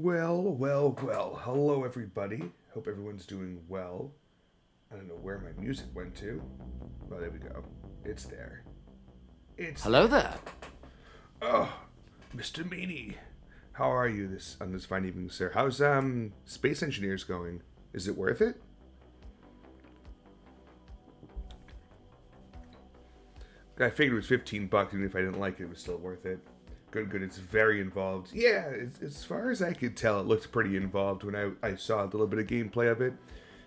Well, well, well. Hello, everybody. Hope everyone's doing well. I don't know where my music went to. Well, there we go. It's there. It's Hello there. oh, Mr. Meany. How are you this on this fine evening, sir? How's um space engineers going? Is it worth it? I figured it was 15 bucks, even if I didn't like it, it was still worth it. Good, good. It's very involved. Yeah, as, far as I could tell, it looked pretty involved when I, I saw a little bit of gameplay of it,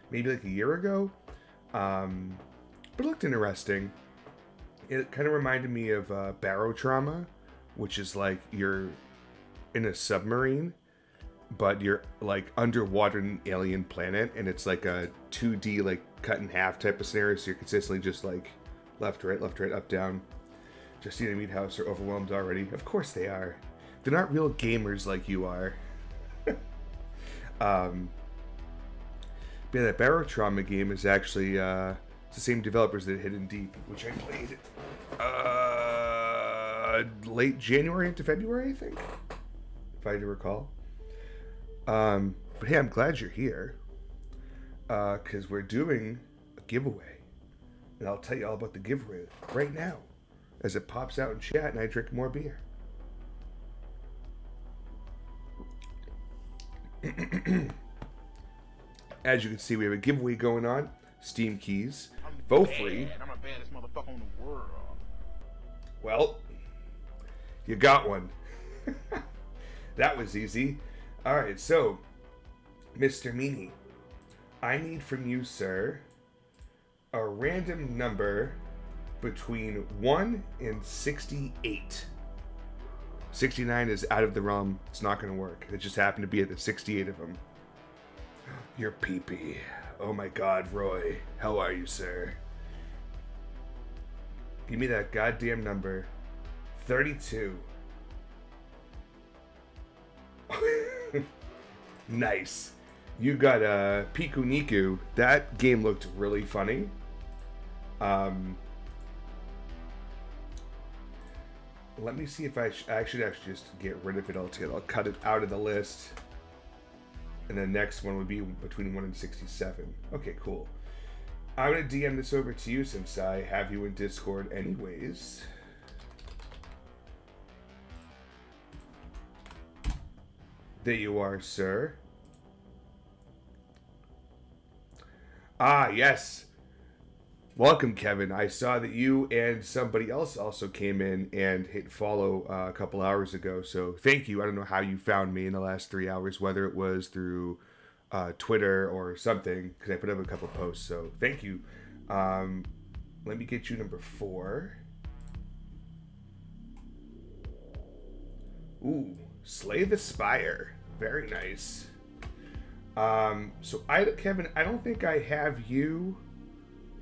maybe like a year ago. Um, but it looked interesting. It kind of reminded me of uh, Barotrauma, which is like you're in a submarine, but you're like underwater in an alien planet, and it's like a 2D, like cut in half type of scenario, so you're consistently just like left, right, left, right, up, down. Justina Meat House are overwhelmed already. Of course they are. They're not real gamers like you are. um, but yeah, that Barotrauma game is actually uh, the same developers that Hidden Deep, which I played uh, late January into February, I think, if I do recall. Um, but hey, I'm glad you're here because we're doing a giveaway, and I'll tell you all about the giveaway right now as it pops out in chat and I drink more beer. As you can see, we have a giveaway going on. Steam keys, both free. I'm the baddest motherfucker in the world. Well, you got one. that was easy. All right, so, Mr. Meany, I need from you, sir, a random number between 1 and 68. 69 is out of the realm. It's not going to work. It just happened to be at the 68 of them. Your peepee. Oh my god, Roy. How are you, sir? Give me that goddamn number. 32. nice. You got a uh. That game looked really funny. Um, let me see if I, sh- I should actually just get rid of it altogether. I'll cut it out of the list. And the next one would be between 1 and 67. Okay, cool. I'm going to DM this over to you since I have you in Discord anyways. There you are, sir. Ah, yes. Welcome, Kevin. I saw that you and somebody else also came in and hit follow uh, a couple hours ago. So thank you. I don't know how you found me in the last three hours, whether it was through uh, Twitter or something, because I put up a couple posts. So thank you. Um, let me get you number four. Ooh, Slay the Spire. Very nice. Um, so I, Kevin, I don't think I have you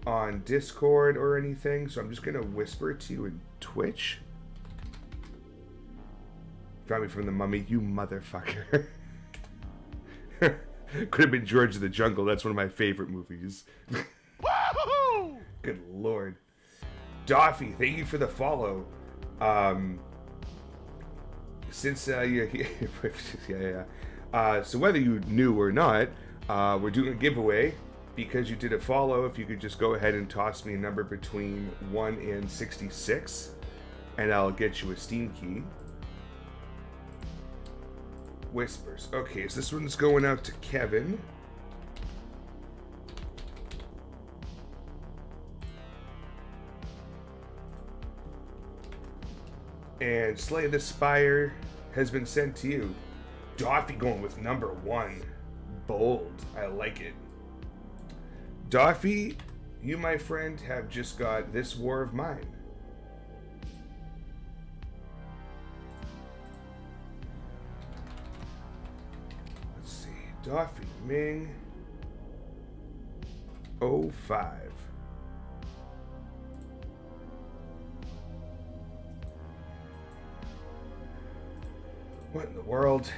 on Discord or anything, so I'm just gonna whisper it to you in Twitch. Found me from the mummy, you motherfucker. Could have been George of the Jungle. That's one of my favorite movies. Good lord. Doffy, thank you for the follow. Um, since uh, you're here, yeah, yeah. Uh, so whether you knew or not, uh, we're doing a giveaway because you did a follow. If you could just go ahead and toss me a number between one and sixty-six, and I'll get you a Steam key. Whispers. Okay, so this one's going out to Kevin. And Slay the Spire has been sent to you. Doffy going with number one. Bold. I like it. Doffy, you, my friend, have just got this war of mine. Let's see. Doffy Ming. 05. What in the world?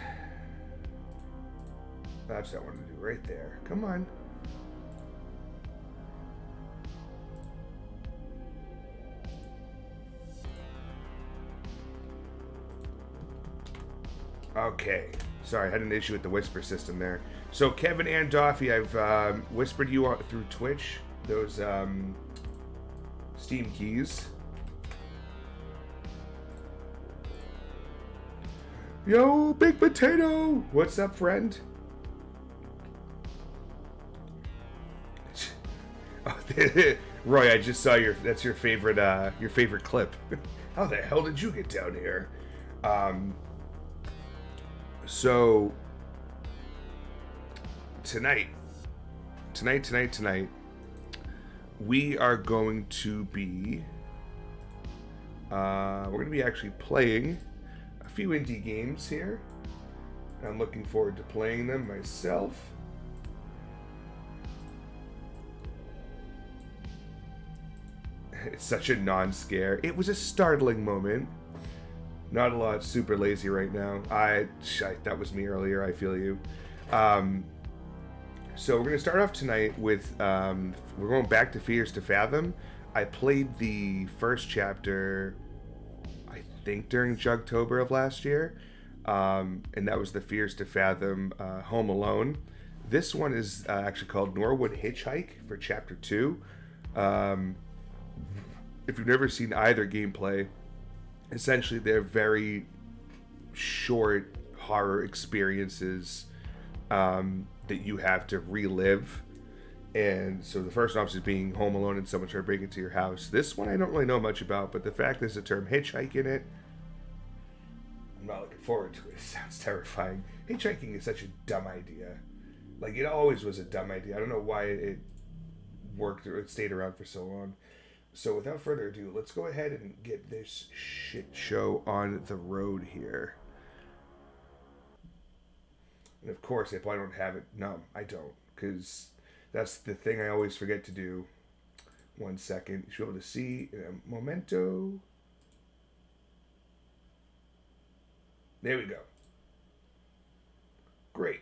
That's what I wanted to do right there. Come on. Okay, Sorry, I had an issue with the whisper system there. So Kevin and Doffy, I've um, whispered you through Twitch those um, Steam keys. Yo, Big Potato! What's up, friend? Roy, I just saw your that's your favorite uh your favorite clip. How the hell did you get down here? Um so tonight tonight tonight tonight we are going to be uh we're going to be actually playing a few indie games here. I'm looking forward to playing them myself. It's such a non-scare. It was a startling moment. Not a lot. Super lazy right now. I, that was me earlier. I feel you. Um, so we're gonna start off tonight with um, we're going back to Fears to Fathom. I played the first chapter, I think during Jugtober of last year, um, and that was the Fears to Fathom uh, Home Alone. This one is uh, actually called Norwood Hitchhike for Chapter Two. Um, if you've never seen either gameplay, essentially they're very short horror experiences um, that you have to relive. And so the first option is being home alone and someone trying to break into your house. This one I don't really know much about, but the fact there's a term hitchhike in it, I'm not looking forward to it. It sounds terrifying. Hitchhiking is such a dumb idea. Like it always was a dumb idea. I don't know why it worked or it stayed around for so long. So without further ado, let's go ahead and get this shit show on the road here. And of course, if I don't have it, no, I don't, because that's the thing I always forget to do. One second, you should be able to see um, a momento. There we go. Great.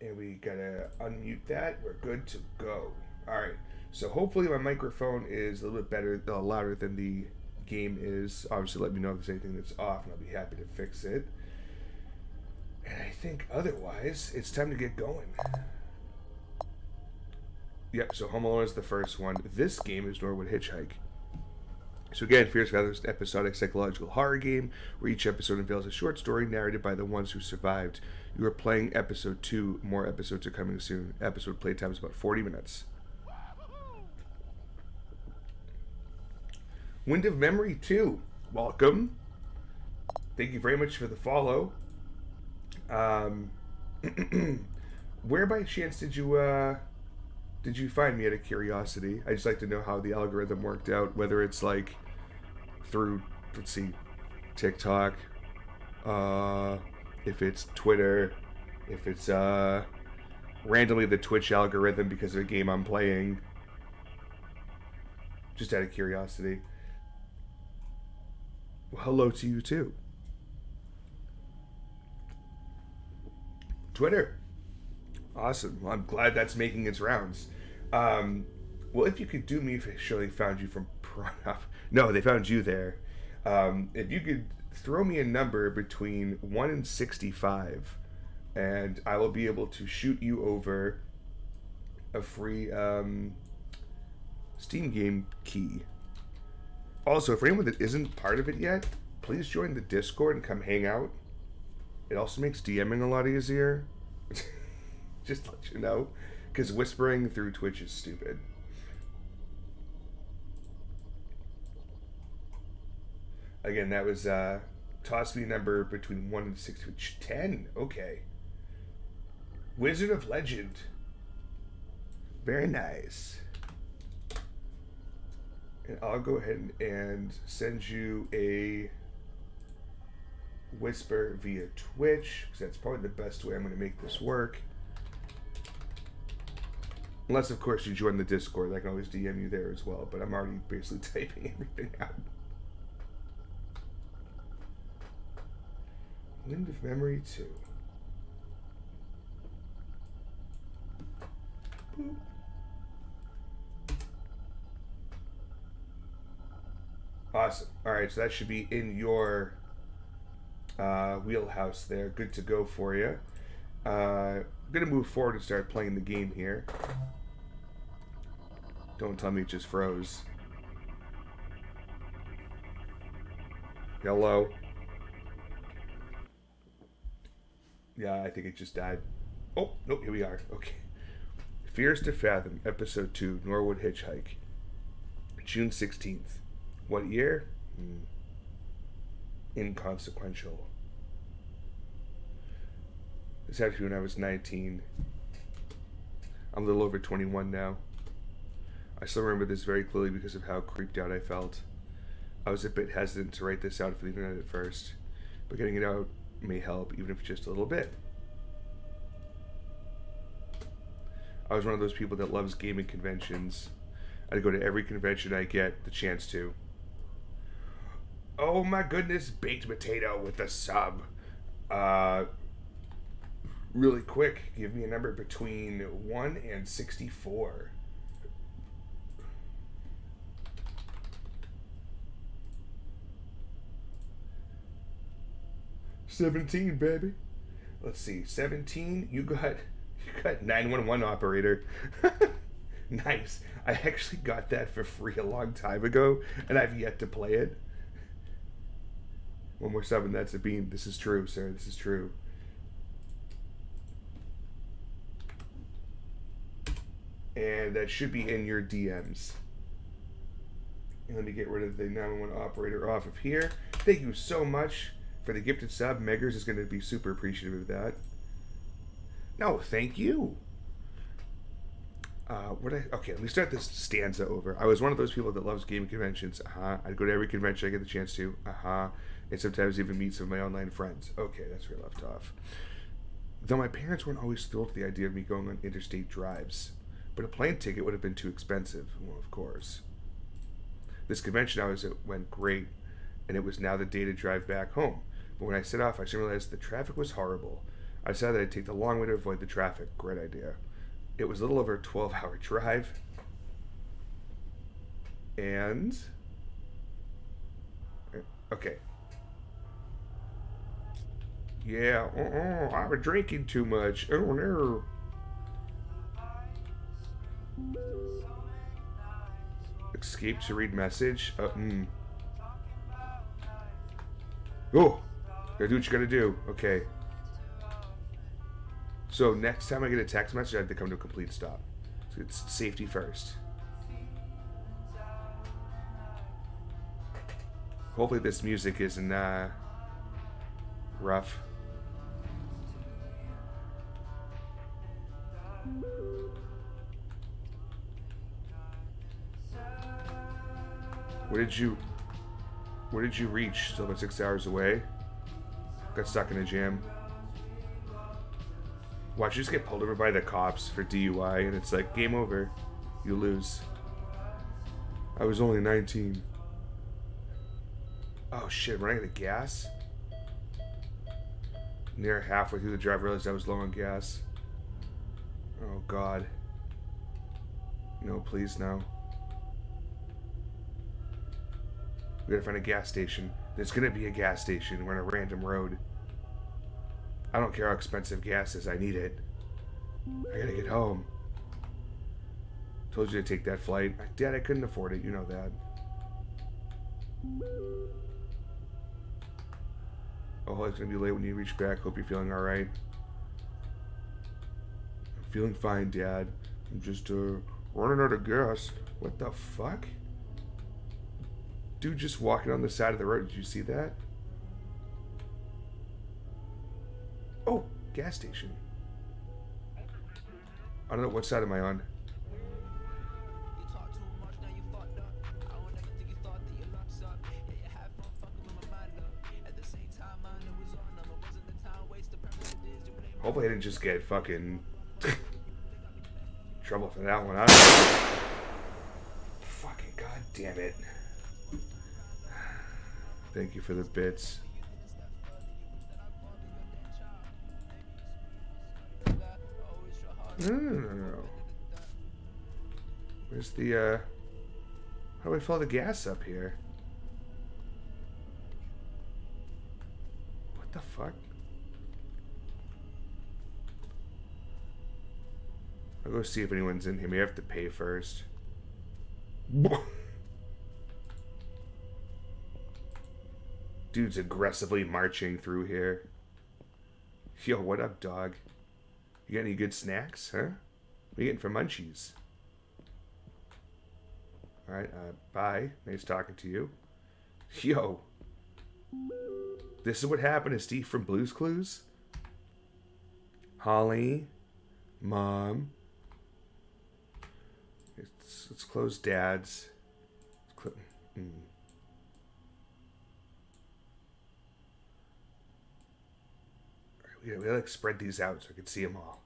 And we gotta unmute that. We're good to go. All right. So hopefully my microphone is a little bit better, uh, louder than the game is. Obviously, let me know if there's anything that's off, and I'll be happy to fix it. And I think otherwise, it's time to get going. Yep. So Home Alone is the first one. This game is Norwood Hitchhike. So again, Fears to Fathom episodic psychological horror game where each episode unveils a short story narrated by the ones who survived. You are playing episode two. More episodes are coming soon. Episode playtime is about 40 minutes. Wind of Memory 2. Welcome. Thank you very much for the follow. Um, where by chance did you uh, did you find me out of curiosity? I just like to know how the algorithm worked out, whether it's like through let's see, TikTok, uh, if it's Twitter, if it's uh, randomly the Twitch algorithm because of a game I'm playing. Just out of curiosity. Well, hello to you too. Twitter. Awesome. Well, I'm glad that's making its rounds. Um, well, if you could do me, surely found you from Prop. No, they found you there. Um, if you could throw me a number between 1 and 65, and I will be able to shoot you over a free um, Steam game key. Also, for anyone that isn't part of it yet, please join the Discord and come hang out. It also makes DMing a lot easier. Just to let you know. Because whispering through Twitch is stupid. Again, that was uh, toss me a number between 1 and 6. Which 10. Okay. Wizard of Legend. Very nice. And I'll go ahead and send you a whisper via Twitch because that's probably the best way I'm going to make this work. Unless, of course, you join the Discord. I can always DM you there as well, but I'm already basically typing everything out. Wind of Memory 2. Boop. Awesome. All right, so that should be in your uh, wheelhouse there. Good to go for you. Uh, I'm gonna move forward and start playing the game here. Don't tell me it just froze. Hello. Yeah, I think it just died. Oh, nope, here we are. Okay. Fears to Fathom, Episode 2, Norwood Hitchhike. June 16th. What year? Hmm. Inconsequential. This happened when I was 19. I'm a little over 21 now. I still remember this very clearly because of how creeped out I felt. I was a bit hesitant to write this out for the internet at first, but getting it out may help, even if just a little bit. I was one of those people that loves gaming conventions. I'd go to every convention I get the chance to. Oh my goodness, baked potato with a sub. Uh, really quick, give me a number between 1 and 64. Seventeen, baby. Let's see, seventeen. You got, you got nine one one operator. nice. I actually got that for free a long time ago, and I've yet to play it. One more seven. That's a beam. This is true, sir. This is true. And that should be in your DMs. And let me get rid of the 911 operator off of here. Thank you so much for the gifted sub. Meggers is going to be super appreciative of that. No, thank you. Uh, what I okay? Let me start this stanza over. I was one of those people that loves gaming conventions. Uh huh. I'd go to every convention I get the chance to. Uh huh. And sometimes even meet some of my online friends. Okay, that's where I left off. Though my parents weren't always thrilled with the idea of me going on interstate drives, but a plane ticket would have been too expensive. Well, of course. This convention I was at went great, and it was now the day to drive back home. But when I set off, I soon realized the traffic was horrible. I decided that I'd take the long way to avoid the traffic. Great idea. It was a little over a 12 hour drive. And. Okay. Yeah, uh-uh, I was drinking too much. Oh no. Escape to read message. Uh, mm. Oh, gotta do what you gotta do. Okay. So next time I get a text message, I have to come to a complete stop. So it's safety first. Hopefully this music isn't uh, rough. Where did you where did you reach? Still about six hours away? Got stuck in a jam. Watch you just get pulled over by the cops for DUI and it's like game over. You lose. I was only 19. Oh shit, running out of gas? Near halfway through the drive, realized I was low on gas. Oh god. No, please, no. We gotta find a gas station. There's gonna be a gas station. We're on a random road. I don't care how expensive gas is, I need it. I gotta get home. Told you to take that flight. Dad, I couldn't afford it, you know that. Oh, it's gonna be late when you reach back. Hope you're feeling alright. Feeling fine, Dad. I'm just, uh, running out of gas. What the fuck? Dude just walking on the side of the road. Did you see that? Oh, gas station. I don't know what side am I on. Hopefully I didn't just get fucking trouble for that one. I. Fucking god damn it. Thank you for the bits. No, no, no, no. Where's the, uh... How do I fill the gas up here? What the fuck? I'll go see if anyone's in here. We have to pay first. Dude's aggressively marching through here. Yo, what up, dog? You got any good snacks, huh? What are you getting for munchies? Alright, uh, bye. Nice talking to you. Yo. This is what happened to Steve from Blues Clues? Holly, Mom. Let's, let's close Dad's. Let's mm. We, we like spread these out so I can see them all.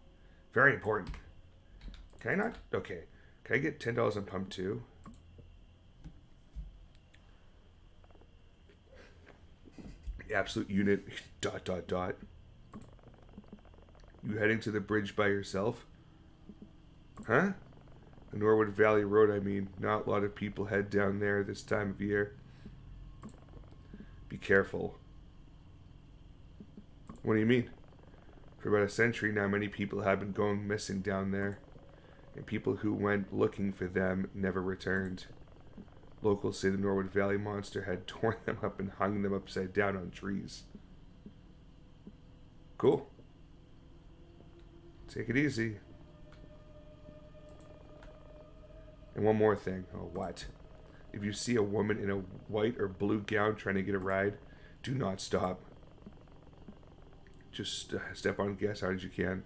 Very important. Can I not? Okay. Can I get ten dollars on pump two? Absolute unit. Dot dot dot. You heading to the bridge by yourself? Huh? Norwood Valley Road, I mean. Not a lot of people head down there this time of year. Be careful. What do you mean? For about a century now, many people have been going missing down there, and people who went looking for them never returned. Locals say the Norwood Valley monster had torn them up and hung them upside down on trees. Cool. Take it easy. And one more thing. Oh, what? If you see a woman in a white or blue gown trying to get a ride, do not stop. Just uh, step on gas hard as you can.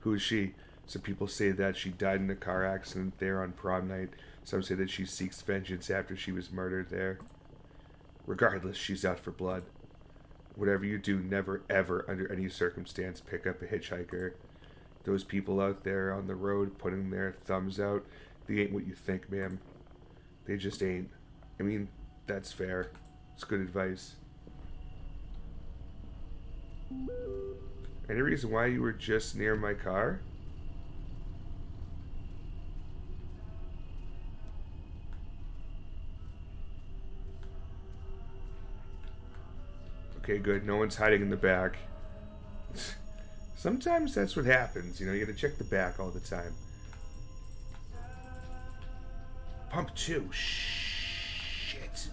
Who is she? Some people say that she died in a car accident there on prom night. Some say that she seeks vengeance after she was murdered there. Regardless, she's out for blood. Whatever you do, never ever, under any circumstance, pick up a hitchhiker. Those people out there on the road putting their thumbs out, they ain't what you think, ma'am. They just ain't. I mean, that's fair. It's good advice. Any reason why you were just near my car? Okay, good. No one's hiding in the back. Sometimes that's what happens, you know, you gotta check the back all the time. Pump two. Shit.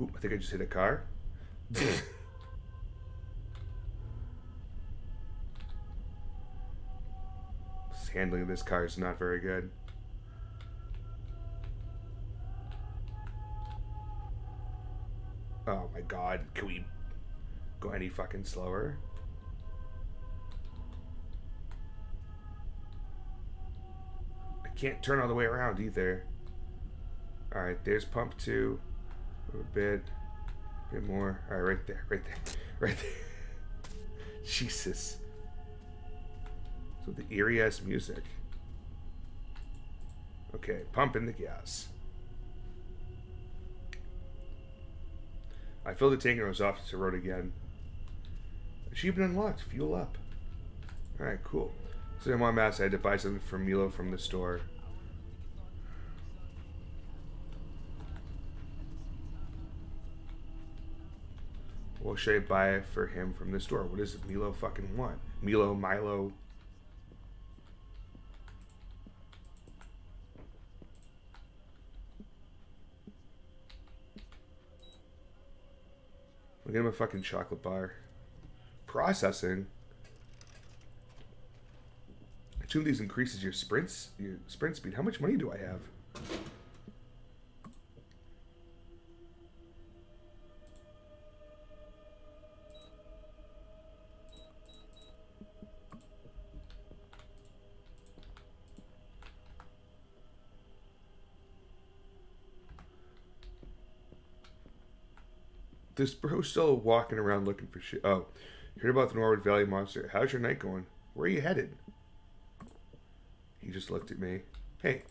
Ooh, I think I just hit a car. Handling this car is not very good. Oh my god, can we go any fucking slower? I can't turn all the way around either. Alright, there's pump two. A bit, bit more. Alright, right there, right there, right there. Jesus. So the eerie ass music. Okay, pumping the gas. I filled the tank and was off to the road again. Achievement unlocked. Fuel up. Alright, cool. So I'm on mass. I had to buy something for Milo from the store. What should I buy for him from the store? What does Milo fucking want? Milo, Milo. Get him a fucking chocolate bar. Processing. Two of these increases your sprints, your sprint speed. How much money do I have? This bro's still walking around looking for shit. Oh, heard about the Norwood Valley monster. How's your night going? Where are you headed? He just looked at me. Hey,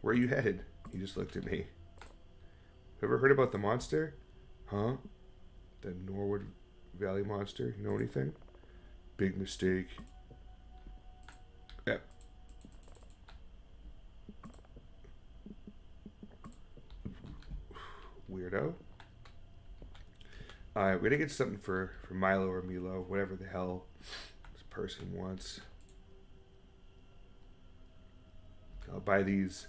where are you headed? He just looked at me. Ever heard about the monster? Huh? the Norwood Valley Monster. You know anything? Big mistake. Yep. Weirdo. Alright, we're gonna get something for, for Milo or Milo, whatever the hell this person wants. I'll buy these.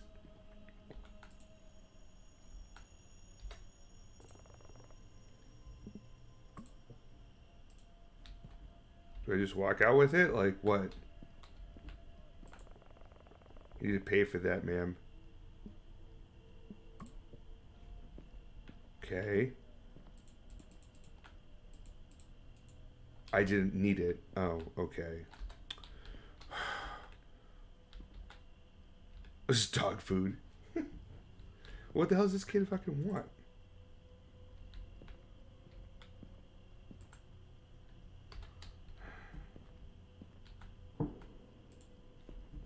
Do I just walk out with it? Like what? You need to pay for that, ma'am. Okay. I didn't need it. Oh, okay. This is dog food. what the hell does this kid fucking want?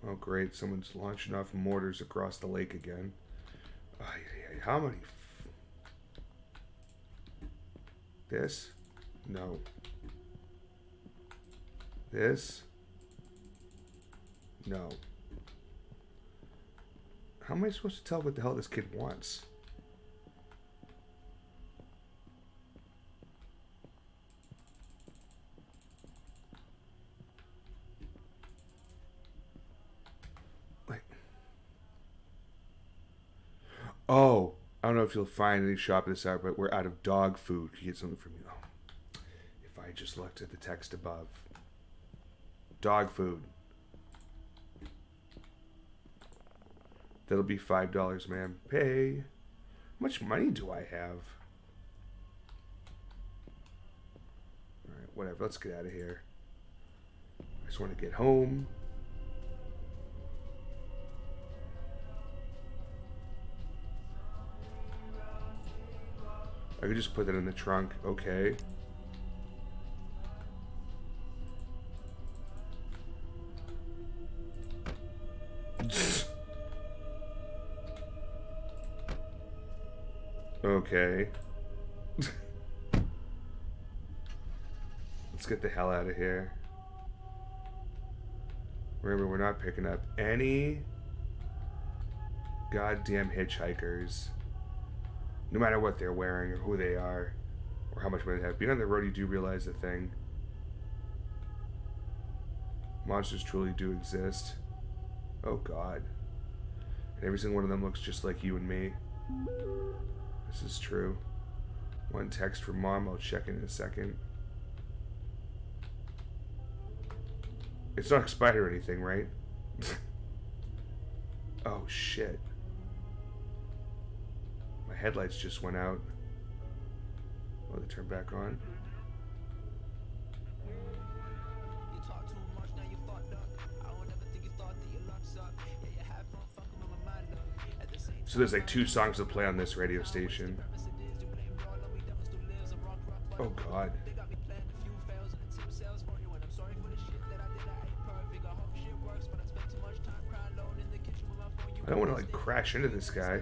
Oh, great. Someone's launching off mortars across the lake again. How many? This? No. This? No. How am I supposed to tell what the hell this kid wants? Oh, I don't know if you'll find any shop this out, but we're out of dog food. Can you get something for me? Oh, if I just looked at the text above, dog food. That'll be five dollars, ma'am. Pay. How much money do I have? Alright, whatever. Let's get out of here. I just want to get home. I could just put that in the trunk. Okay. Okay. Let's get the hell out of here. Remember, we're not picking up any goddamn hitchhikers. No matter what they're wearing or who they are or how much money they have. Being on the road, you do realize the thing. Monsters truly do exist. Oh, God. And every single one of them looks just like you and me. This is true. One text from mom. I'll check in, in a second. It's not expired or anything, right? oh, shit. My headlights just went out. Oh, they turned back on. Spent there's like two songs to play on this radio station. Oh god. I don't want to like crash into this guy.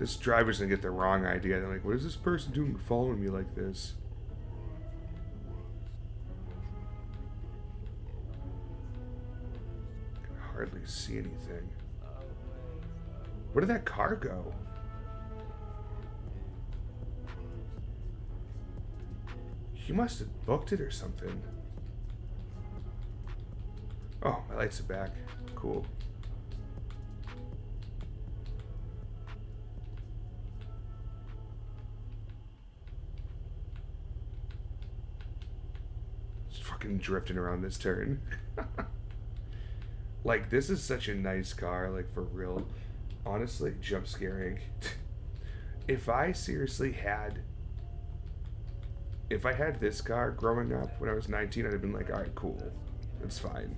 This driver's gonna get the wrong idea. They're like, what is this person doing following me like this? Can hardly see anything. Where did that car go? He must have booked it or something. Oh, my lights are back. Cool. Fucking drifting around this turn. like, this is such a nice car, like, for real. Honestly, jump scaring. if I seriously had. If I had this car growing up when I was 19, I'd have been like, alright, cool. It's fine.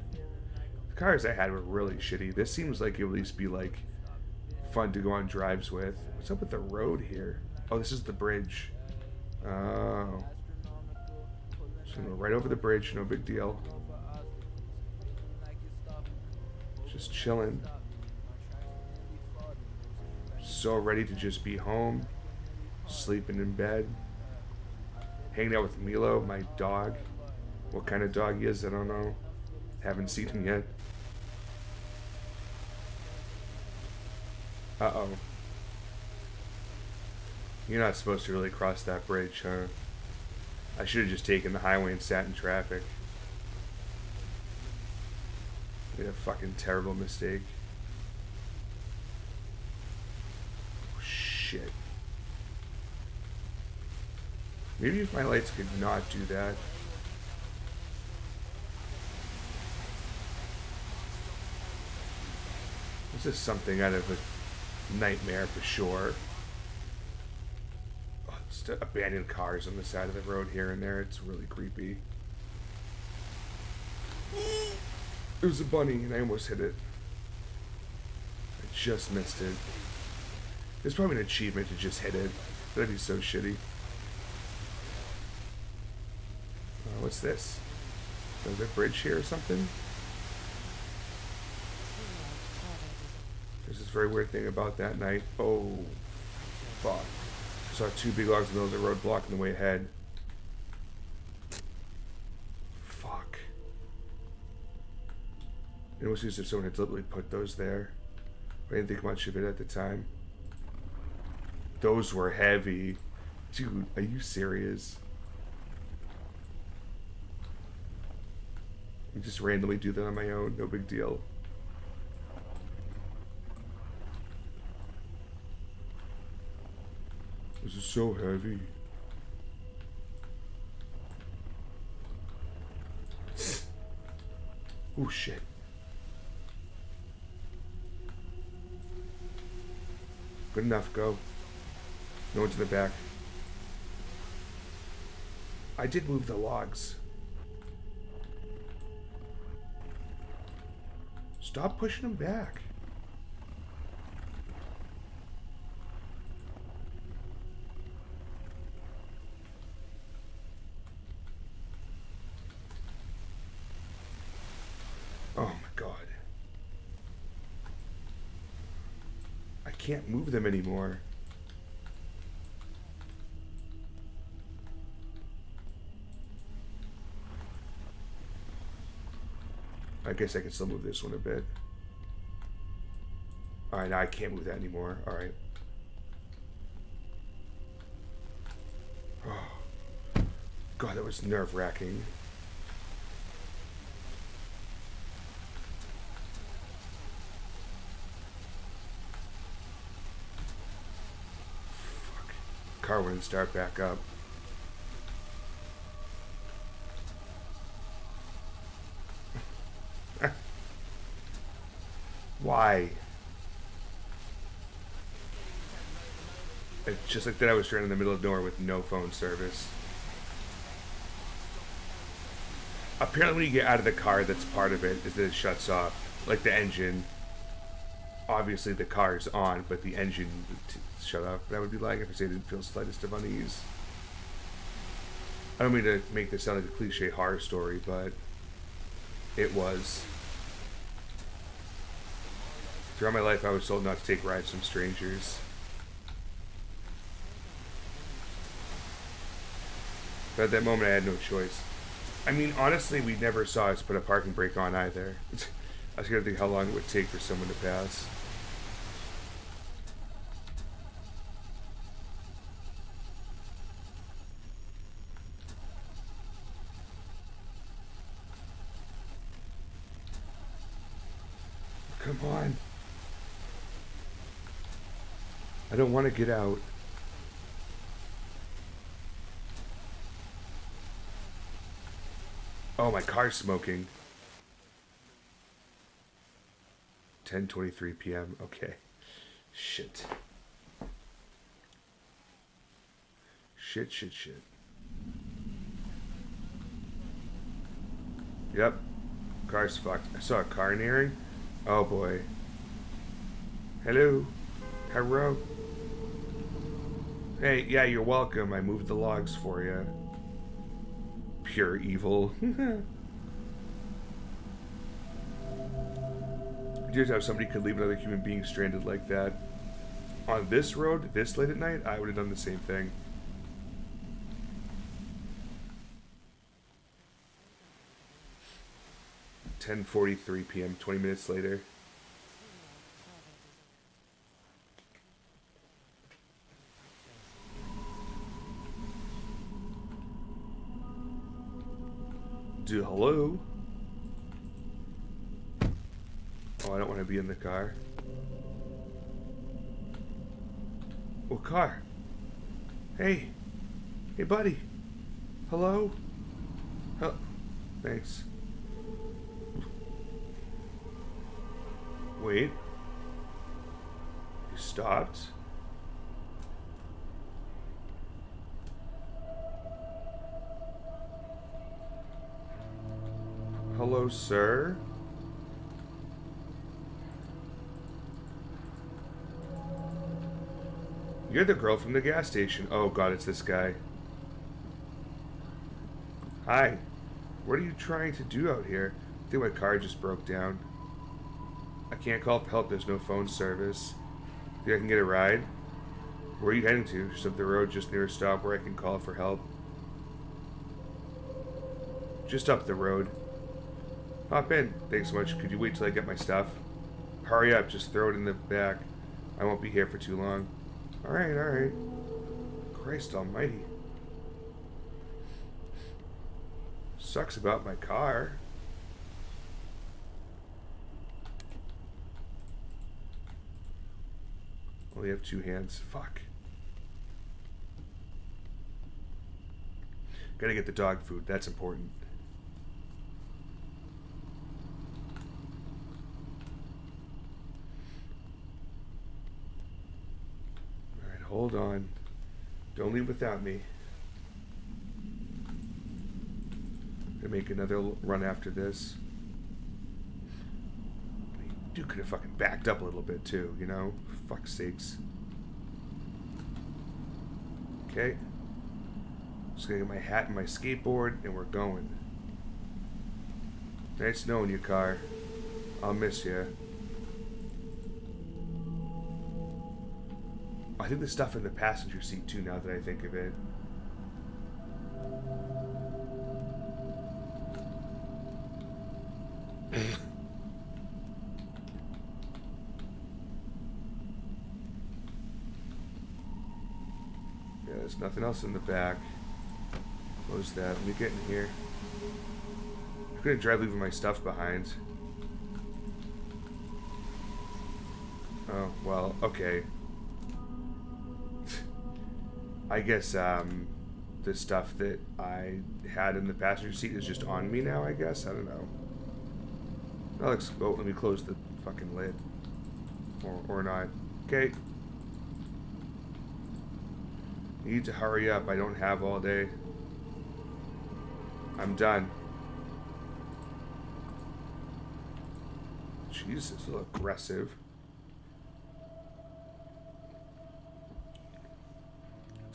The cars I had were really shitty. This seems like it would at least be, like, fun to go on drives with. What's up with the road here? Oh, this is the bridge. Oh. Gonna go right over the bridge, no big deal. Just chilling. So ready to just be home, sleeping in bed, hanging out with Milo, my dog. What kind of dog he is, I don't know. Haven't seen him yet. Uh oh. You're not supposed to really cross that bridge, huh? I should have just taken the highway and sat in traffic. Made a fucking terrible mistake. Oh, shit. Maybe if my lights could not do that. This is something out of a nightmare for sure. Just abandoned cars on the side of the road here and there. It's really creepy. It was a bunny and I almost hit it. I just missed it. It's probably an achievement to just hit it. That'd be so shitty. Uh, what's this? Is there a bridge here or something? There's this very weird thing about that night. Oh, fuck. Saw two big logs in the middle of the road blocking the way ahead. Fuck. It was as if someone had deliberately put those there. I didn't think much of it at the time. Those were heavy. Dude, are you serious? I just randomly do that on my own, no big deal. This is so heavy. oh shit. Good enough, go. No one's in the back. I did move the logs. Stop pushing them back. Oh my god. I can't move them anymore. I guess I can still move this one a bit. Alright, now I can't move that anymore. Alright. Oh. God, that was nerve wracking. Fuck. Car wouldn't start back up. Why? It's just like that I was stranded in the middle of nowhere with no phone service. Apparently when you get out of the car, that's part of it, is that it shuts off. Like the engine. Obviously the car's on, but the engine shut off. That would be like if I say didn't feel slightest of unease. I don't mean to make this sound like a cliche horror story, but it was. Throughout my life, I was told not to take rides from strangers. But at that moment, I had no choice. I mean, honestly, we never saw us put a parking brake on either. I was gonna think how long it would take for someone to pass. Come on. I don't want to get out. Oh, my car's smoking. 10:23 p.m. Okay. Shit. Shit, shit, shit. Yep. Car's fucked. I saw a car nearing. Oh boy. Hello. Hello. Hey, yeah, you're welcome. I moved the logs for you. Pure evil. Just how somebody could leave another human being stranded like that. On this road, this late at night, I would have done the same thing. Ten forty-three p.m. Twenty minutes later. Do hello? Oh, I don't want to be in the car. What car? Hey. Hey, buddy. Hello? Oh, thanks. Wait. You stopped? Hello, sir? You're the girl from the gas station. Oh god, it's this guy. Hi. What are you trying to do out here? I think my car just broke down. I can't call for help, there's no phone service. Think I can get a ride? Where are you heading to? Just up the road, just near a stop where I can call for help. Just up the road. Hop in. Thanks so much. Could you wait till I get my stuff? Hurry up, just throw it in the back. I won't be here for too long. Alright, alright. Christ almighty. Sucks about my car. Only have two hands. Fuck. Gotta get the dog food. That's important. Alright, hold on. Don't leave without me. Gonna make another run after this. Dude could have fucking backed up a little bit too, you know? Fuck's sakes. Okay. Just gonna get my hat and my skateboard, and we're going. Nice knowing you, car. I'll miss you. I think there's stuff in the passenger seat too. Now that I think of it. Yeah, there's nothing else in the back. Close that. Let me get in here. I'm gonna drive leaving my stuff behind. Oh, well, okay. I guess um, the stuff that I had in the passenger seat is just on me now, I guess. I don't know. Alex, oh, let me close the fucking lid. Or, or not. Okay. Need to hurry up. I don't have all day. I'm done. Jesus, a little aggressive.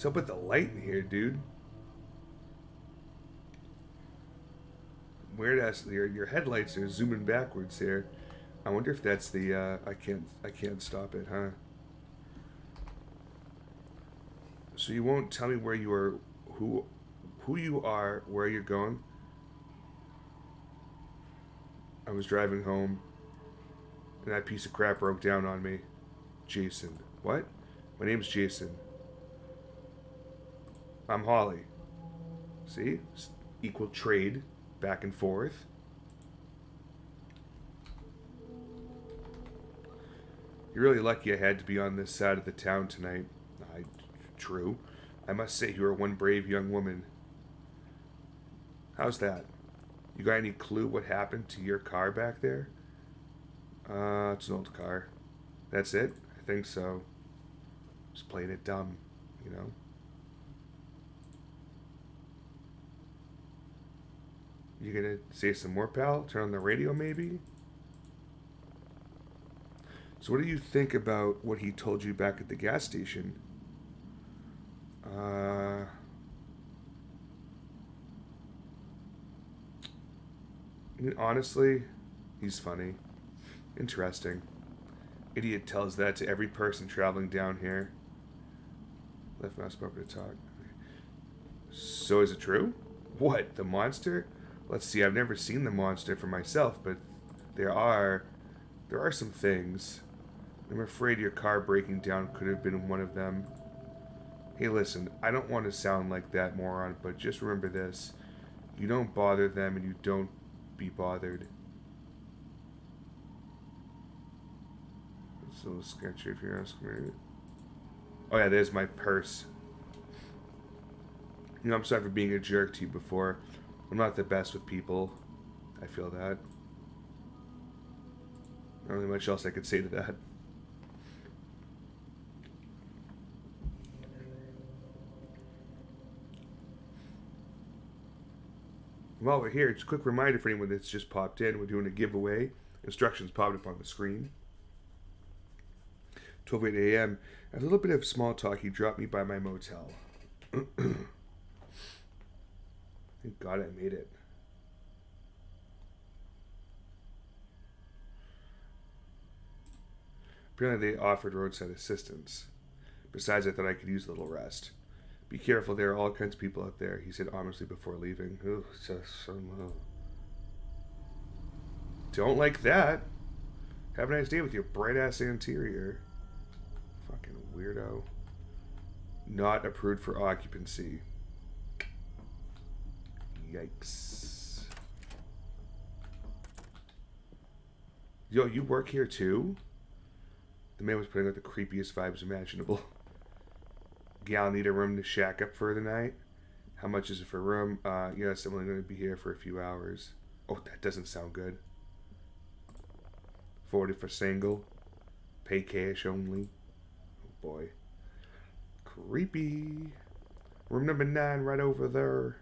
Up with the light in here, dude? Weird ass. Your your headlights are zooming backwards here. I wonder if that's the. Uh, I can't. I can't stop it, huh? So you won't tell me where you are, who, who you are, where you're going. I was driving home, and that piece of crap broke down on me. Jason. What? My name's Jason. I'm Holly. See? S- Equal trade, back and forth. You're really lucky I had to be on this side of the town tonight. I, true. I must say you are one brave young woman. How's that? You got any clue what happened to your car back there? Uh, it's an old car. That's it? I think so. Just playing it dumb, you know? You gonna say some more, pal? Turn on the radio, maybe? So, what do you think about what he told you back at the gas station? Uh. Honestly, he's funny. Interesting. Idiot tells that to every person traveling down here. Left mouse bumper to talk. So is it true? What, the monster? Let's see, I've never seen the monster for myself, but there are there are some things. I'm afraid your car breaking down could have been one of them. Hey listen, I don't want to sound like that moron, but just remember this. You don't bother them and you don't be bothered. It's a little sketchy if you're asking me. Oh yeah, there's my purse. You know, I'm sorry for being a jerk to you before. I'm not the best with people. I feel that. Not really much else I could say to that. While we're here, it's a quick reminder for anyone that's just popped in, we're doing a giveaway. Instructions popped up on the screen. 12 a.m. A little bit of small talk. He dropped me by my motel. God I made it. Apparently, they offered roadside assistance. Besides, I thought I could use a little rest. Be careful, there are all kinds of people out there, he said ominously before leaving. Ooh, just so low. Don't like that. Have a nice day with your bright ass interior. Fucking weirdo. Not approved for occupancy. Yikes. Yo, you work here too? The man was putting out the creepiest vibes imaginable. Gal need a room to shack up for the night. How much is it for room? Uh, yes, I'm only going to be here for a few hours. Oh, that doesn't sound good. 40 for single. Pay cash only. Oh boy. Creepy. Room number nine right over there.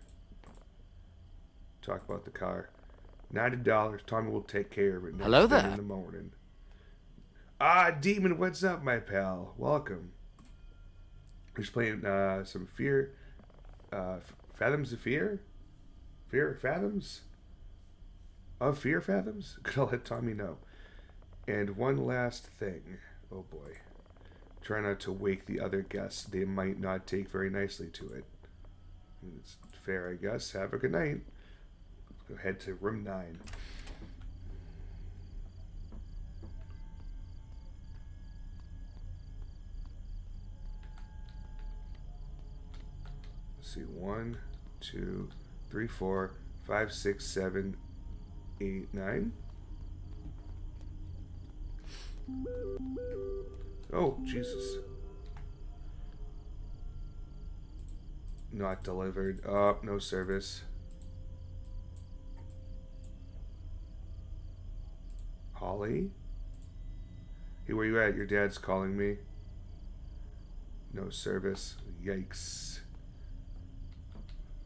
Talk about the car. Ninety dollars. Tommy will take care of it. Hello there. In the morning. Ah, Demon, what's up, my pal? Welcome. Just playing uh, some Fear. Uh, Fathoms of Fear? Fear Fathoms? Of Fear Fathoms? Could I let Tommy know? And one last thing. Oh boy. Try not to wake the other guests. They might not take very nicely to it. It's fair, I guess. Have a good night. Go head to room 9. Let's see. One, two, three, four, five, six, seven, eight, nine. Oh, Jesus. Not delivered. Oh, no service. Holly? Hey, where you at? Your dad's calling me. No service. Yikes.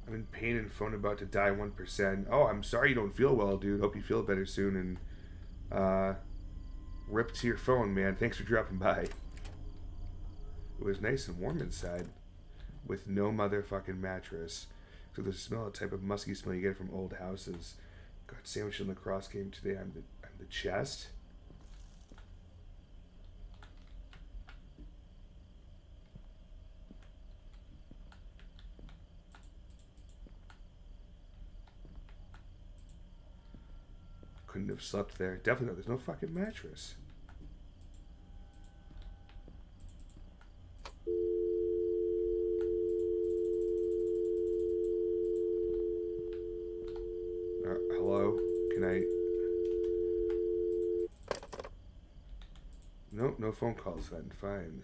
I'm in pain and phone about to die 1%. Oh, I'm sorry you don't feel well, dude. Hope you feel better soon. And, uh, rip to your phone, man. Thanks for dropping by. It was nice and warm inside with no motherfucking mattress. So the smell, a type of musky smell you get from old houses. Got sandwiched in the cross game today on the, the chest. Couldn't have slept there. Definitely. There's no fucking mattress. Uh, hello? Can I. Nope, no phone calls then. Fine.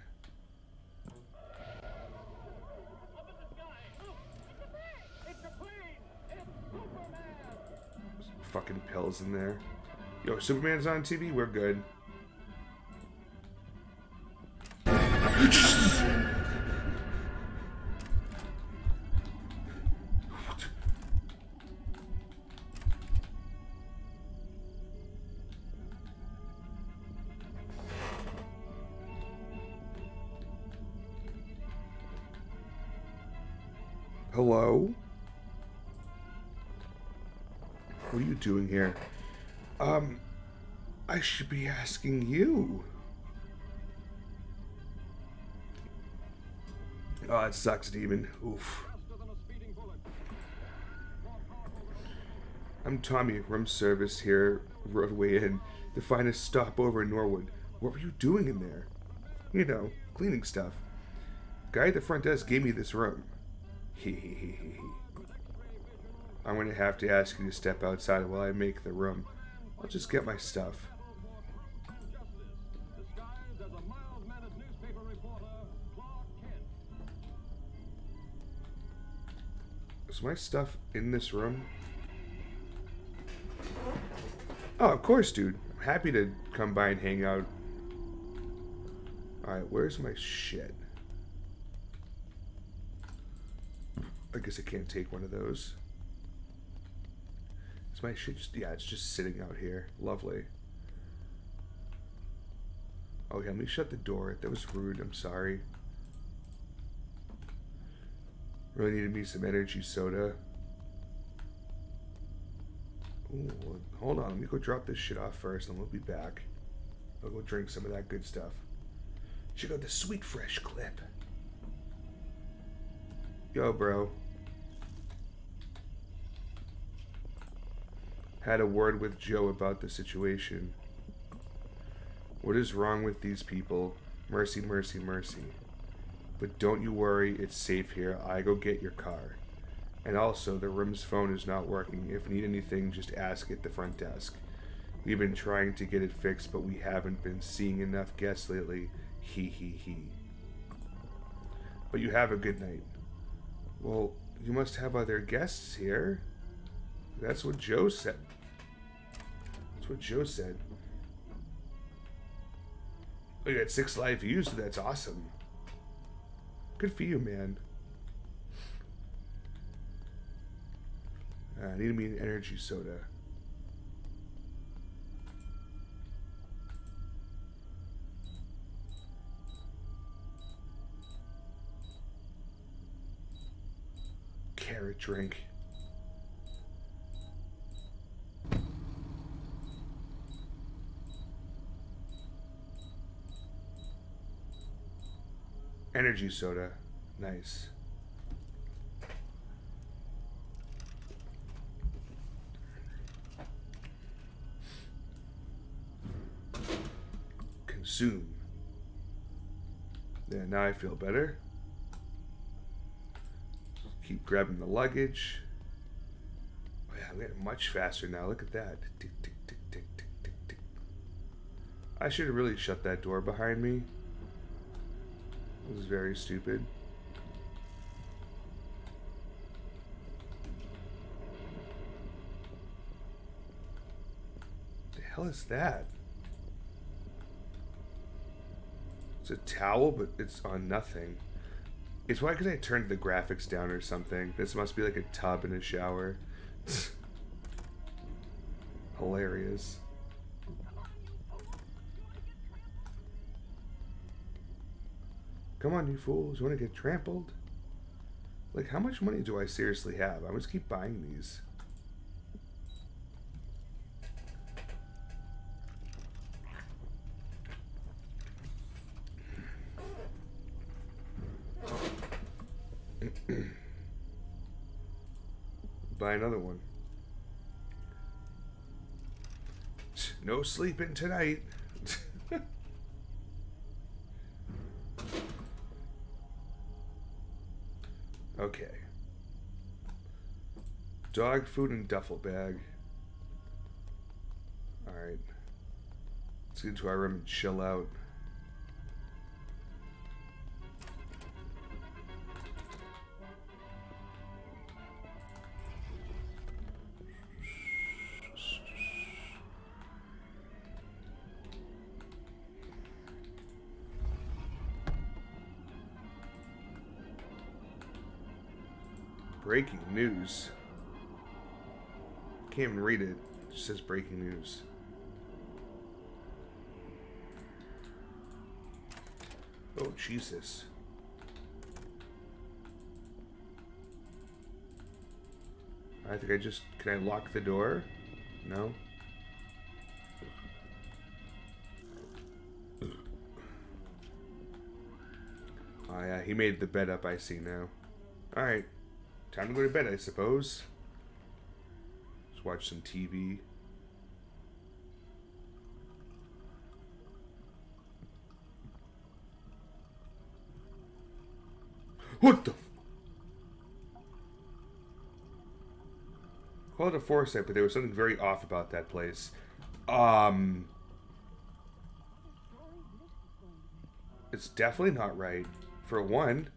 Fucking pills in there. Yo, Superman's on TV? We're good. Should be asking you. Oh, it sucks, Demon. Oof. I'm Tommy, room service here, Roadway Inn, the finest stopover in Norwood. What were you doing in there? You know, cleaning stuff. Guy at the front desk gave me this room. Hee. I'm gonna have to ask you to step outside while I make the room. I'll just get my stuff. Is my stuff in this room? Oh, of course, dude. I'm happy to come by and hang out. Alright, where's my shit? I guess I can't take one of those. Is my shit just... Yeah, it's just sitting out here. Lovely. Oh, yeah, let me shut the door. That was rude. I'm sorry. Really needed me some energy soda. Ooh, hold on. Let me go drop this shit off first, and we'll be back. I'll go drink some of that good stuff. Check out the sweet fresh clip. Yo, bro. Had a word with Joe about the situation. What is wrong with these people? Mercy, mercy, mercy. But don't you worry, it's safe here. I go get your car. And also, the room's phone is not working. If you need anything, just ask at the front desk. We've been trying to get it fixed, but we haven't been seeing enough guests lately. He he he. But you have a good night. Well, you must have other guests here. That's what Joe said. That's what Joe said. Oh, you got six live views. That's awesome. Good for you, man. Uh, I need me an energy soda. Carrot drink. Energy soda. Nice. Consume. Yeah, now I feel better. Keep grabbing the luggage. Oh yeah, I'm getting much faster now. Look at that. Tick, tick, tick, tick, tick, tick. I should have really shut that door behind me. It was very stupid. The hell is that? It's a towel, but it's on nothing. It's why because I turned the graphics down or something. This must be like a tub in a shower. Hilarious. Come on, you fools. You want to get trampled? Like, how much money do I seriously have? I must keep buying these. Buy another one. No sleeping tonight. Okay. Dog food and duffel bag. Alright. Let's get to our room and chill out. breaking news. Can't even read it. It says breaking news. Oh, Jesus. I think I just... Can I lock the door? No? Oh, yeah. He made the bed up, I see now. Alright time to go to bed, I suppose. Let's watch some TV. What the? F- Call it a foresight, but there was something very off about that place. Um, it's definitely not right. For one,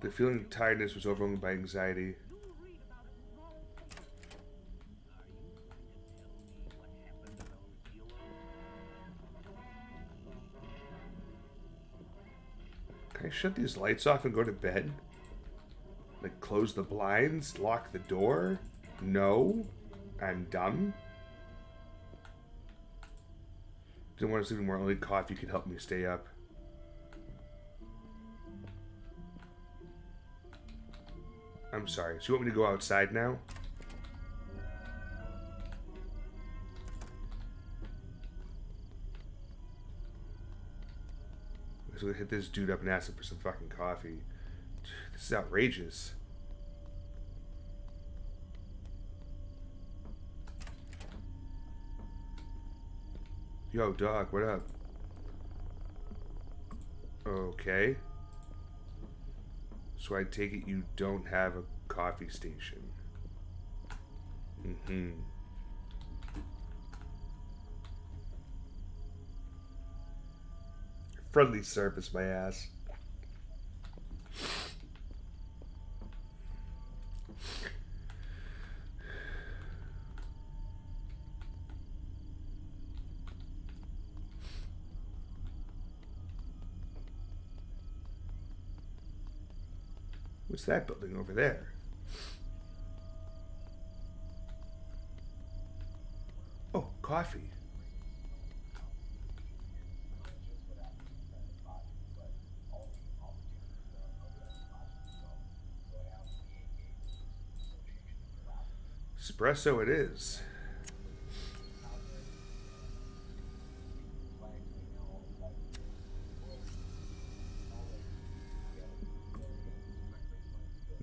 the feeling of tiredness was overwhelmed by anxiety. Can I shut these lights off and go to bed? Like, close the blinds? Lock the door? No? I'm dumb? Didn't want to sleep anymore. Only coffee could help me stay up. I'm sorry. So you want me to go outside now? So we hit this dude up and ask him for some fucking coffee. This is outrageous. Yo, dog, what up? Okay. So I take it you don't have a coffee station. Mm-hmm. Friendly service, my ass. What's that building over there? Oh, coffee. Espresso it is.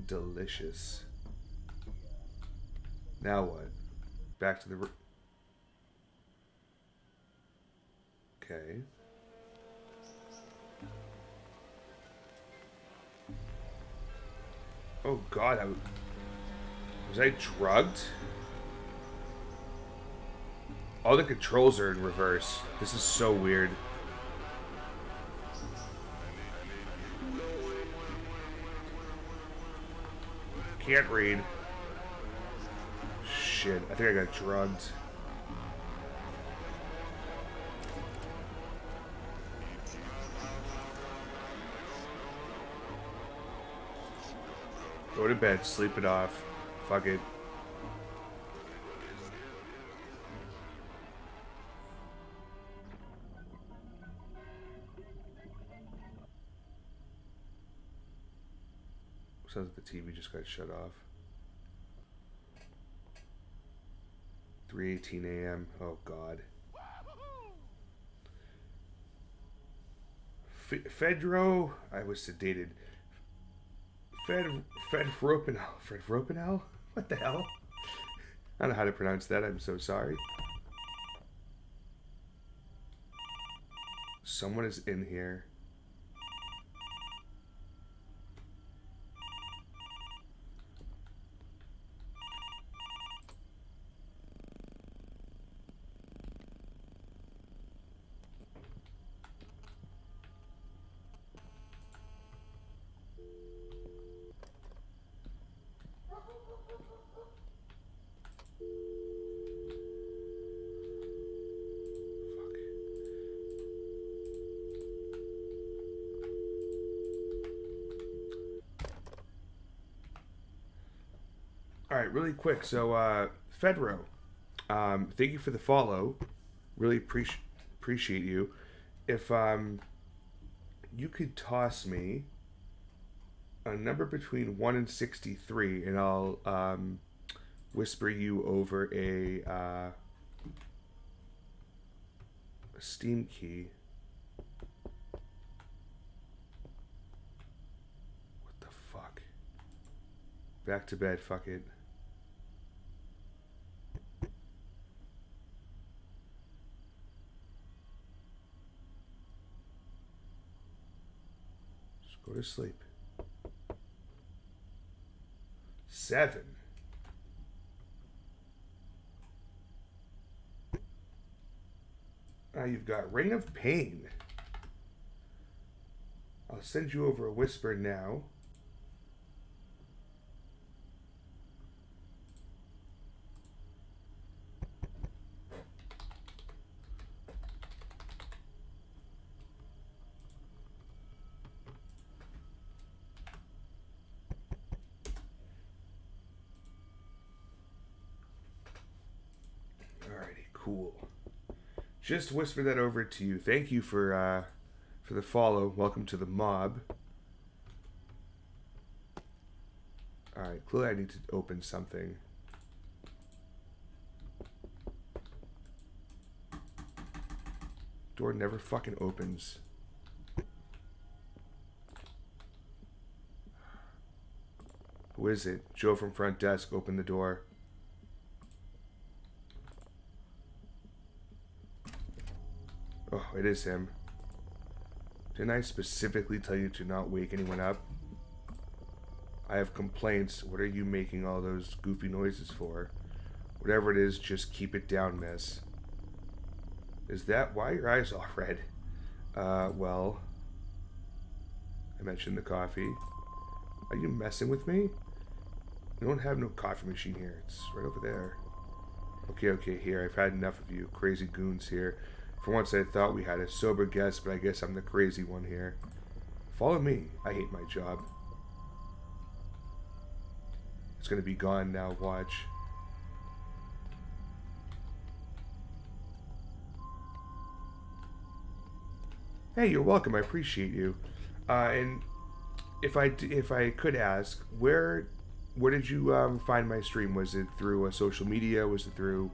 Delicious. Now what? Back to the. Okay. Oh God! I, was I drugged? All the controls are in reverse. This is so weird. Can't read. Shit, I think I got drugged. Go to bed, sleep it off. Fuck it. Sounds like the TV just got shut off. 3:18 a.m. Oh God. F- Fedro, I was sedated. Fed Fed Ropenel. Fred Ropenel? What the hell? I don't know how to pronounce that. I'm so sorry. Someone is in here. All right, really quick. So, uh, Fedro, um, thank you for the follow. Really pre- appreciate you. If um, you could toss me a number between 1 and 63, and I'll um, whisper you over a, uh, a Steam key. What the fuck? Back to bed, fuck it. To sleep. Seven. Now you've got Ring of Pain. I'll send you over a whisper now. Alrighty, cool. Just whisper that over to you. Thank you for uh, for the follow. Welcome to the mob. Alright, clearly I need to open something. Door never fucking opens. Who is it? Joe from front desk, open the door. It is him. Didn't I specifically tell you to not wake anyone up? I have complaints. What are you making all those goofy noises for? Whatever it is, just keep it down, miss. Is that why your eyes all red? Uh, well. I mentioned the coffee. Are you messing with me? We don't have no coffee machine here. It's right over there. Okay, okay, here. I've had enough of you. Crazy goons here. For once I thought we had a sober guest, but I guess I'm the crazy one here. Follow me. I hate my job. It's gonna be gone now, watch. Hey, you're welcome. I appreciate you. Uh, and if I if I could ask, where where did you um, find my stream? Was it through a social media? Was it through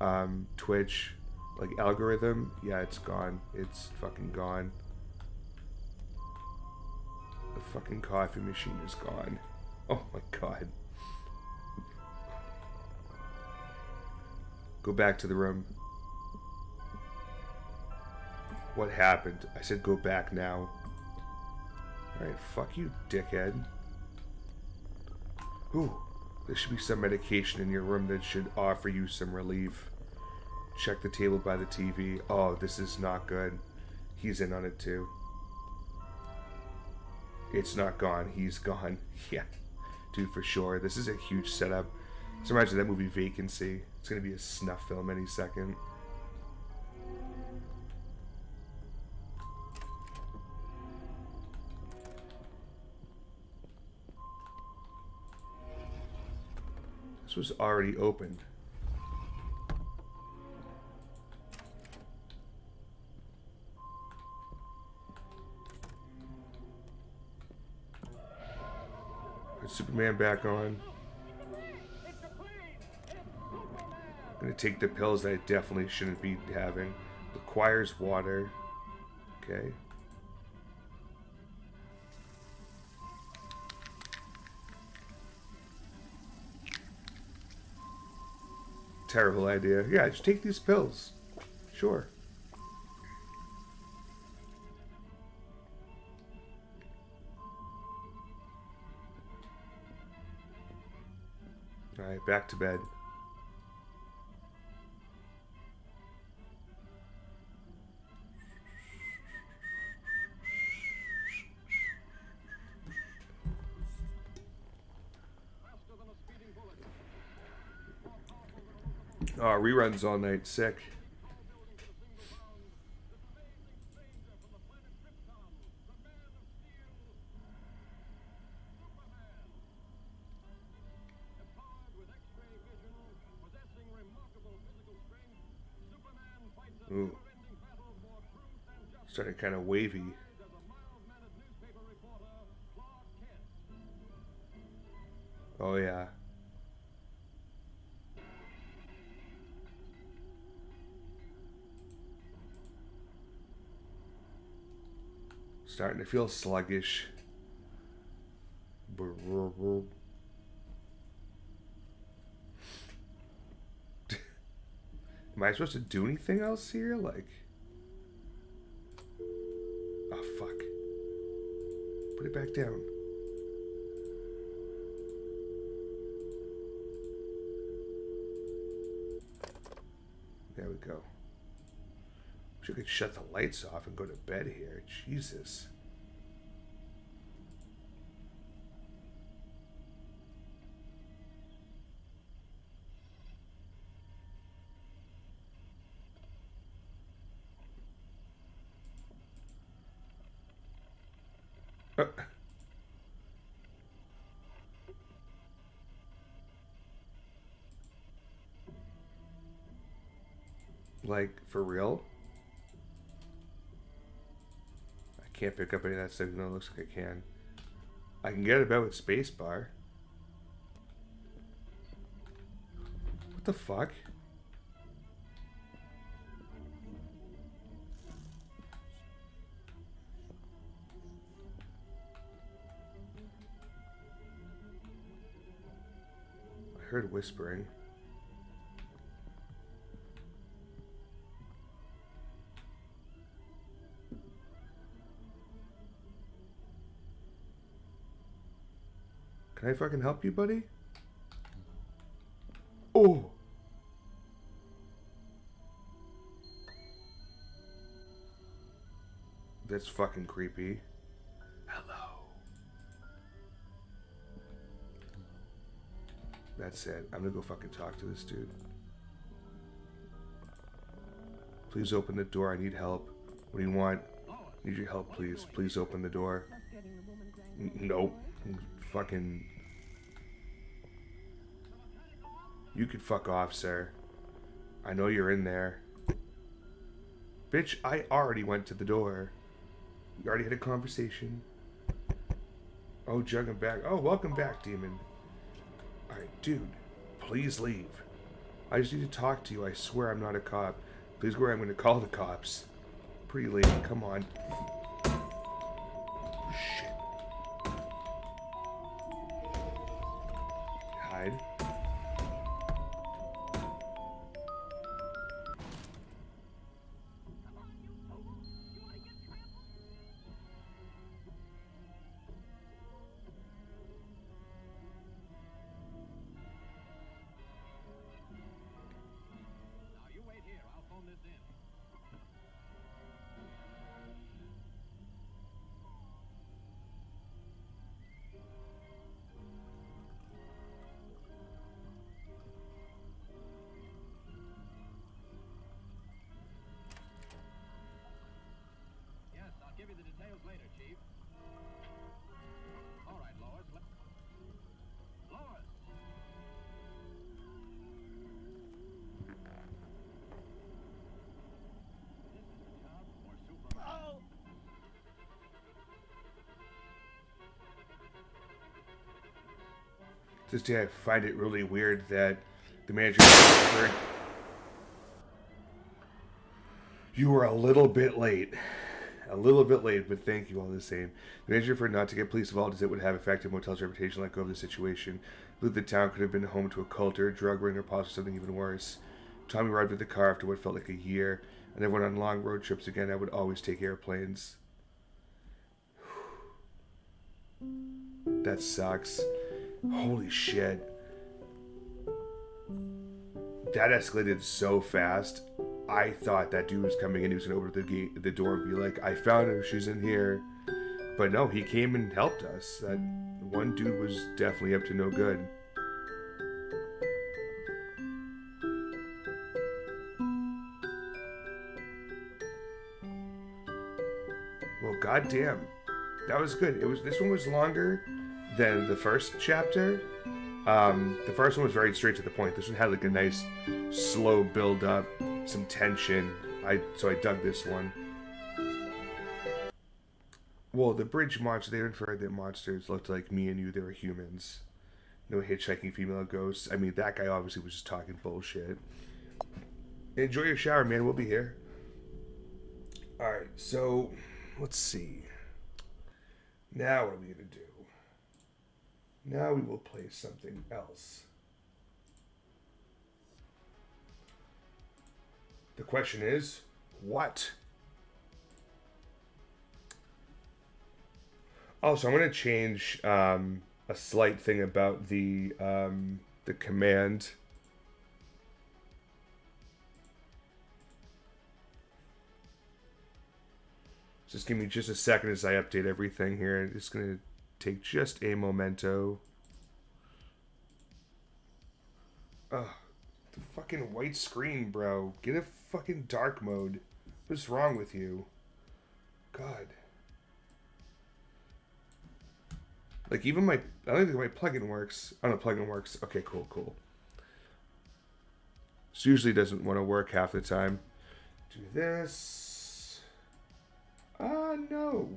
um, Twitch? Like algorithm? Yeah, it's gone. It's fucking gone. The fucking coffee machine is gone. Oh my god. Go back to the room. What happened? I said go back now. Alright, fuck you, dickhead. Ooh, there should be some medication in your room that should offer you some relief. Check the table by the TV. Oh, this is not good. He's in on it too. It's not gone. He's gone. Yeah. Dude, for sure. This is a huge setup. So imagine that movie Vacancy. It's going to be a snuff film any second. This was already opened. Put Superman back on. I'm gonna take the pills that I definitely shouldn't be having. Requires water. Okay. Terrible idea. Yeah, just take these pills. Sure. Alright, back to bed. Oh, reruns all night. Sick. started kind of wavy. Oh yeah. Starting to feel sluggish. Am I supposed to do anything else here? Like. Fuck. Put it back down. There we go. Wish I could shut the lights off and go to bed here. Jesus. Uh. Like, for real? I can't pick up any of that it looks like I can. I can get it about with spacebar. What the fuck? I heard whispering. Can I fucking help you, buddy? Oh! That's fucking creepy. Hello. That's it. I'm gonna go fucking talk to this dude. Please open the door. I need help. What do you want? Need your help, please. Please open the door. N- Nope. Fucking. You could fuck off, sir. I know you're in there. Bitch, I already went to the door. We already had a conversation. Oh, jugging back. Oh, welcome back, demon. Alright, dude, please leave. I just need to talk to you. I swear I'm not a cop. Please go where I'm going to call the cops. Pretty lady, come on. Just I find it really weird that the manager. You were a little bit late. A little bit late, but thank you all the same. The manager for not to get police involved as it would have affected motel's reputation let go of the situation. Believe the town could have been home to a cult or a drug ring or possibly something even worse. Tommy arrived with the car after what felt like a year, and never went on long road trips again. I would always take airplanes. That sucks. Holy shit. That escalated so fast. I thought that dude was coming in. He was gonna open the gate, the door, and be like, "I found her. She's in here." But no, he came and helped us. That one dude was definitely up to no good. Well, goddamn, that was good. It was this one was longer than the first chapter. Um, the first one was very straight to the point. This one had like a nice slow build up, some tension. I so I dug this one. Well, the bridge monster they inferred that monsters looked like me and you. They were humans. No hitchhiking female ghosts. I mean, that guy obviously was just talking bullshit. Enjoy your shower, man. We'll be here. All right, so let's see. Now what are we gonna do? Now we will play something else. The question is, what? Also, I'm going to change um, a slight thing about the um, the command. Just give me just a second as I update everything here. It's going to take just a memento. Ugh, the fucking white screen, bro. Get a fucking dark mode. What's wrong with you? God. Like even my, I don't think my plugin works. Oh no, plugin works. Okay, cool, cool. This usually doesn't want to work half the time. Do this. Ah, uh, no.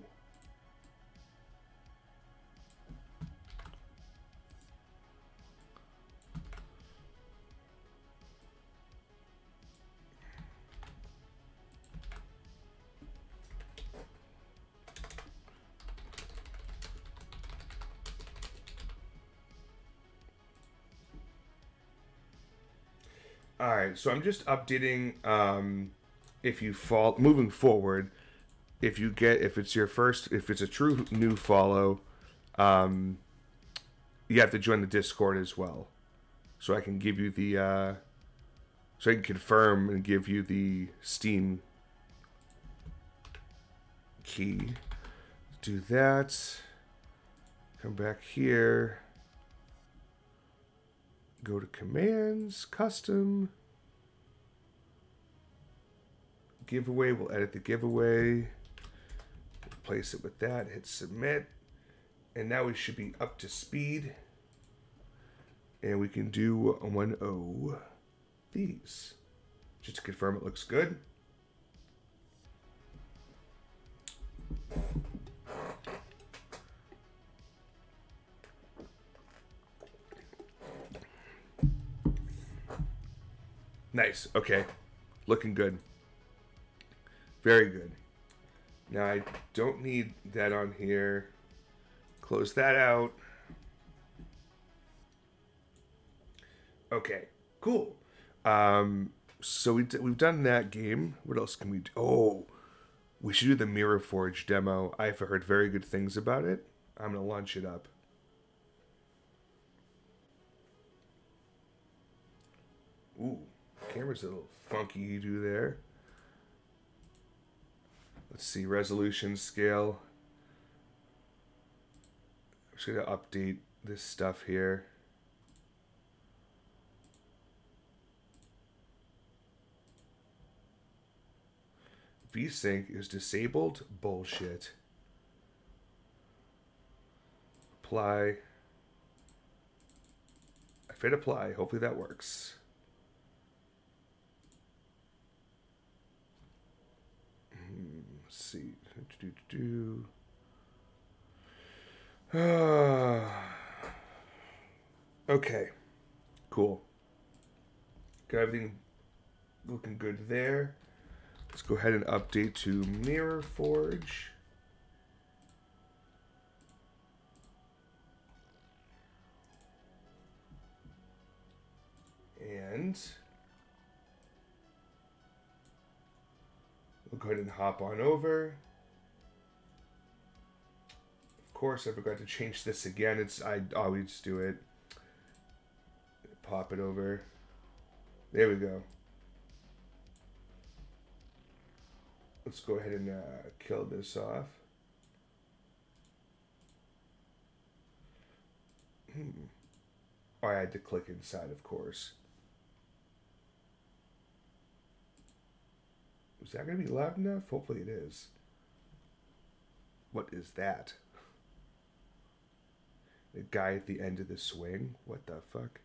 All right, so I'm just updating. Um, if you fall moving forward, if you get if it's your first, if it's a true new follow, um, you have to join the Discord as well, so I can give you the, uh, so I can confirm and give you the Steam key. Do that. Come back here go to commands, custom, giveaway. We'll edit the giveaway, replace it with that, hit submit. And now we should be up to speed. And we can do one O these. Just to confirm it looks good. Nice. Okay. Looking good. Very good. Now I don't need that on here. Close that out. Okay. Cool. Um, so we we've done that game. What else can we do? Oh, we should do the Mirror Forge demo. I've heard very good things about it. I'm gonna launch it up. Ooh camera's a little funky you do there. Let's see, resolution scale. I'm just going to update this stuff here. VSync is disabled? Bullshit. Apply. If it apply, hopefully that works. Let's see. Do, do, do. Okay. Cool. Got everything looking good there. Let's go ahead and update to Mirror Forge. And We'll go ahead and hop on over. Course, I forgot to change this again. It's I always do it. Pop it over. There we go. Let's go ahead and uh, kill this off. Hmm. Oh, I had to click inside, of course. Is that going to be loud enough? Hopefully it is. What is that? The guy at the end of the swing? What the fuck?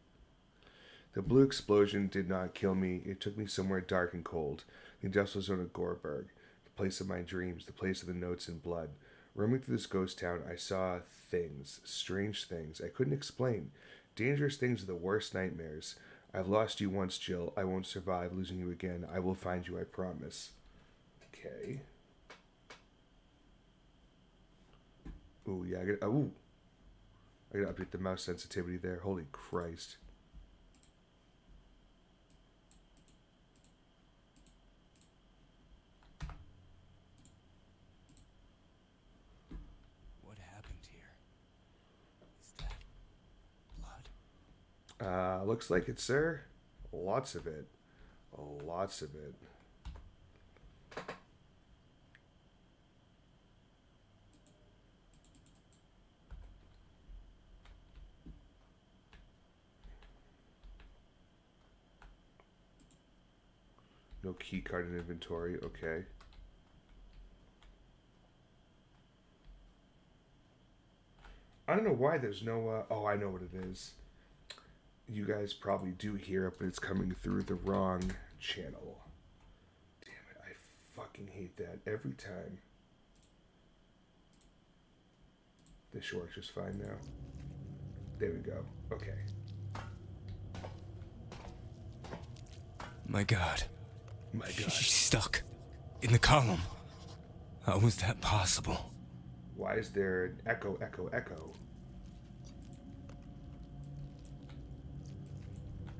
The blue explosion did not kill me. It took me somewhere dark and cold. The industrial zone of Gorberg, the place of my dreams, the place of the notes and blood. Roaming through this ghost town, I saw things, strange things I couldn't explain. Dangerous things are the worst nightmares. I've lost you once, Jill. I won't survive losing you again. I will find you, I promise. Okay. Ooh, yeah, I got ooh. I gotta update the mouse sensitivity there. Holy Christ. What happened here? Is that blood? Uh, looks like it, sir. Lots of it. Lots of it. No key card in inventory. Okay. I don't know why there's no. Uh, oh, I know what it is. You guys probably do hear it, but it's coming through the wrong channel. Damn it! I fucking hate that every time. This works just fine now. There we go. Okay. My god. My God. She's stuck. In the column. How was that possible? Why is there an echo, echo, echo?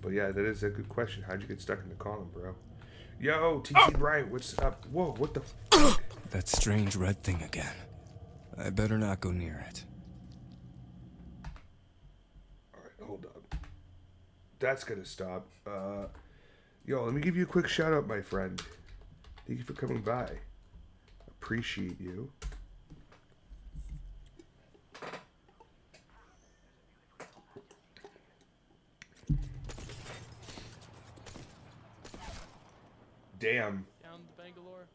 But yeah, that is a good question. How'd you get stuck in the column, bro? Yo, TC Bryant, what's up? Whoa, what the fuck? That strange red thing again. I better not go near it. Alright, hold up. That's gonna stop. Uh, yo, let me give you a quick shout out, my friend. Thank you for coming by. Appreciate you. Damn. Down to Bangalore.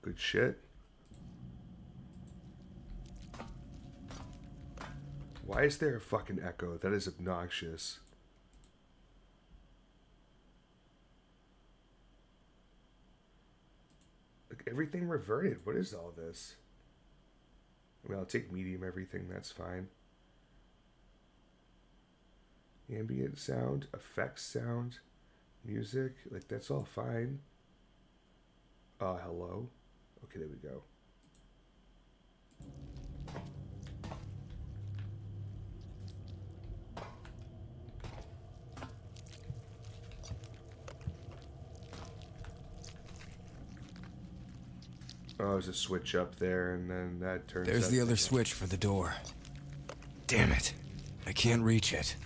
Good shit. Why is there a fucking echo? That is obnoxious. Like everything reverted. What is all this? I mean, I'll take medium everything. That's fine. Ambient sound, effects sound, music. Like that's all fine. Uh, hello. Okay, there we go. Oh, there's a switch up there, and then that turns. There's the other switch for the door. Damn it. I can't reach it.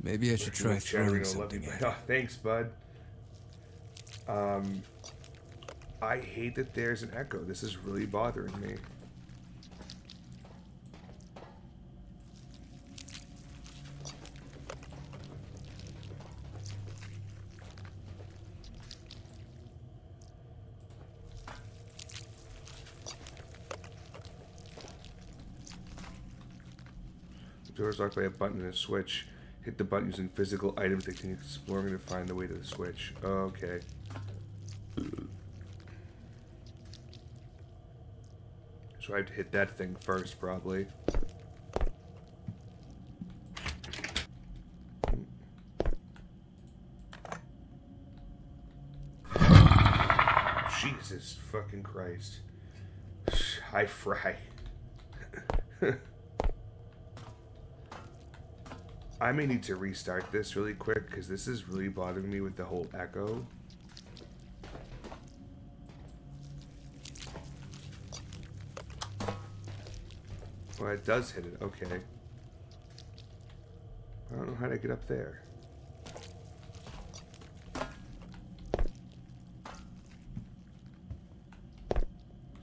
Maybe I should try throwing something at it. Oh, thanks, bud. Um, I hate that there's an echo. This is really bothering me. The door is locked by a button and a switch. Hit the button using physical items that can exploring to find the way to the switch. Okay. So I have to hit that thing first, probably. Jesus fucking Christ. I fry. I may need to restart this really quick because this is really bothering me with the whole echo. Well, it does hit it. Okay. I don't know how to get up there. So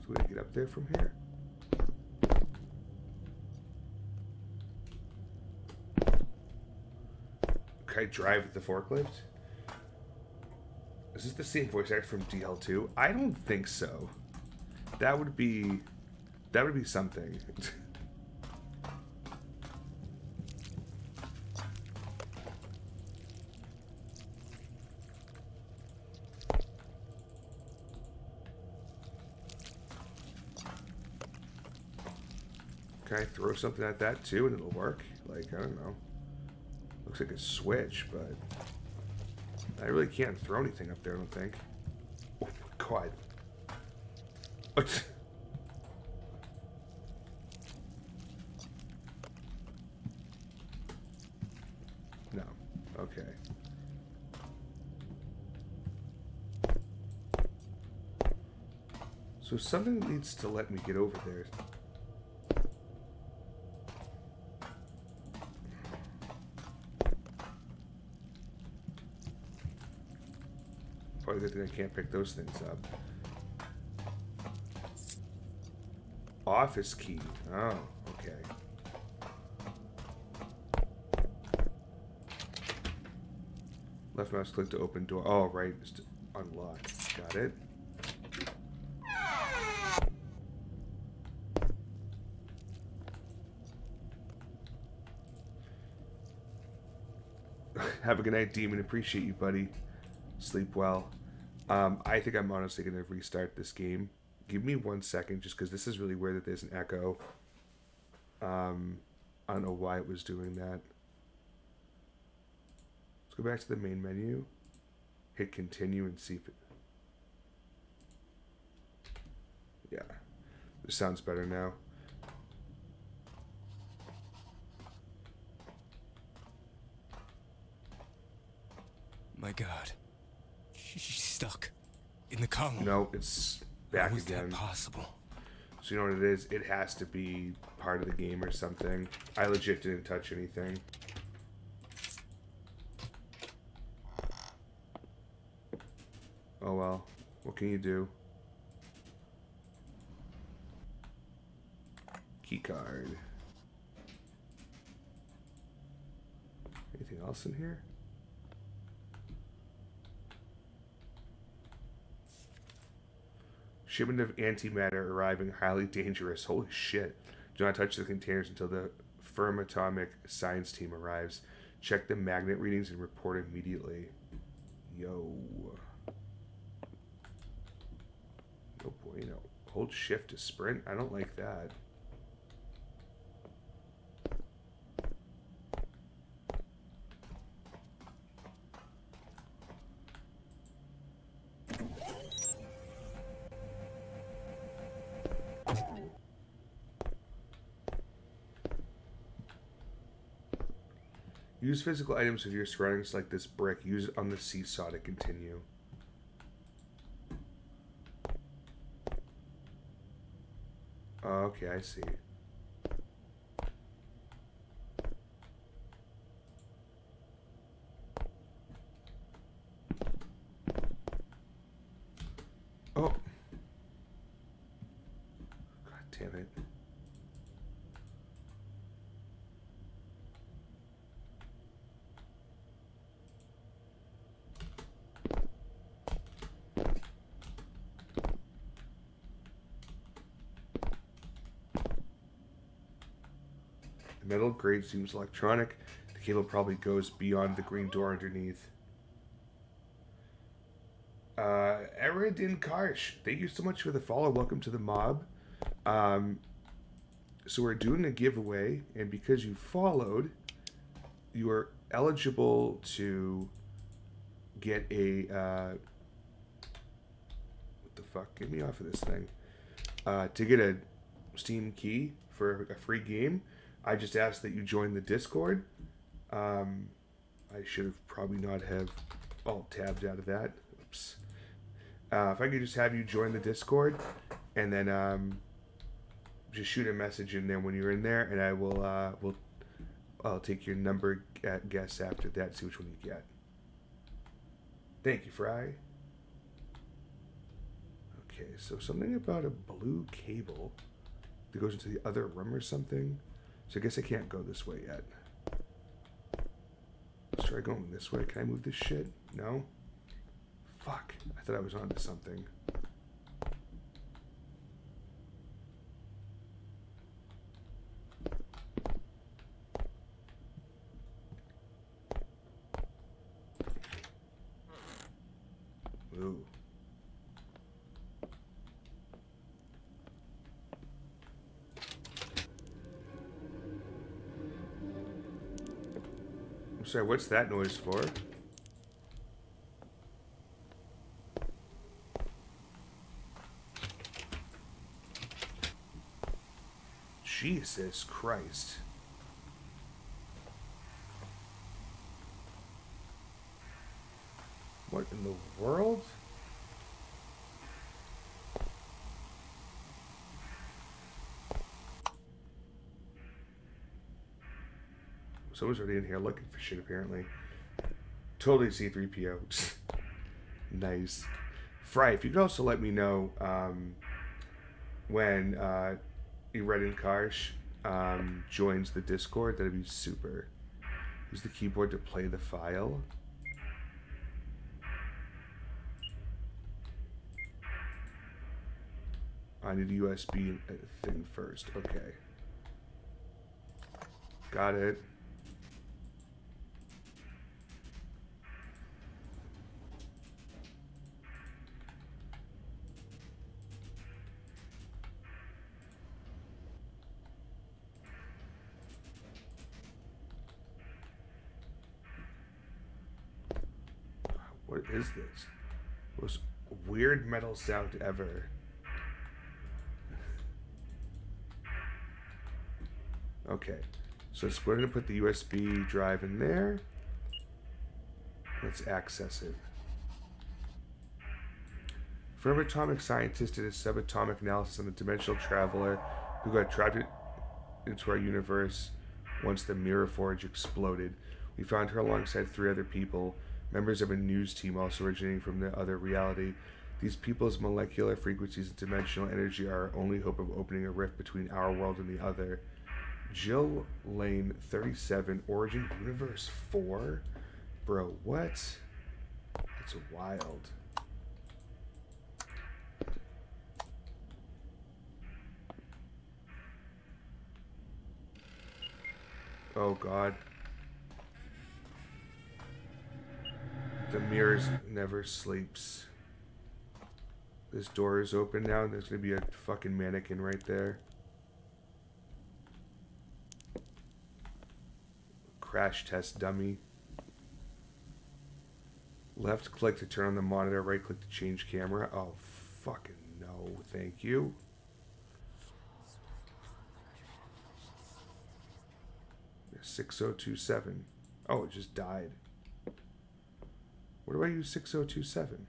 we get up there from here. I drive the forklift? Is this the same voice actor from DL2? I don't think so. That would be that would be something. Can I throw something at that too and it'll work? Like, I don't know. Looks like a switch, but I really can't throw anything up there, I don't think. Oh my god. No. Okay. So something needs to let me get over there. I can't pick those things up. Office key. Oh, okay. Left mouse click to open door. Oh, right. It's to unlock. Got it. Have a good night, Demon. Appreciate you, buddy. Sleep well. Um, I think I'm honestly going to restart this game. Give me one second, just because this is really weird that there's an echo. Um, I don't know why it was doing that. Let's go back to the main menu. Hit continue and see if it. Yeah. This sounds better now. My god. Stuck. In the column. No, it's back How is again. that possible? So you know what it is? It has to be part of the game or something. I legit didn't touch anything. Oh well. What can you do? Key card. Anything else in here? Shipment of antimatter arriving highly dangerous. Holy shit. Do not touch the containers until the firm atomic science team arrives. Check the magnet readings and report immediately. Yo. No bueno. Hold shift to sprint? I don't like that. Use physical items of your surroundings like this brick. Use it on the seesaw to continue. Okay, I see. Oh. God damn it. Grate seems electronic. The cable probably goes beyond the green door underneath. Uh, Eridin Karsh, thank you so much for the follow. Welcome to the mob. Um, so we're doing a giveaway, and because you followed, you are eligible to get a uh, what the fuck? Get me off of this thing. Uh, to get a Steam key for a free game. I just ask that you join the Discord. Um, I should have probably not have all tabbed out of that. Oops. Uh, if I could just have you join the Discord, and then um, just shoot a message in there when you're in there, and I will uh, will I'll take your number guess after that. See which one you get. Thank you, Fry. Okay, so something about a blue cable that goes into the other room or something. So I guess I can't go this way yet. Let's try going this way. Can I move this shit? No? Fuck. I thought I was onto something. Ooh. What's that noise for? Jesus Christ. What in the world? Someone's already in here looking for shit apparently. Totally C3PO. nice. Fry, if you could also let me know um, when uh, Eredin Karsh um, joins the Discord, that'd be super. Use the keyboard to play the file. I need a USB thing first. Okay. Got it. What is this? Most weird metal sound ever. Okay, so it's going to put the USB drive in there. Let's access it. Former atomic scientist did a subatomic analysis on the dimensional traveler who got trapped into our universe once the Mirror Forge exploded. We found her alongside three other people, members of a news team also originating from the other reality. These people's molecular frequencies and dimensional energy are our only hope of opening a rift between our world and the other. Jill Lane 37 Origin Universe 4? Bro, what? It's wild. Oh god. The mirrors never sleeps. This door is open now and there's gonna be a fucking mannequin right there. Crash test dummy. Left click to turn on the monitor, right click to change camera. Oh, fucking no, thank you. Six zero two seven. Oh, it just died. What do I use six zero two seven?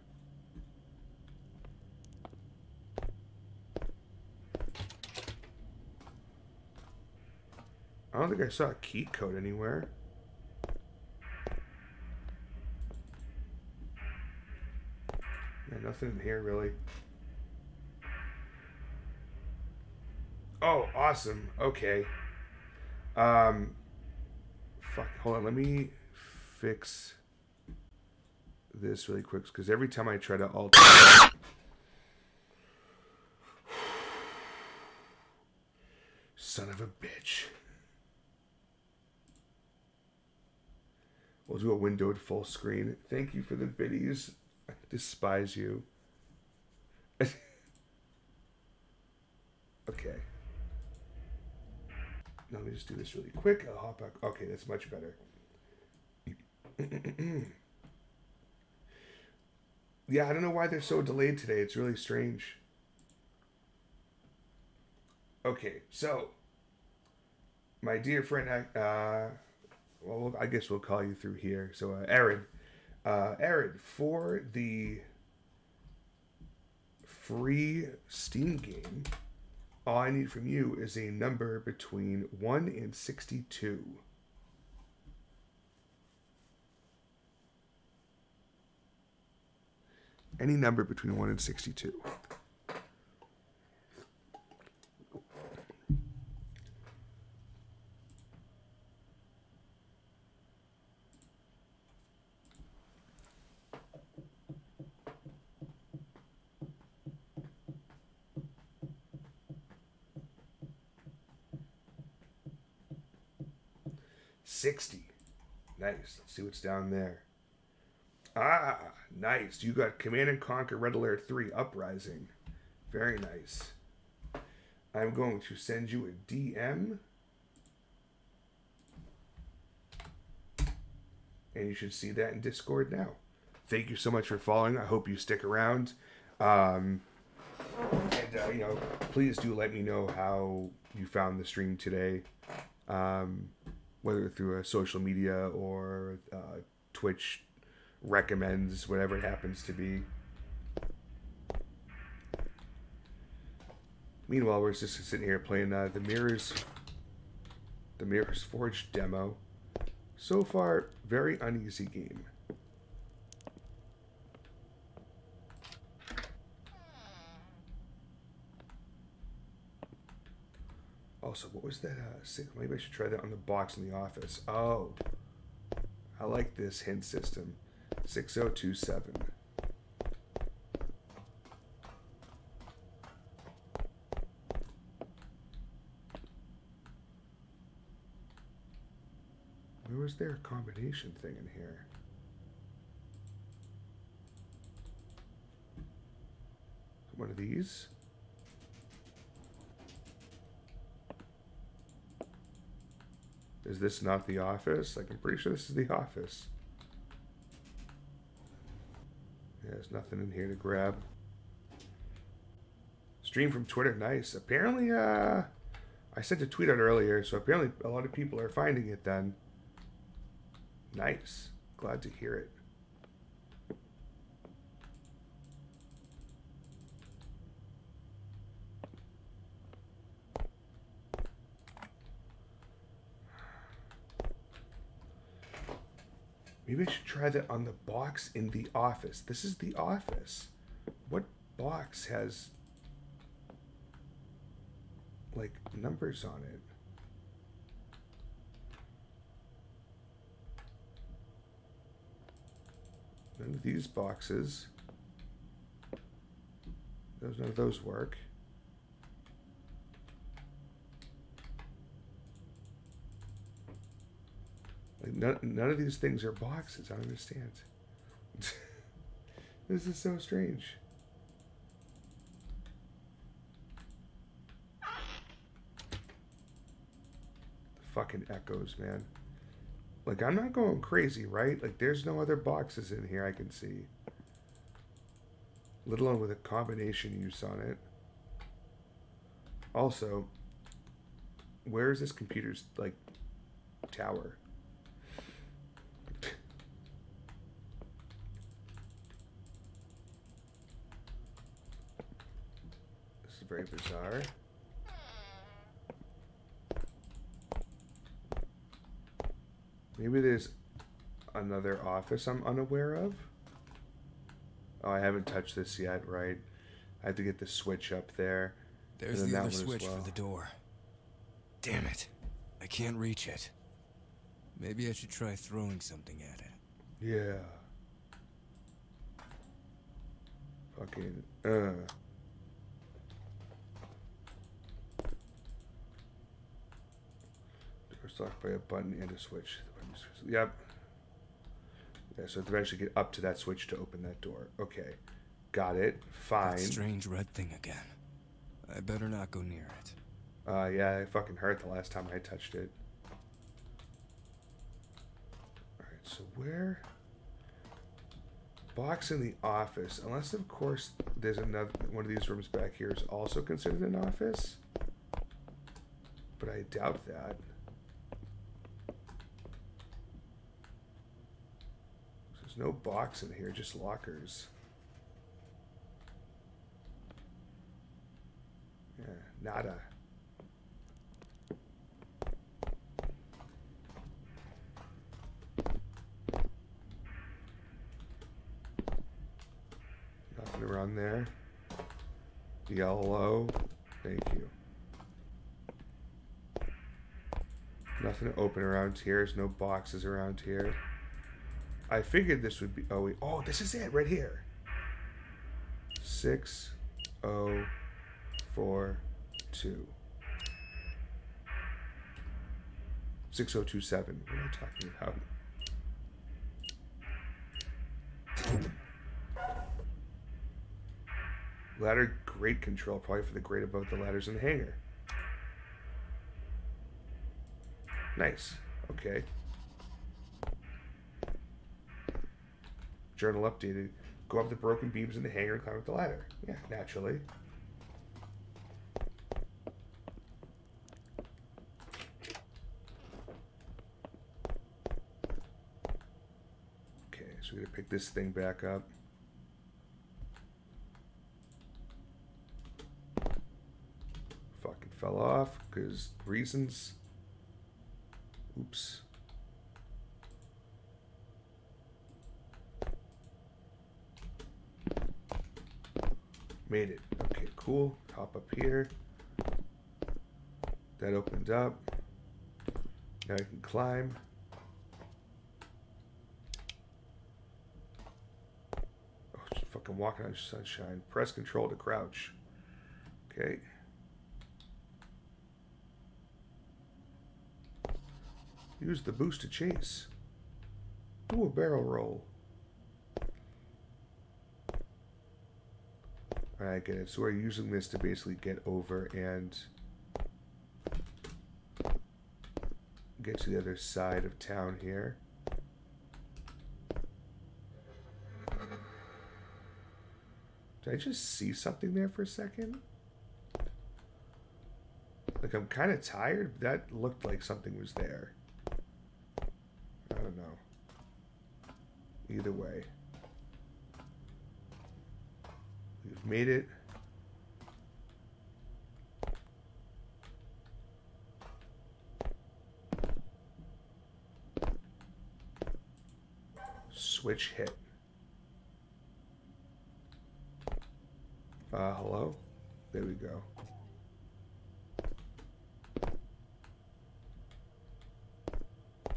I don't think I saw a key code anywhere. Yeah, nothing in here really. Oh, awesome. Okay. Um fuck, hold on. Let me fix this really quick because every time I try to alter Son of a bitch. We'll do a windowed full screen. Thank you for the biddies. I despise you. okay. Now let me just do this really quick. I'll hop back. Okay, that's much better. yeah, I don't know why they're so delayed today. It's really strange. Okay, so my dear friend, uh, well, I guess we'll call you through here. So, uh, Aaron, uh, Aaron, for the free Steam game, all I need from you is a number between 1 and 62. Any number between 1 and 62. Sixty. Nice. Let's see what's down there. Ah, nice. You got Command and Conquer Red Alert 3 Uprising. Very nice. I'm going to send you a DM. And you should see that in Discord now. Thank you so much for following. I hope you stick around. Um, and, uh, you know, please do let me know how you found the stream today. Um, whether through a social media or uh, Twitch recommends, whatever it happens to be. Meanwhile, we're just sitting here playing uh, the Mirrors, the Mirrors Forge demo. So far, very uneasy game. Also, what was that? Uh, maybe I should try that on the box in the office. Oh, I like this hint system. 6027. Where was there a combination thing in here? One of these? Is this not the office? Like, I'm pretty sure this is the office. Yeah, there's nothing in here to grab. Stream from Twitter, nice. Apparently, uh, I sent a tweet out earlier, so apparently a lot of people are finding it then. Nice. Glad to hear it. Maybe I should try that on the box in the office. This is the office. What box has like numbers on it? None of these boxes. Those none of those work. Like none, none of these things are boxes. I understand. this is so strange. The fucking echoes, man. Like I'm not going crazy, right? Like there's no other boxes in here I can see. Let alone with a combination use on it. Also, where is this computer's like tower? Very bizarre. Maybe there's another office I'm unaware of. Oh, I haven't touched this yet, right? I have to get the switch up there. There's the other that one as switch well. for the door. Damn it. I can't reach it. Maybe I should try throwing something at it. Yeah. Fucking, uh. Locked by a button and a switch. The button is- Yep. Yeah, so eventually get up to that switch to open that door. Okay. Got it. Fine. That strange red thing again. I better not go near it. Uh, yeah, it fucking hurt the last time I touched it. Alright, so where? Box in the office. Unless, of course, there's another one of these rooms back here is also considered an office. But I doubt that. No box in here, just lockers. Yeah, nada. Nothing around there. Yellow. Thank you. Nothing to open around here. There's no boxes around here. I figured this would be. Oh. Oh, this is it right here. Six, oh, four, two. 6027. What am I talking about? Ladder grate control, probably for the grate above the ladders in the hangar. Nice. Okay. Journal updated. Go up the broken beams in the hangar and climb up the ladder. Yeah, naturally. Okay, so we're gonna pick this thing back up. Fucking fell off because reasons. Oops. Made it. Okay, cool. Hop up here. That opened up. Now I can climb. Oh, fucking walking on sunshine. Press control to crouch. Okay. Use the boost to chase. Do a barrel roll. Get it. So we're using this to basically get over and get to the other side of town here. Did I just see something there for a second? Like I'm kind of tired. That looked like something was there. I don't know. Either way. We've made it. Switch hit. Uh, hello? There we go.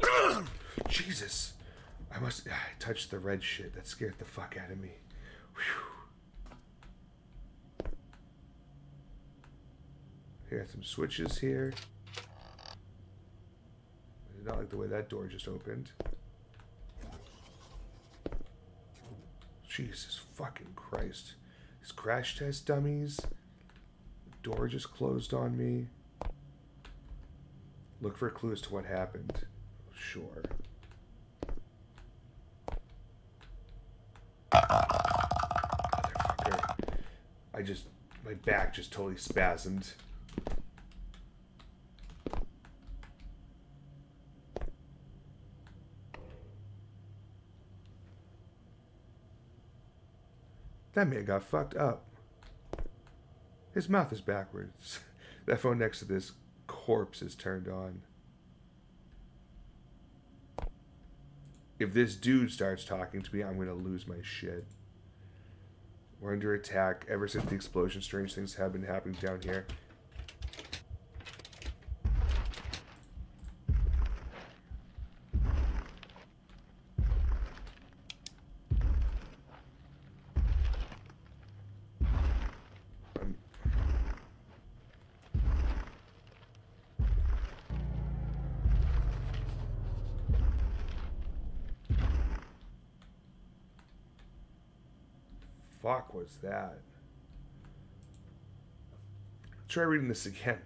Jesus! I must. I touched the red shit. That scared the fuck out of me. Whew. Here, some switches here. I did not like the way that door just opened. Jesus fucking Christ. These crash test dummies. The door just closed on me. Look for clues to what happened. Sure. I just, my back just totally spasmed. That man got fucked up. His mouth is backwards. that phone next to this corpse is turned on. If this dude starts talking to me, I'm gonna lose my shit. We're under attack ever since the explosion. Strange things have been happening down here. Was that? Try reading this again.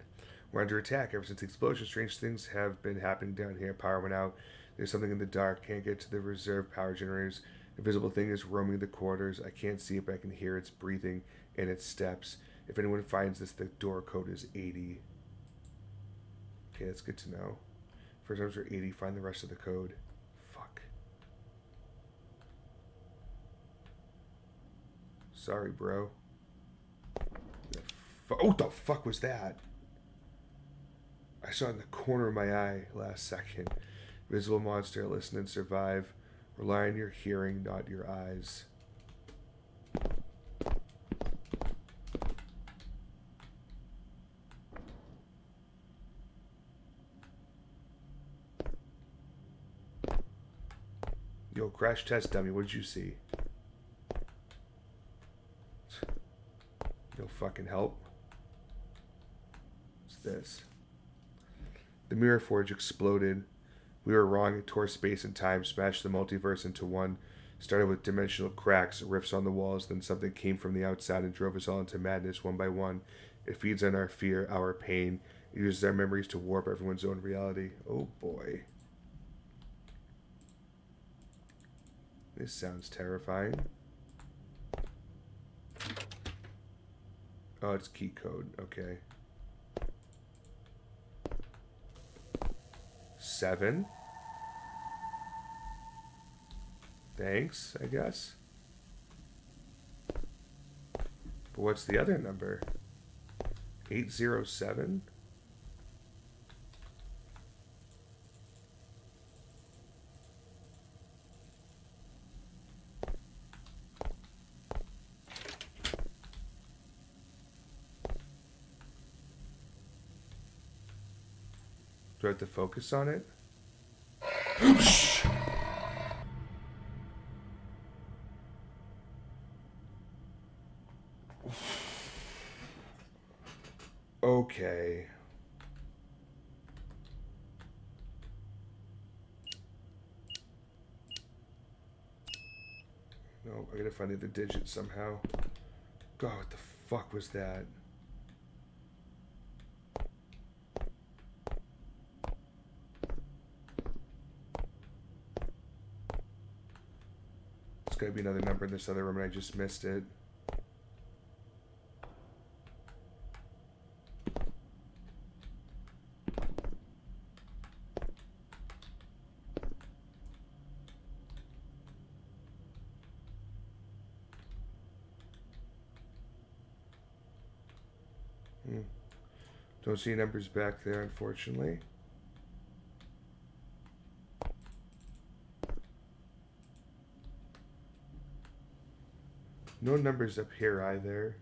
We're under attack ever since the explosion. Strange things have been happening down here. Power went out. There's something in the dark. Can't get to the reserve power generators. Invisible thing is roaming the quarters. I can't see it, but I can hear its breathing and its steps. If anyone finds this, the door code is 80. Okay, that's good to know. First numbers are 80. Find the rest of the code. Fuck. Sorry, bro. Oh, the fuck was that? I saw in the corner of my eye last second. Visible monster, listen and survive. Rely on your hearing, not your eyes. Yo, crash test dummy, what did you see? No fucking help. What's this? The Mirror Forge exploded. We were wrong. It tore space and time, smashed the multiverse into one. Started with dimensional cracks, rifts on the walls, then something came from the outside and drove us all into madness one by one. It feeds on our fear, our pain. It uses our memories to warp everyone's own reality. Oh boy. This sounds terrifying. Oh, it's key code. Okay. Seven. Thanks, I guess. But what's the other number? 807? I to focus on it? Okay. No, I gotta find the other digit somehow. God, what the fuck was that? There's gotta be another number in this other room and I just missed it. Hmm. Don't see numbers back there, unfortunately. No numbers up here either.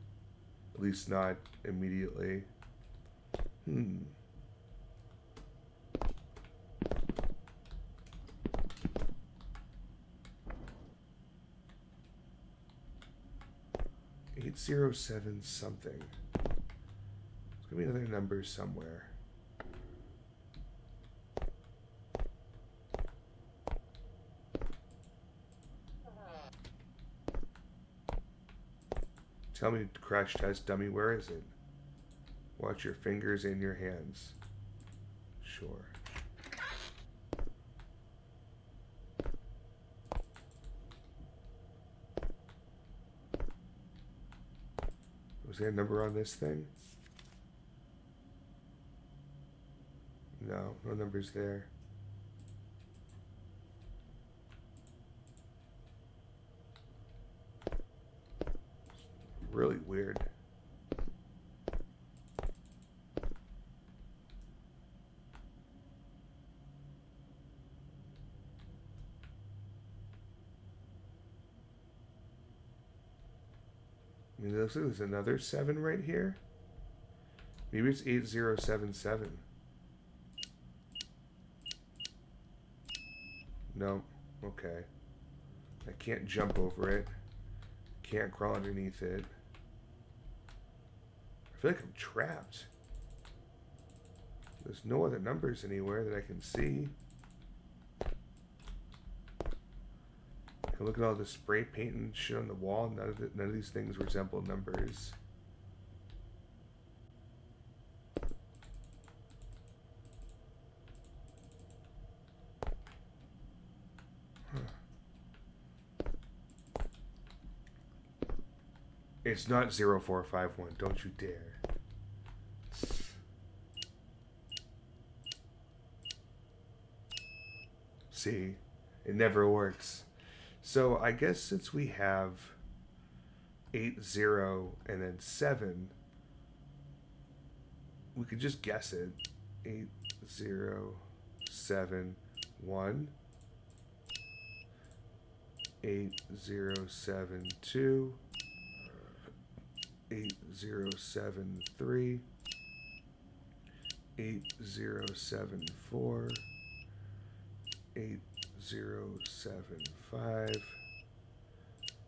At least not immediately. Hmm. Eight zero seven something. There's gonna be another number somewhere. Tell me, crash test dummy, where is it? Watch your fingers and your hands. Sure. Was there a number on this thing? No, no numbers there. Really weird. I mean, looks like there's another seven right here. Maybe it's 8077. No. Okay. I can't jump over it. Can't crawl underneath it. Feel like I'm trapped. There's no other numbers anywhere that I can see. I look at all the spray paint and shit on the wall. None of the, none of these things resemble numbers. It's not 0451. Don't you dare. See? It never works. So I guess since we have 8 0 and then 7, we could just guess it. 8 0 7 1 8 0 7 2 eight zero seven three eight zero seven four eight zero seven five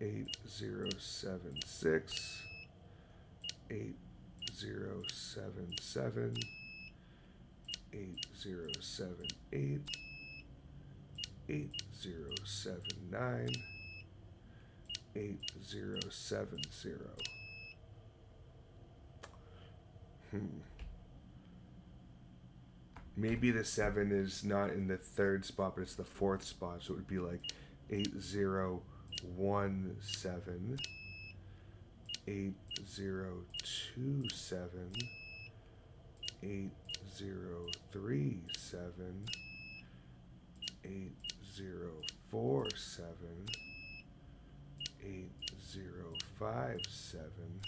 eight zero seven six eight zero seven seven eight zero seven eight eight zero seven nine eight zero seven zero Maybe the seven is not in the third spot, but it's the fourth spot. So it would be like eight zero one seven, eight zero two seven, eight zero three seven, eight zero four seven, eight zero five seven,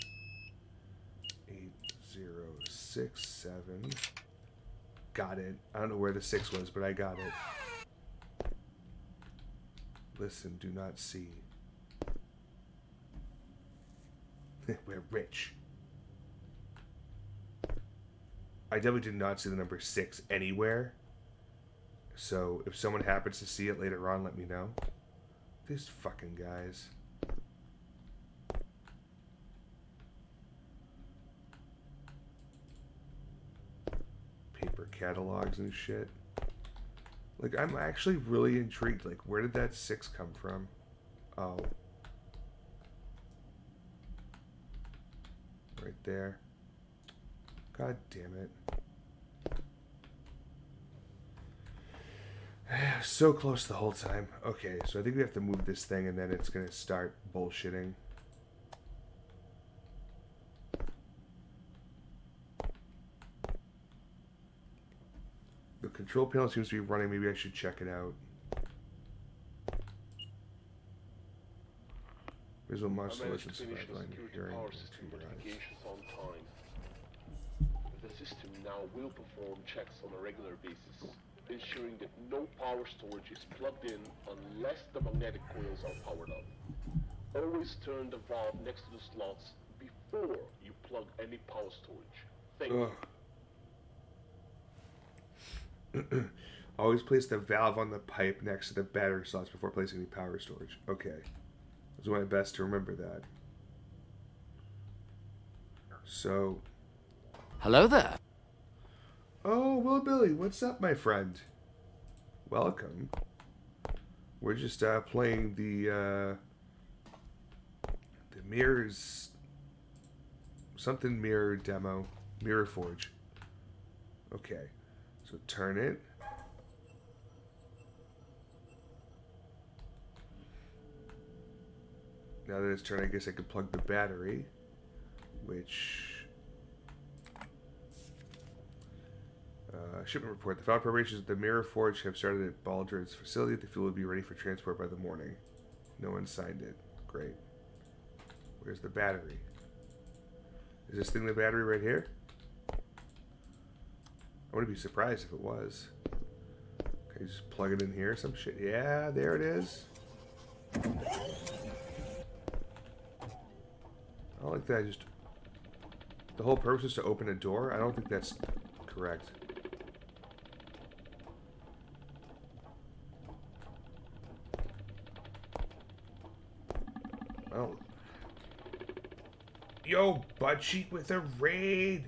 eight zero six seven. Got it. I don't know where the six was, but I got it. Listen, do not see. We're rich. I definitely did not see the number six anywhere. So if someone happens to see it later on, let me know. These fucking guys. Paper catalogs and shit. Like, I'm actually really intrigued. Like, where did that six come from? Oh. Right there. God damn it. so close the whole time. Okay, so I think we have to move this thing and then it's gonna start bullshitting. Control panel seems to be running. Maybe I should check it out. Visual I monster managed to listens finish the line security power system modifications on time. The system now will perform checks on a regular basis, ensuring that no power storage is plugged in unless the magnetic coils are powered up. Always turn the valve next to the slots before you plug any power storage. Thank you. Always place the valve on the pipe next to the battery slots before placing any power storage. Okay. I'll do my best to remember that. So, Hello there. oh, Will Billy, what's up, my friend? Welcome. We're just uh, playing the uh, the mirrors something mirror demo, Mirror Forge. Okay, so turn it. Now that it's turned, I guess I could plug the battery, which. Uh, shipment report. The final preparations of the Mirror Forge have started at Baldur's facility. The fuel will be ready for transport by the morning. No one signed it. Great. Where's the battery? Is this thing the battery right here? I wouldn't be surprised if it was. Okay, just plug it in here. Some shit. Yeah, there it is. I don't like that. I just. The whole purpose is to open a door? I don't think that's correct. Oh. Yo, butt cheek with a raid.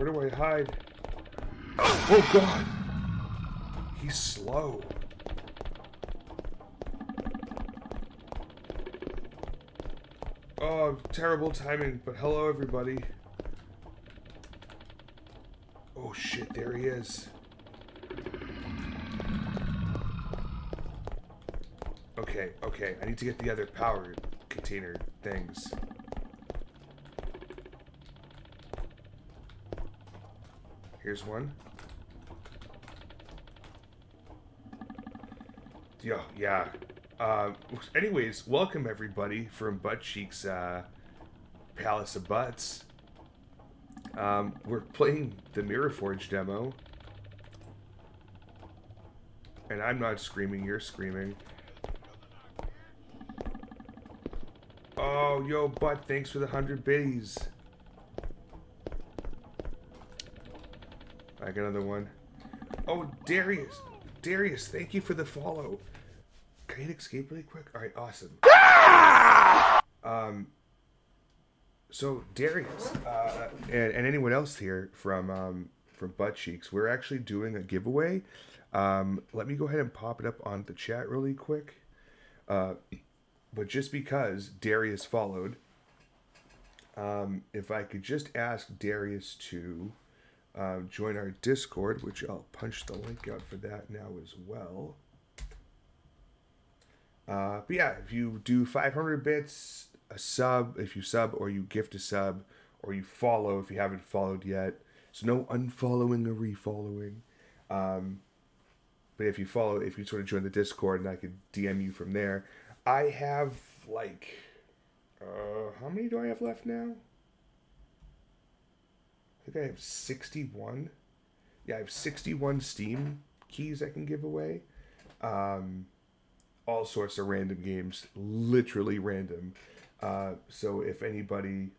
Where do I hide? Oh god! He's slow. Oh, terrible timing, but hello everybody. Oh shit, there he is. Okay, okay, I need to get the other power container things. Here's one. Yeah, yeah. Uh, anyways, welcome everybody from Butt Cheeks uh, Palace of Butts. Um, we're playing the Mirror Forge demo. And I'm not screaming, you're screaming. Oh, yo, Butt, thanks for the 100 biddies. I got another one. Oh, Darius. Darius, thank you for the follow. Can I escape really quick? All right, awesome. Um, so Darius uh, and, and anyone else here from um, from Butt Cheeks, we're actually doing a giveaway. Um, let me go ahead and pop it up on the chat really quick. Uh, but just because Darius followed, um, if I could just ask Darius to uh, join our Discord, which I'll punch the link out for that now as well. Uh, but yeah, if you do 500 bits, a sub, if you sub or you gift a sub, or you follow if you haven't followed yet. So no unfollowing or refollowing. Um, but if you follow, if you sort of join the Discord and I could DM you from there, I have like, uh, how many do I have left now? I think I have 61. Yeah, I have 61 Steam keys I can give away. Um, all sorts of random games, literally random. Uh, so if anybody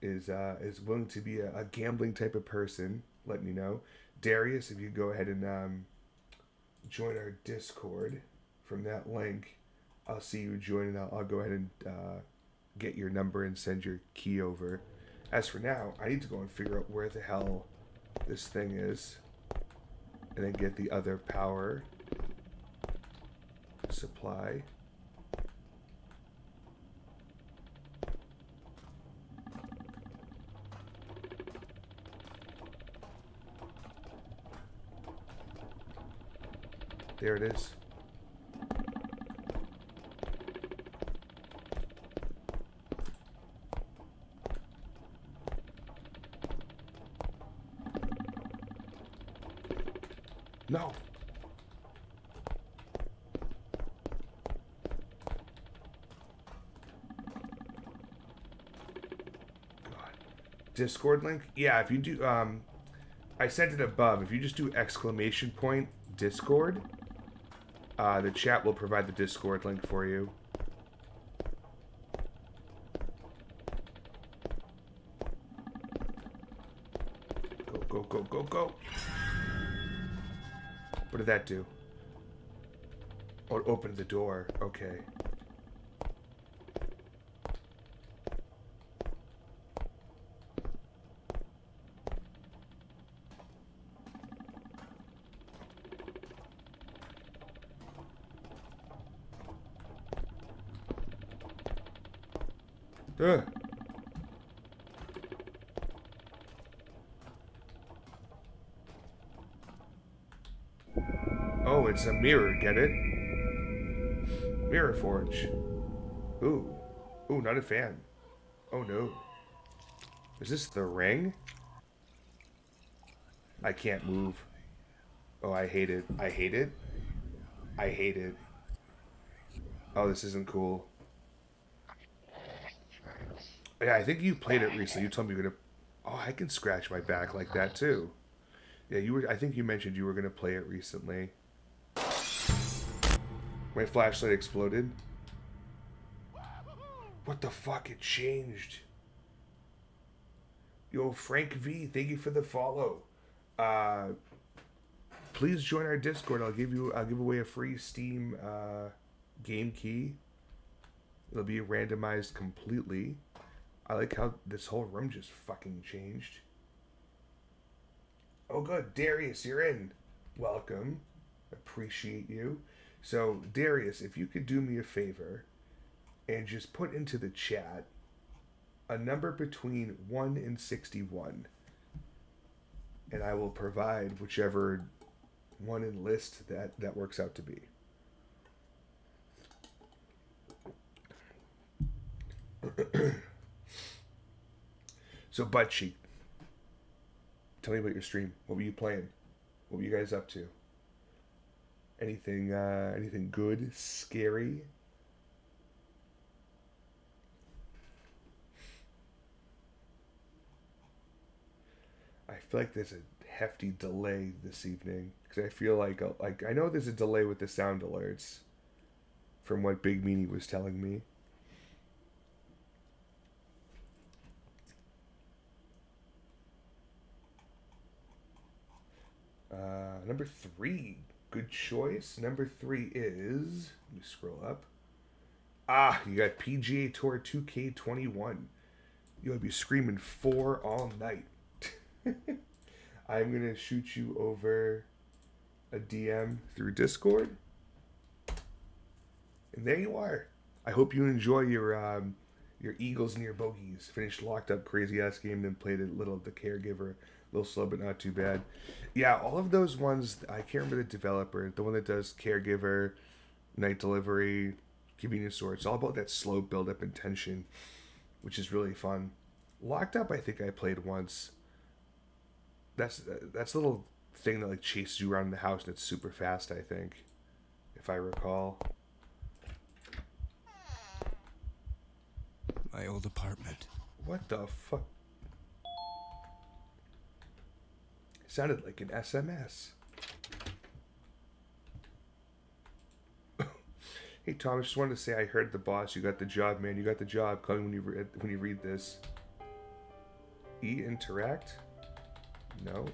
is uh, is willing to be a, a gambling type of person, let me know. Darius, if you go ahead and um, join our Discord from that link, I'll see you join and I'll, I'll go ahead and uh, get your number and send your key over. As for now, I need to go and figure out where the hell this thing is and then get the other power supply. There it is. No. God. Discord link? Yeah, if you do um I sent it above. If you just do exclamation point Discord, uh, the chat will provide the Discord link for you. Go, go, go, go, go. What did that do? Oh, it opened the door. Okay. Ugh. Oh, it's a mirror, get it? Mirror Forge. Ooh. Ooh, not a fan. Oh no. Is this the ring? I can't move. Oh, I hate it. I hate it. I hate it. Oh, this isn't cool. Yeah, I think you played it recently. You told me you were gonna. Oh, I can scratch my back like that too. Yeah, you were. I think you mentioned you were gonna play it recently. My flashlight exploded. What the fuck? It changed. Yo, Frank V, thank you for the follow. Uh, please join our Discord. I'll give you. I'll give away a free Steam uh, game key. It'll be randomized completely. I like how this whole room just fucking changed. Oh, good. Darius, you're in. Welcome. Appreciate you. So, Darius, if you could do me a favor and just put into the chat a number between 1 and 61, and I will provide whichever one in list that, that works out to be. So butt cheek. Tell me about your stream. What were you playing? What were you guys up to? Anything uh anything good? Scary? I feel like there's a hefty delay this evening because I feel like uh, like I know there's a delay with the sound alerts from what Big Meanie was telling me. Uh, number three, good choice. Number three is. Let me scroll up. Ah, you got PGA Tour 2K21. You'll be screaming four all night. I'm gonna shoot you over a DM through Discord, and there you are. I hope you enjoy your um, your Eagles and your Bogies. Finished locked up crazy ass game, then played a little of the Caregiver. Little slow, but not too bad. Yeah, all of those ones. I can't remember the developer, the one that does Caregiver, Night Delivery, Convenience Store. It's all about that slow build up and tension, which is really fun. Locked up, I think I played once. That's that's a little thing that like chases you around the house and it's super fast. I think, if I recall. My old apartment. What the fuck? Sounded like an SMS. hey Thomas, just wanted to say I heard the boss. You got the job, man. You got the job. Call me when you read when you read this. E interact. No.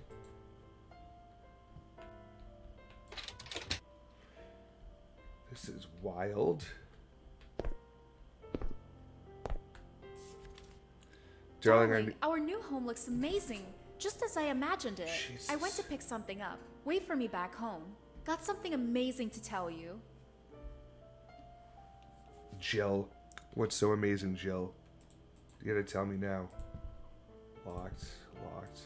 This is wild. Darling, Darling, our new home looks amazing, just as I imagined it. I went to pick something up. Wait for me back home. Got something amazing to tell you. Jill. What's so amazing, Jill? You gotta tell me now. Locked, locked.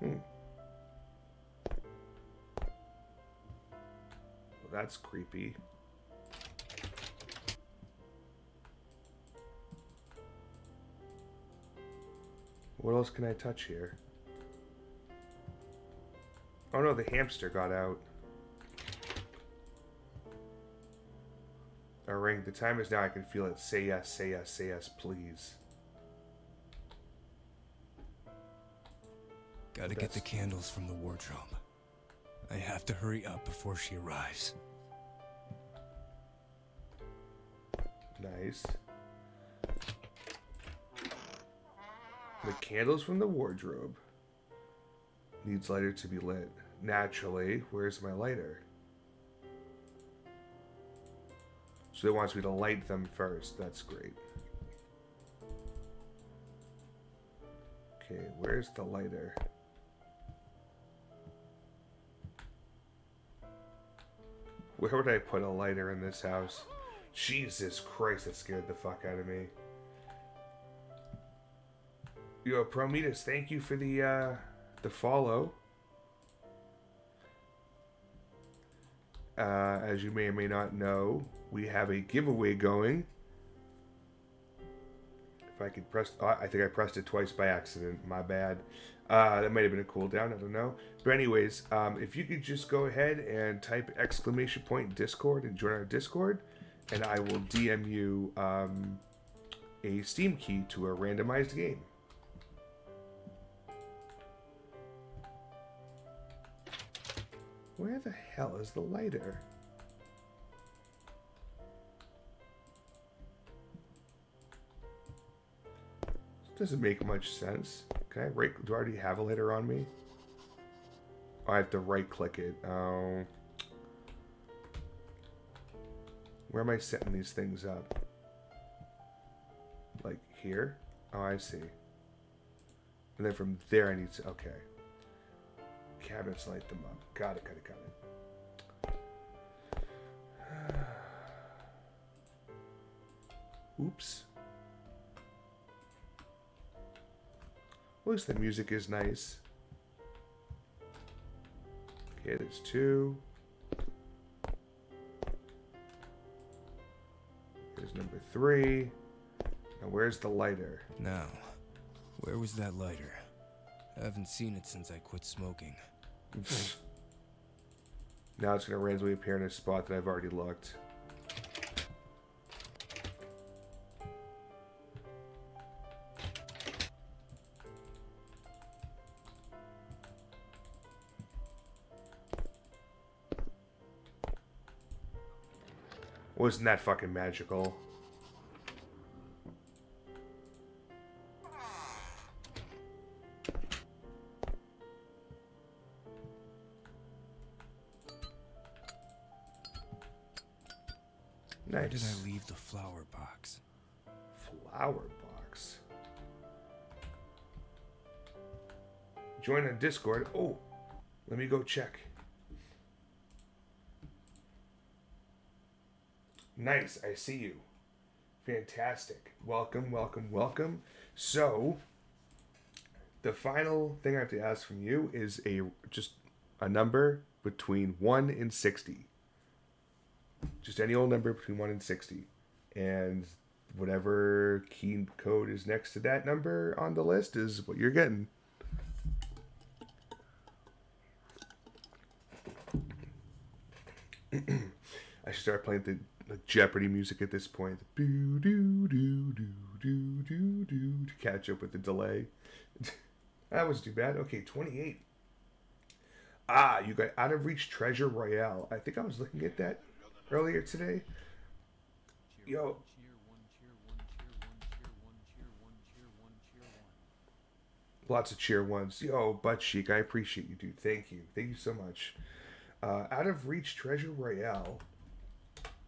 Hmm. Well, that's creepy. What else can I touch here? Oh no, the hamster got out. A ring. The time is now. I can feel it. Say yes, say yes, say yes, please. Gotta get the candles from the wardrobe. I have to hurry up before she arrives. Nice. The candles from the wardrobe. Needs lighter to be lit. Naturally, where's my lighter? So it wants me to light them first. That's great. Okay, where's the lighter? Where would I put a lighter in this house? Jesus Christ, that scared the fuck out of me. Yo, Prometheus, thank you for the uh the follow. Uh, as you may or may not know, we have a giveaway going. If I could press, oh, I think I pressed it twice by accident. My bad. Uh, that might have been a cooldown. I don't know. But anyways, um, if you could just go ahead and type exclamation point Discord and join our Discord, and I will DM you um, a Steam key to a randomized game. Where the hell is the lighter? Doesn't make much sense. Can I right? Do I already have a lighter on me? Oh, I have to right click it. Oh. Where am I setting these things up? Like here? Oh, I see. And then from there I need to, okay. Cabinets light them up. Got it, got it, got it. Oops. At least the music is nice. Okay, there's two. Here's number three. Now where's the lighter? Now, where was that lighter? I haven't seen it since I quit smoking. Now it's gonna randomly appear in a spot that I've already looked. Wasn't that fucking magical? Discord. Oh, let me go check. Nice, I see you. Fantastic. Welcome, welcome, welcome. So, the final thing I have to ask from you is a just a number between 1 and 60. Just any old number between 1 and 60. And whatever key code is next to that number on the list is what you're getting. I should start playing the, the Jeopardy music at this point. Boo doo doo doo do do do to catch up with the delay. that was too bad. Okay, 28. Ah, you got Out of Reach Treasure Royale. I think I was looking at that earlier today. Yo, lots of cheer ones. Yo, Butt Cheek, I appreciate you, dude. Thank you. Thank you so much. Uh, Out of Reach Treasure Royale.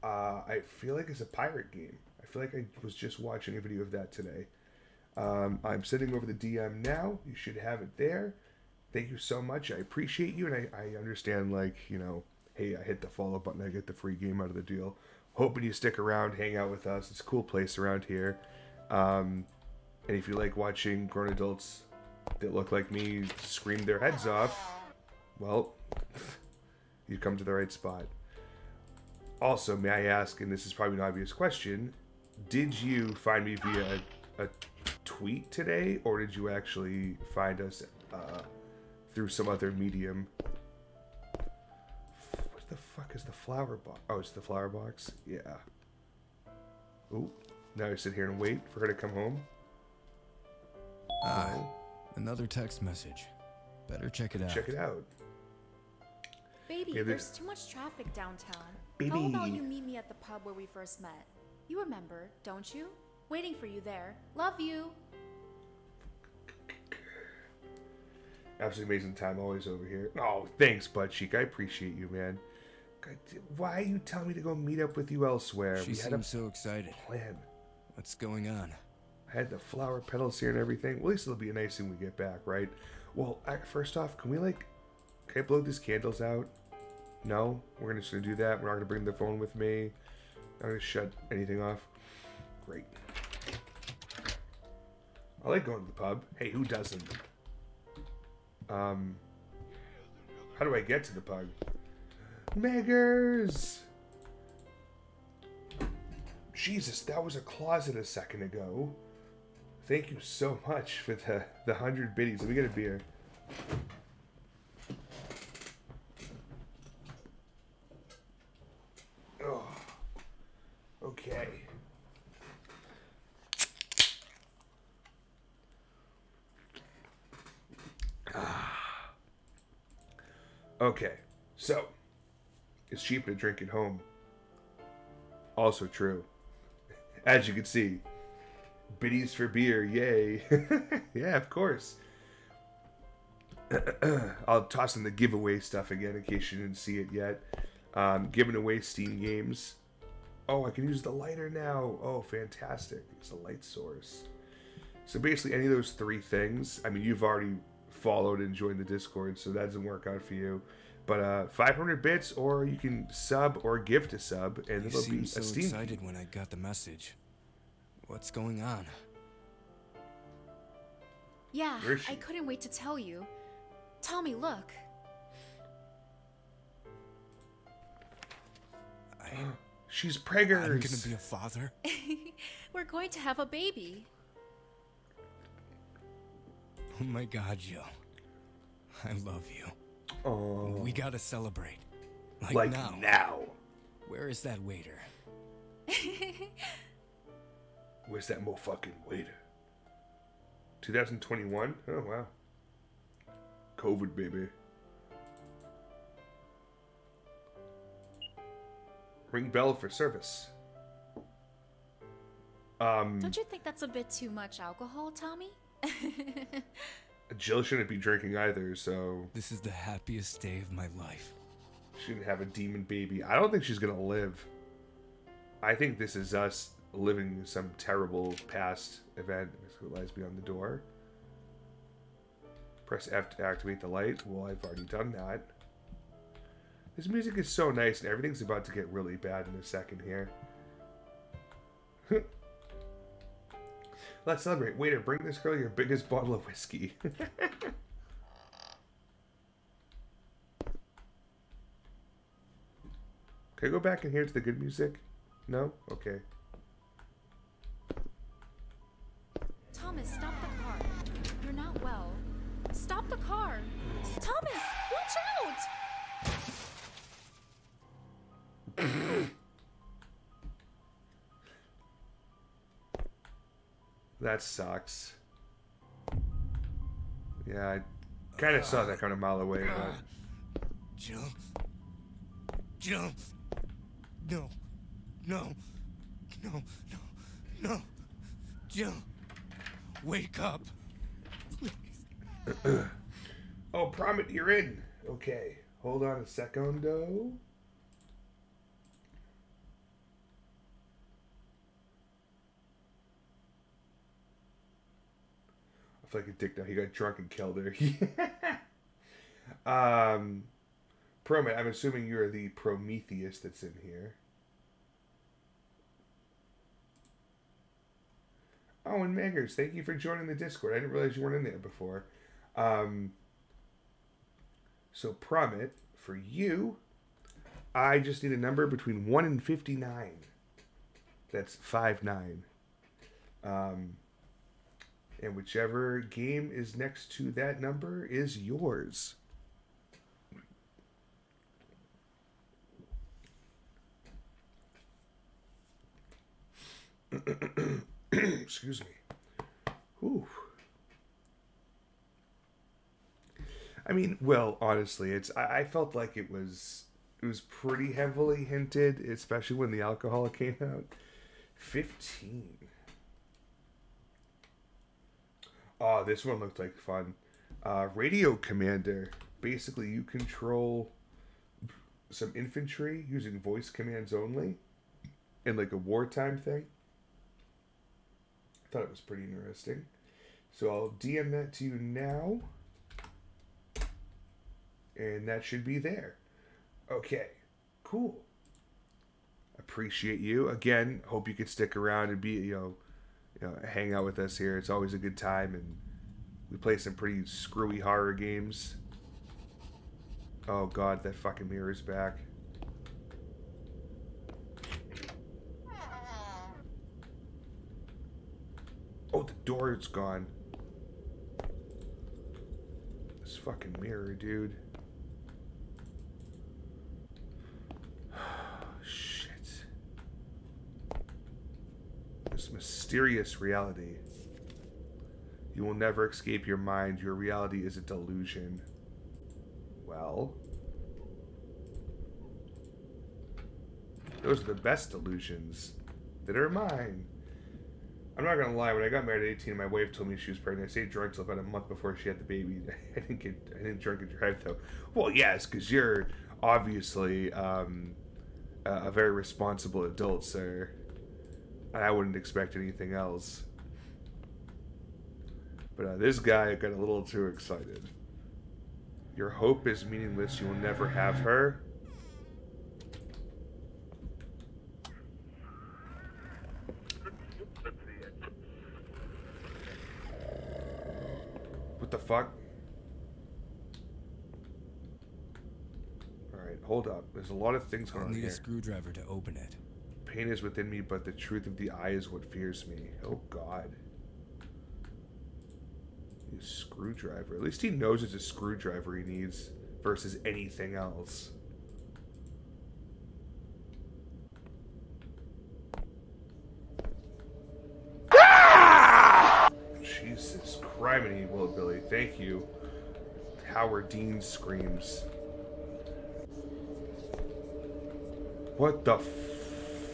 Uh, I feel like it's a pirate game. I feel like I was just watching a video of that today. Um, I'm sending over the DM now. You should have it there. Thank you so much. I appreciate you, and I, I understand, like, you know, hey, I hit the follow button, I get the free game out of the deal. Hoping you stick around, hang out with us. It's a cool place around here. Um, and if you like watching grown adults that look like me scream their heads off, well, you come to the right spot. Also, may I ask, and this is probably an obvious question, did you find me via a, a tweet today, or did you actually find us uh, through some other medium? What the fuck is the flower box? Oh, it's the flower box? Yeah. Ooh, now I sit here and wait for her to come home. Ah, another text message. Better check it out. Check it out. Baby, Yeah, there's too much traffic downtown. Baby. How about you meet me at the pub where we first met? You remember, don't you? Waiting for you there. Love you. Absolutely amazing time always over here. Oh, thanks, Butt Cheek. I appreciate you, man. God, Why are you telling me to go meet up with you elsewhere? She we had a seems so excited. plan. What's going on? I had the flower petals here and everything. Well, at least it'll be a nice thing we get back, right? Well, I, first off, can we like, can I blow these candles out? No, we're just gonna do that. We're not gonna bring the phone with me. I'm gonna shut anything off. Great. I like going to the pub. Hey, who doesn't? Um, how do I get to the pub? Meggers! Jesus, that was a closet a second ago. Thank you so much for the the hundred biddies. Let me get a beer. Oh, okay. Ah. Okay, so it's cheaper to drink at home. Also true. As you can see, biddies for beer, yay. yeah, of course. I'll toss in the giveaway stuff again in case you didn't see it yet. Um, giving away Steam games. Oh, I can use the lighter now. Oh, fantastic. It's a light source. So basically, any of those three things, I mean, you've already followed and joined the Discord, so that doesn't work out for you. But uh, 500 bits, or you can sub or gift a sub, and You it'll be seemed so a Steam. excited when I got the message. What's going on? Yeah, Where is she? I couldn't wait to tell you. Tommy, look. I, She's I'm gonna be a father. We're going to have a baby. Oh my god, Joe. I love you. Oh, We gotta celebrate. Like, like now. now. Where is that waiter? Where's that motherfucking waiter? 2021? Oh wow. COVID baby. Ring bell for service. Um, Don't you think that's a bit too much alcohol, Tommy? Jill shouldn't be drinking either, so This is the happiest day of my life. she didn't have a demon baby. I don't think she's gonna live. I think this is us living some terrible past event. It lies beyond the door. Press F to activate the light. Well, I've already done that. This music is so nice, and everything's about to get really bad in a second here. Let's celebrate. Waiter, bring this girl your biggest bottle of whiskey. Can I go back in here to the good music? No? Okay. Thomas, stop the car. You're not well. Stop the car. Thomas, watch out! That sucks. Yeah, I kind of saw that kind of mile away, but Jill. Jill. No. No. No. No. No. Jill. Wake up. Please. oh, Promit, you're in. Okay, hold on a second, I a dick now. He got drunk and killed her. um, Promit, I'm assuming you're the Prometheus that's in here. Oh, and Meggers, thank you for joining the Discord. I didn't realize you weren't in there before. Um, so, Promit, for you, I just need a number between 1 and 59. That's 5 9. Um, and whichever game is next to that number is yours. Excuse me. Whew. I mean, well, honestly, it's I, I felt like it was it was pretty heavily hinted, especially when the alcohol came out. Fifteen. Oh, this one looked like fun. Uh, Radio Commander. Basically, you control some infantry using voice commands only, in like a wartime thing. I thought it was pretty interesting. So I'll DM that to you now. And that should be there. Okay, cool. Appreciate you. Again, hope you could stick around and be, you know, you know, hang out with us here. It's always a good time, and we play some pretty screwy horror games. Oh god, that fucking mirror's back. Oh, the door's gone. This fucking mirror, dude. Shit. Mysterious reality. You will never escape your mind. Your reality is a delusion. Well, those are the best delusions that are mine. I'm not gonna lie. When I got married at 18, my wife told me she was pregnant. I stayed drunk till about a month before she had the baby. I didn't get, I didn't drink and drive though. Well, yes, because you're obviously um, a very responsible adult, sir. I wouldn't expect anything else. But uh, this guy got a little too excited. Your hope is meaningless. You will never have her. What the fuck? Alright, hold up. There's a lot of things going I'll on need here. a screwdriver to open it. Pain is within me, but the truth of the eye is what fears me. Oh god. Screwdriver. At least he knows it's a screwdriver he needs versus anything else. Jesus criminy, Billy. Thank you. Howard Dean screams. What the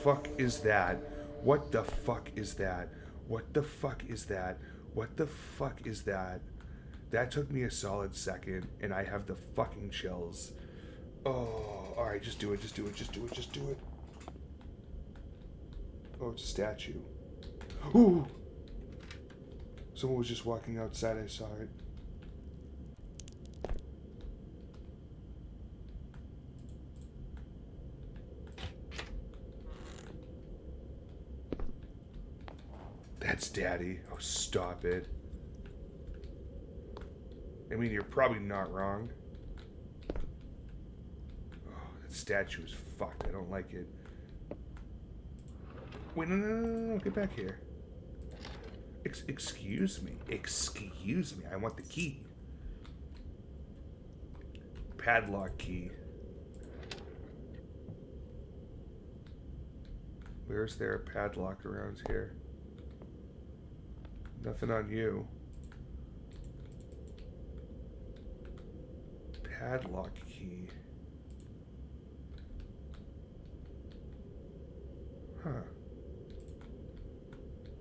fuck is that? What the fuck is that? What the fuck is that? What the fuck is that? That took me a solid second, and I have the fucking chills. Oh, alright, just do it, just do it, just do it, just do it. Oh, it's a statue. Ooh! Someone was just walking outside, I saw it. That's daddy. Oh, stop it. I mean, you're probably not wrong. Oh, that statue is fucked. I don't like it. Wait, no, no, no, no. Get back here. Ex- excuse me. Excuse me. I want the key. Padlock key. Where's there a padlock around here? Nothing on you. Padlock key. Huh.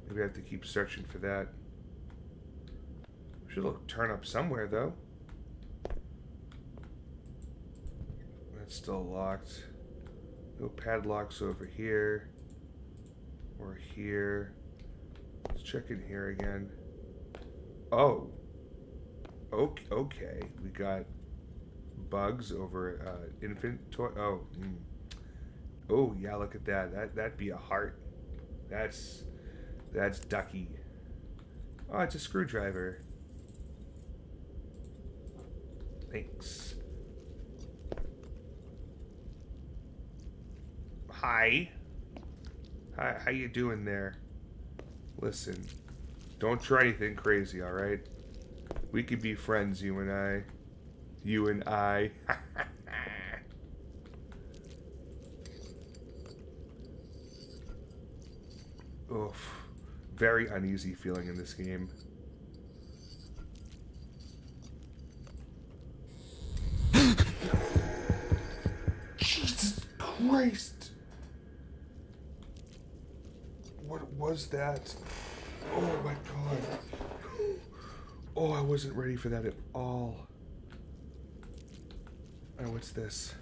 Maybe I have to keep searching for that. Should look turn up somewhere though. That's still locked. No padlocks over here. Or here. Let's check in here again. Oh. Okay, okay. We got bugs over uh, infant toy. Oh. Mm. Oh yeah, look at that. That that'd be a heart. That's that's ducky. Oh, it's a screwdriver. Thanks. Hi. Hi, how you doing there? Listen, don't try anything crazy, all right? We could be friends, you and I. You and I. Oof. Very uneasy feeling in this game. Jesus Christ! What was that? Oh my god. Oh, I wasn't ready for that at all. Oh, what's this?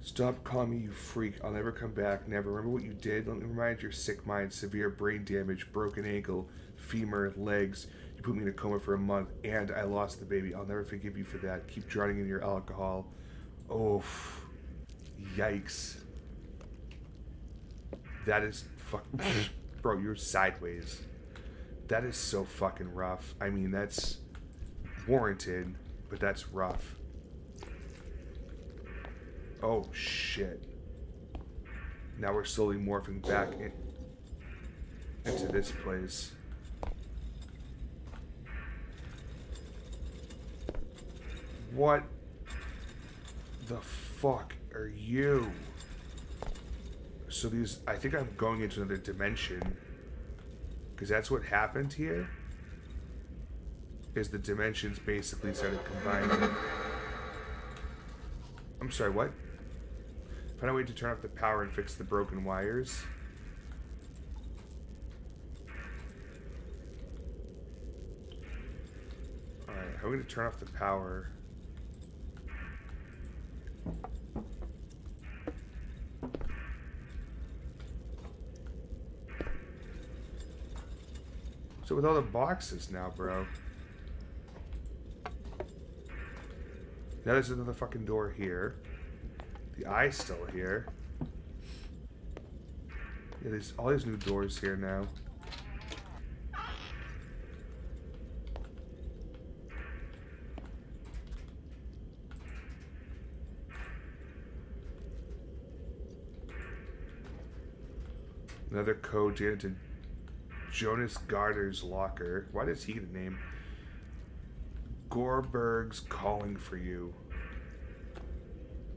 Stop calling me, you freak. I'll never come back. Never. Remember what you did? Let me remind your sick mind. Severe brain damage, broken ankle, femur, legs. You put me in a coma for a month, and I lost the baby. I'll never forgive you for that. Keep drowning in your alcohol. Oh, yikes. That is fuck. Bro, you're sideways. That is so fucking rough. I mean, that's warranted, but that's rough. Oh shit. Now we're slowly morphing back in, into this place. What the fuck are you? So these, I think I'm going into another dimension. Because that's what happened here. Is the dimensions basically started combining. I'm sorry, what? Find a way to turn off the power and fix the broken wires. Alright, how are we going to turn off the power? So with all the boxes now, bro. Now there's another fucking door here. The eye's still here. Yeah, there's all these new doors here now. Another code to Jonas Garter's locker. Why does he get a name? Gorberg's calling for you.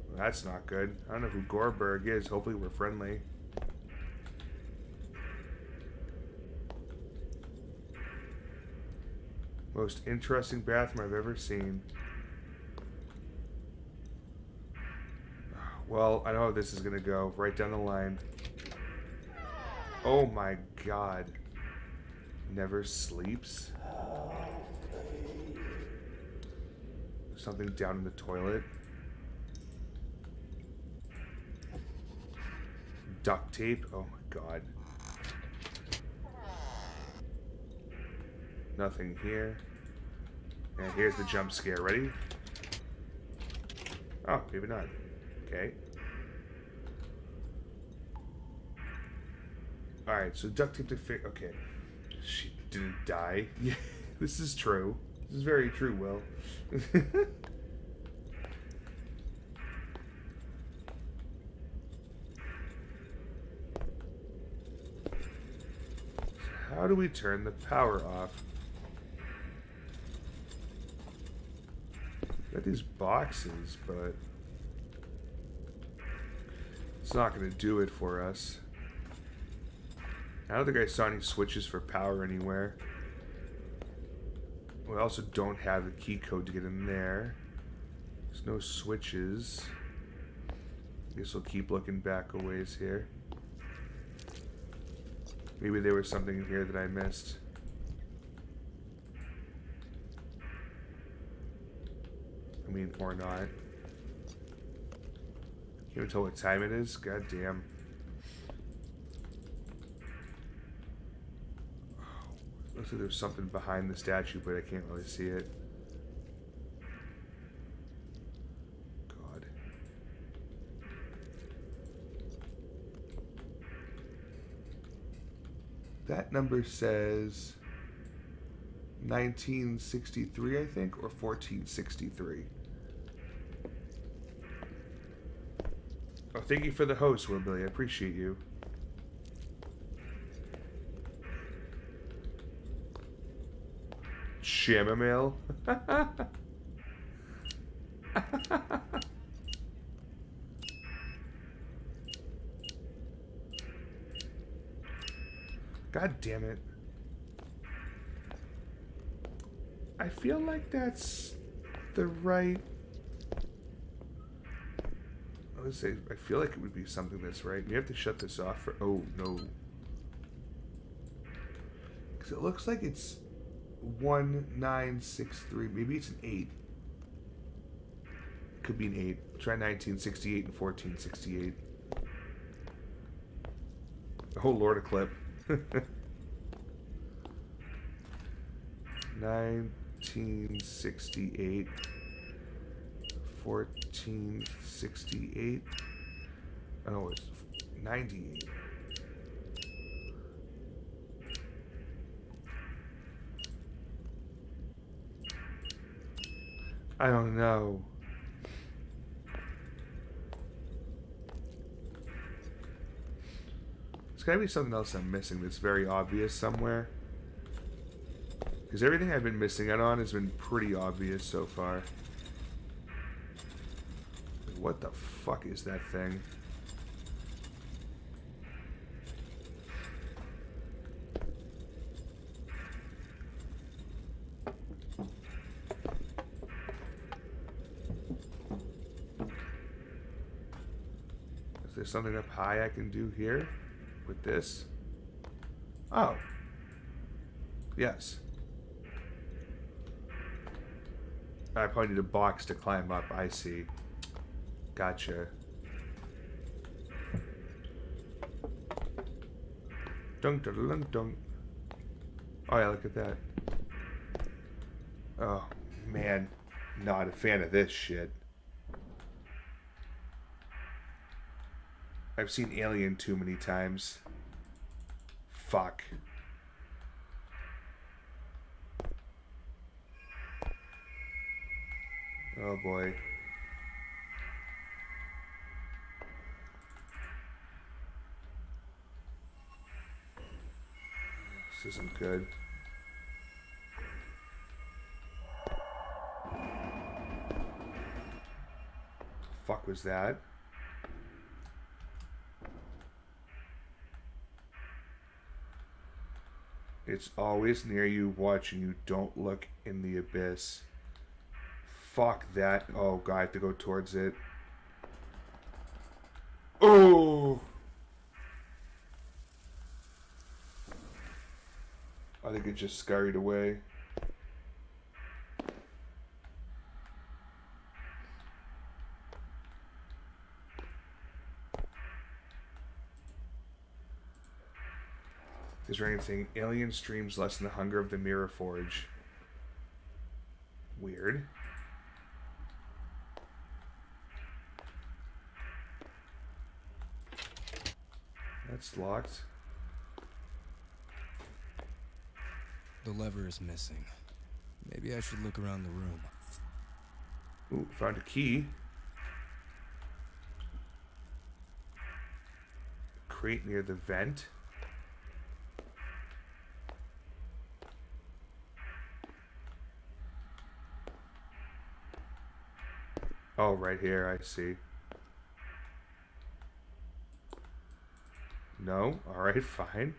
Well, that's not good. I don't know who Gorberg is. Hopefully we're friendly. Most interesting bathroom I've ever seen. Well, I know how this is gonna go. Right down the line. Oh my god. Never sleeps? Something down in the toilet. Duct tape? Oh my god. Nothing here. And here's the jump scare. Ready? Oh, maybe not. Okay. Alright, so duct tape to fit. Okay. She didn't die. Yeah, this is true. This is very true, Will. How do we turn the power off? Got these boxes, but it's not going to do it for us. I don't think I saw any switches for power anywhere. We also don't have a key code to get in there. There's no switches. I guess we'll keep looking back a ways here. Maybe there was something in here that I missed. I mean, or not. Can't even tell what time it is. God damn. Looks like there's something behind the statue, but I can't really see it. God. That number says 1963, I think, or 1463. Oh, thank you for the host, Wilbilly. I appreciate you. Chamomile. God damn it. I feel like that's the right. I would say I feel like it would be something that's right. We have to shut this off for. Oh no. Because it looks like it's one nine six three. Maybe it's an eight. Could be an eight. Try 1968 and 1468. Oh lord, a clip. 1968 1468 oh it's 98 I don't know There's gotta be something else I'm missing that's very obvious somewhere. Because everything I've been missing out on has been pretty obvious so far. What the fuck is that thing? Something up high I can do here with this? Oh. Yes. I probably need a box to climb up. I see. Gotcha. Dunk dunk dunk dunk. Oh yeah, look at that. Oh man, not a fan of this shit. I've seen Alien too many times. Fuck. Oh boy. This isn't good. Fuck was that? It's always near you watching you. Don't look in the abyss. Fuck that. Oh, God, I have to go towards it. Oh! I think it just scurried away. Is Ryan saying alien streams less than the hunger of the mirror forge? Weird. That's locked. The lever is missing. Maybe I should look around the room. Ooh, found a key. Crate near the vent. Oh, right here, I see. No? Alright, fine.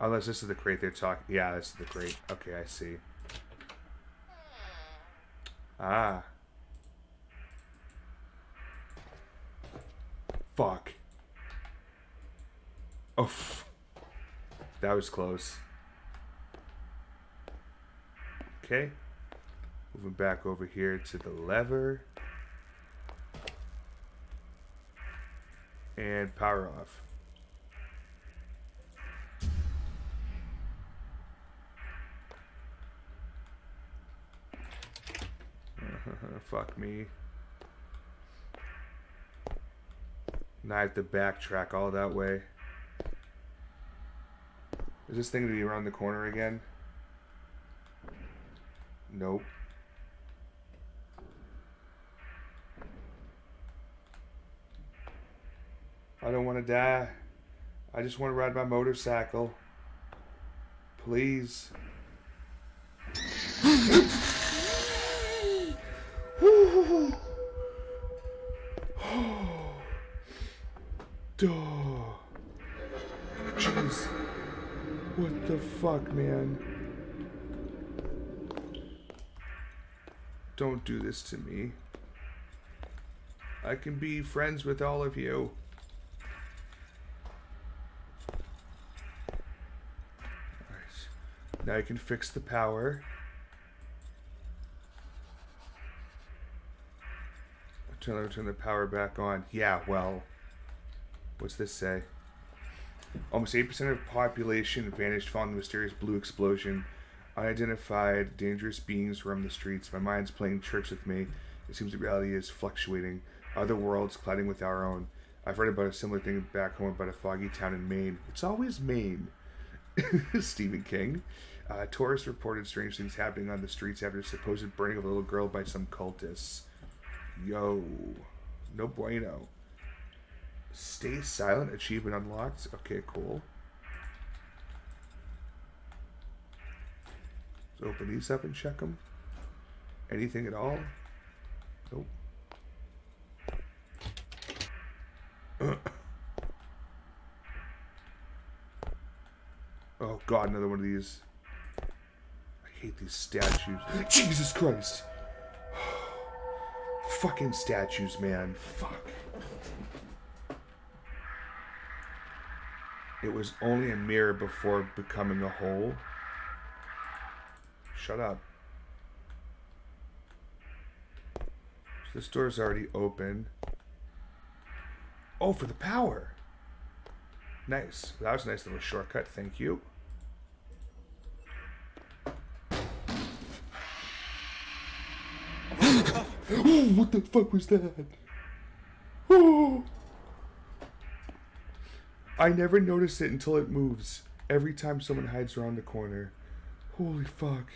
Oh, Unless this is the crate they're talking... Yeah, this is the crate. Okay, I see. Ah. Fuck. Oh, that was close. Okay. Moving back over here to the lever. And power off. Fuck me. Now I have to backtrack all that way. Is this thing to be around the corner again? Nope. I don't want to die. I just want to ride my motorcycle. Please. Duh. Jeez. What the fuck, man? Don't do this to me. I can be friends with all of you. Alright. Now I can fix the power. Turn, turn the power back on. Yeah, well. What's this say? Almost 8% of population vanished following the mysterious blue explosion. Unidentified, dangerous beings roam the streets. My mind's playing tricks with me. It seems that reality is fluctuating. Other worlds colliding with our own. I've read about a similar thing back home about a foggy town in Maine. It's always Maine. Stephen King. Uh, tourists reported strange things happening on the streets after supposed burning of a little girl by some cultists. Yo. No bueno. Stay silent. Achievement unlocked. Okay, cool. Open these up and check them. Anything at all? Nope. oh god, another one of these. I hate these statues. Jesus Christ! Fucking statues, man. Fuck. It was only a mirror before becoming a hole. Shut up. So this door's already open. Oh, for the power. Nice. That was a nice little shortcut. Thank you. oh, what the fuck was that? Oh. I never notice it until it moves. Every time someone hides around the corner. Holy fuck.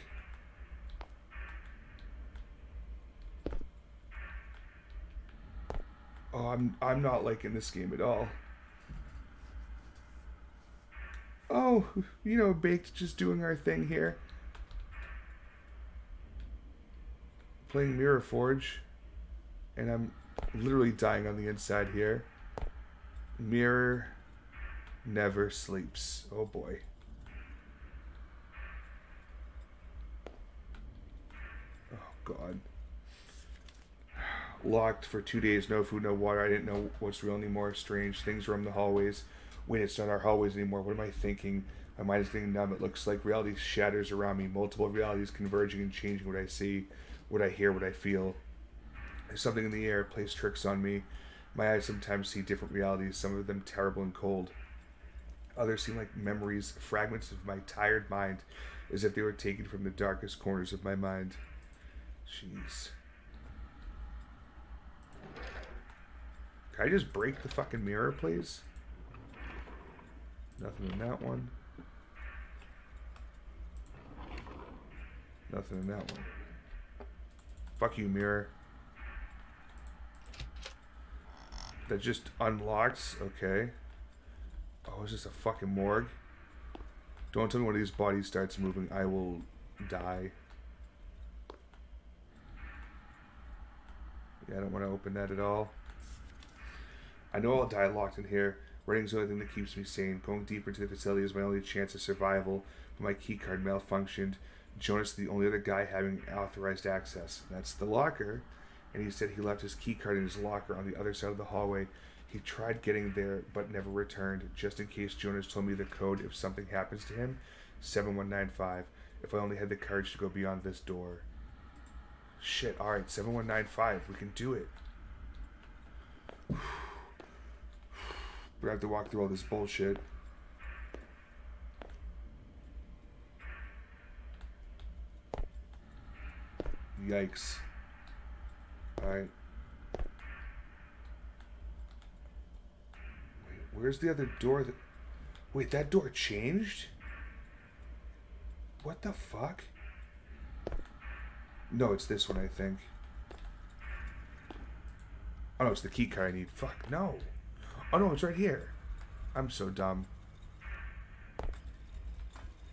Oh, I'm I'm not liking this game at all. Oh, you know, baked just doing our thing here. Playing Mirror Forge, and I'm literally dying on the inside here. Mirror never sleeps. Oh boy. Oh god. Locked for two days, no food, no water. I didn't know what's real anymore. Strange things roam the hallways. Wait, it's not our hallways anymore. What am I thinking? My mind is getting numb. It looks like reality shatters around me. Multiple realities converging and changing what I see, what I hear, what I feel. There's something in the air. Plays tricks on me. My eyes sometimes see different realities, some of them terrible and cold. Others seem like memories, fragments of my tired mind, as if they were taken from the darkest corners of my mind. Jeez. Can I just break the fucking mirror, please? Nothing in that one. Nothing in that one. Fuck you, mirror. That just unlocks. Okay. Oh, is this a fucking morgue? Don't tell me one of these bodies starts moving. I will die. Yeah, I don't want to open that at all. I know I'll die locked in here. Is the only thing that keeps me sane. Going deeper into the facility is my only chance of survival. But my keycard malfunctioned. Jonas is the only other guy having authorized access. That's the locker. And he said he left his keycard in his locker on the other side of the hallway. He tried getting there, but never returned. Just in case Jonas told me the code if something happens to him 7195. If I only had the courage to go beyond this door. Shit, alright, 7195. We can do it. We have to walk through all this bullshit. Yikes. Alright. Wait, where's the other door that. Wait, that door changed? What the fuck? No, it's this one, I think. Oh no, it's the key card I need. Fuck, no. Oh no, it's right here. I'm so dumb.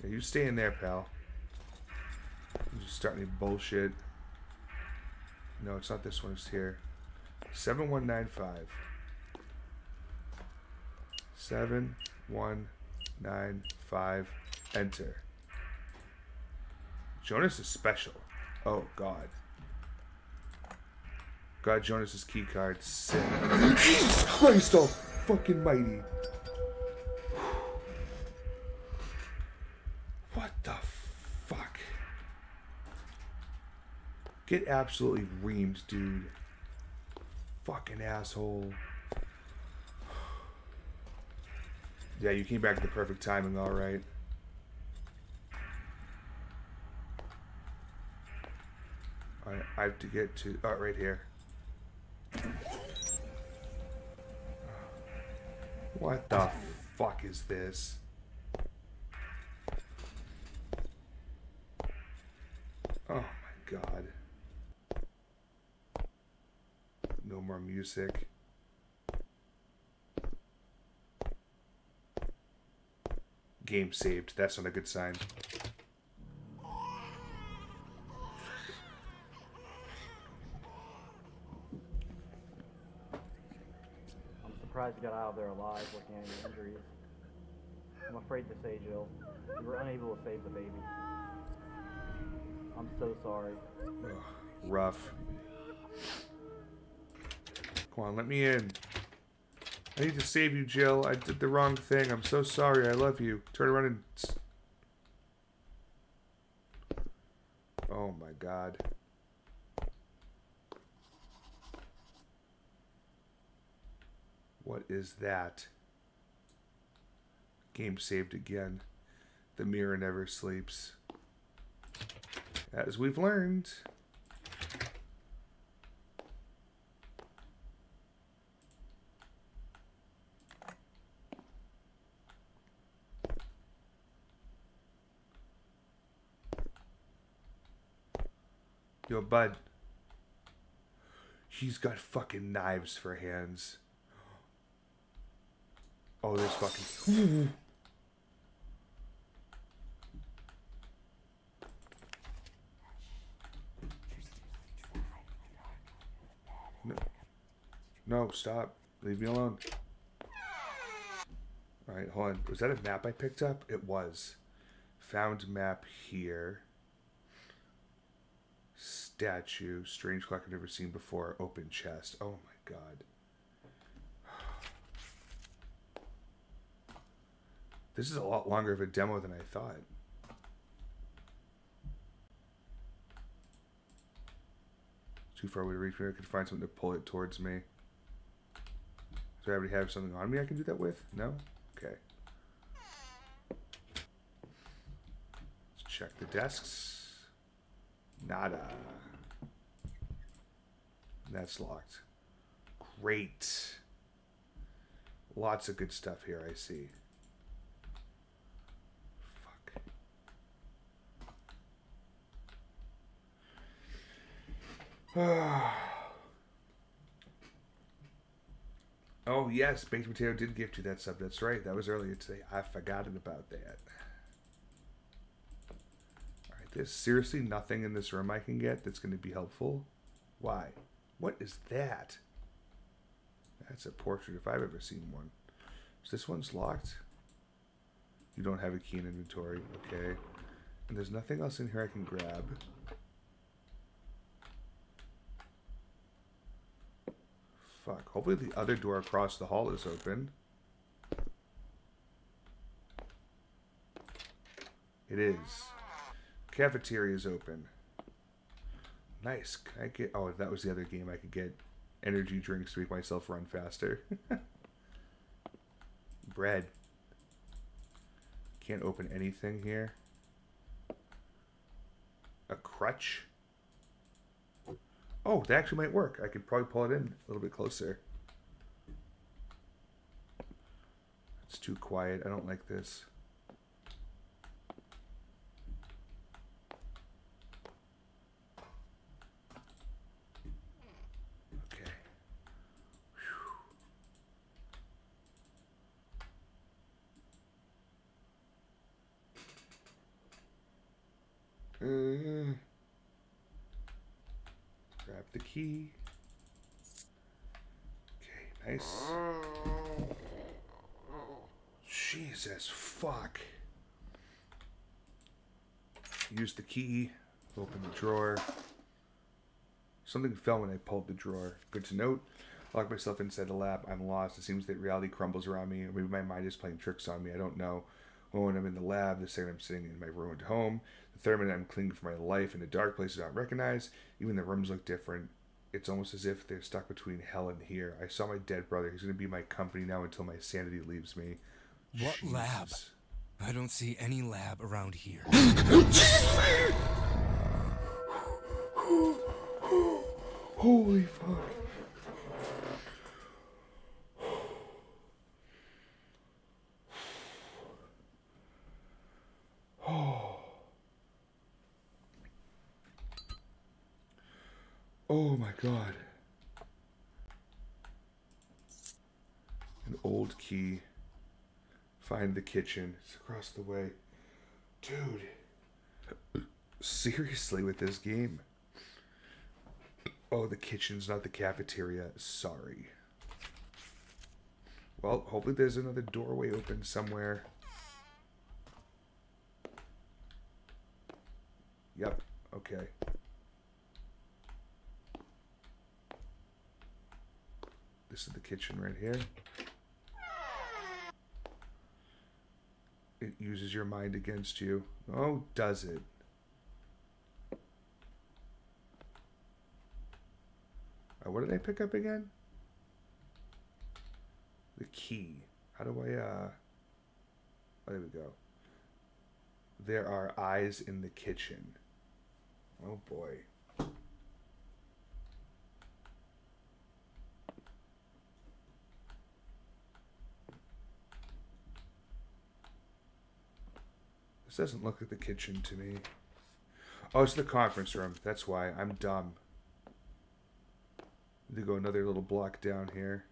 Yeah, you stay in there, pal. You just starting bullshit. No, it's not this one, it's here. 7195. 7195. Enter. Jonas is special. Oh, God. God, Jonas's key card. Sick. Christ all fucking mighty. What the fuck? Get absolutely reamed, dude. Fucking asshole. Yeah, you came back at the perfect timing, alright. I, I have to get to. Oh, right here. What the fuck is this? Oh my god. No more music. Game saved. That's not a good sign. Surprised you got out of there alive looking at your injuries. I'm afraid to say, Jill, you were unable to save the baby. I'm so sorry. Ugh, rough. Come on, let me in. I need to save you, Jill. I did the wrong thing. I'm so sorry. I love you. Turn around and. Oh my god. What is that? Game saved again. The mirror never sleeps. As we've learned. Yo, bud. He's got fucking knives for hands. Oh, there's fucking. No. No, stop. Leave me alone. Alright, hold on. Was that a map I picked up? It was. Found map here. Statue. Strange clock I've never seen before. Open chest. Oh my god. This is a lot longer of a demo than I thought. Too far away to reach me. I could find something to pull it towards me. Do I already have something on me I can do that with? No? Okay. Let's check the desks. Nada. That's locked. Great. Lots of good stuff here, I see. Fuck. oh, yes, Baked Potato did give you that sub. That's right. That was earlier today. I forgot about that. Alright, there's seriously nothing in this room I can get that's going to be helpful. Why? What is that? That's a portrait if I've ever seen one. So this one's locked. You don't have a key in inventory. Okay. And there's nothing else in here I can grab. Fuck. Hopefully the other door across the hall is open. It is. Cafeteria is open. Nice. Can I get? Oh, that was the other game. I could get energy drinks to make myself run faster. Bread. Can't open anything here. A crutch. Oh, that actually might work. I could probably pull it in a little bit closer. It's too quiet. I don't like this. Okay. Whew. Uh, grab the key. Okay, nice. Jesus, fuck. Use the key. Open the drawer. Something fell when I pulled the drawer. Good to note. Lock myself inside the lab. I'm lost. It seems that reality crumbles around me, or maybe my mind is playing tricks on me. I don't know. When I'm in the lab, the second I'm sitting in my ruined home, the third minute I'm clinging for my life in a dark place I don't recognize. Even the rooms look different. It's almost as if they're stuck between hell and here. I saw my dead brother. He's going to be my company now until my sanity leaves me. What lab? I don't see any lab around here. Holy fuck. Oh, oh my god. An old key. Find the kitchen. It's across the way. Dude. Seriously with this game. Oh, the kitchen's not the cafeteria. Sorry. Well, hopefully there's another doorway open somewhere. Yep. Okay. This is the kitchen right here. It uses your mind against you. Oh, does it? Uh, what did I pick up again? The key. How do I, uh... Oh, there we go. There are eyes in the kitchen. Oh, boy. This doesn't look like the kitchen to me. Oh, it's the conference room. That's why. I'm dumb. To go another little block down here.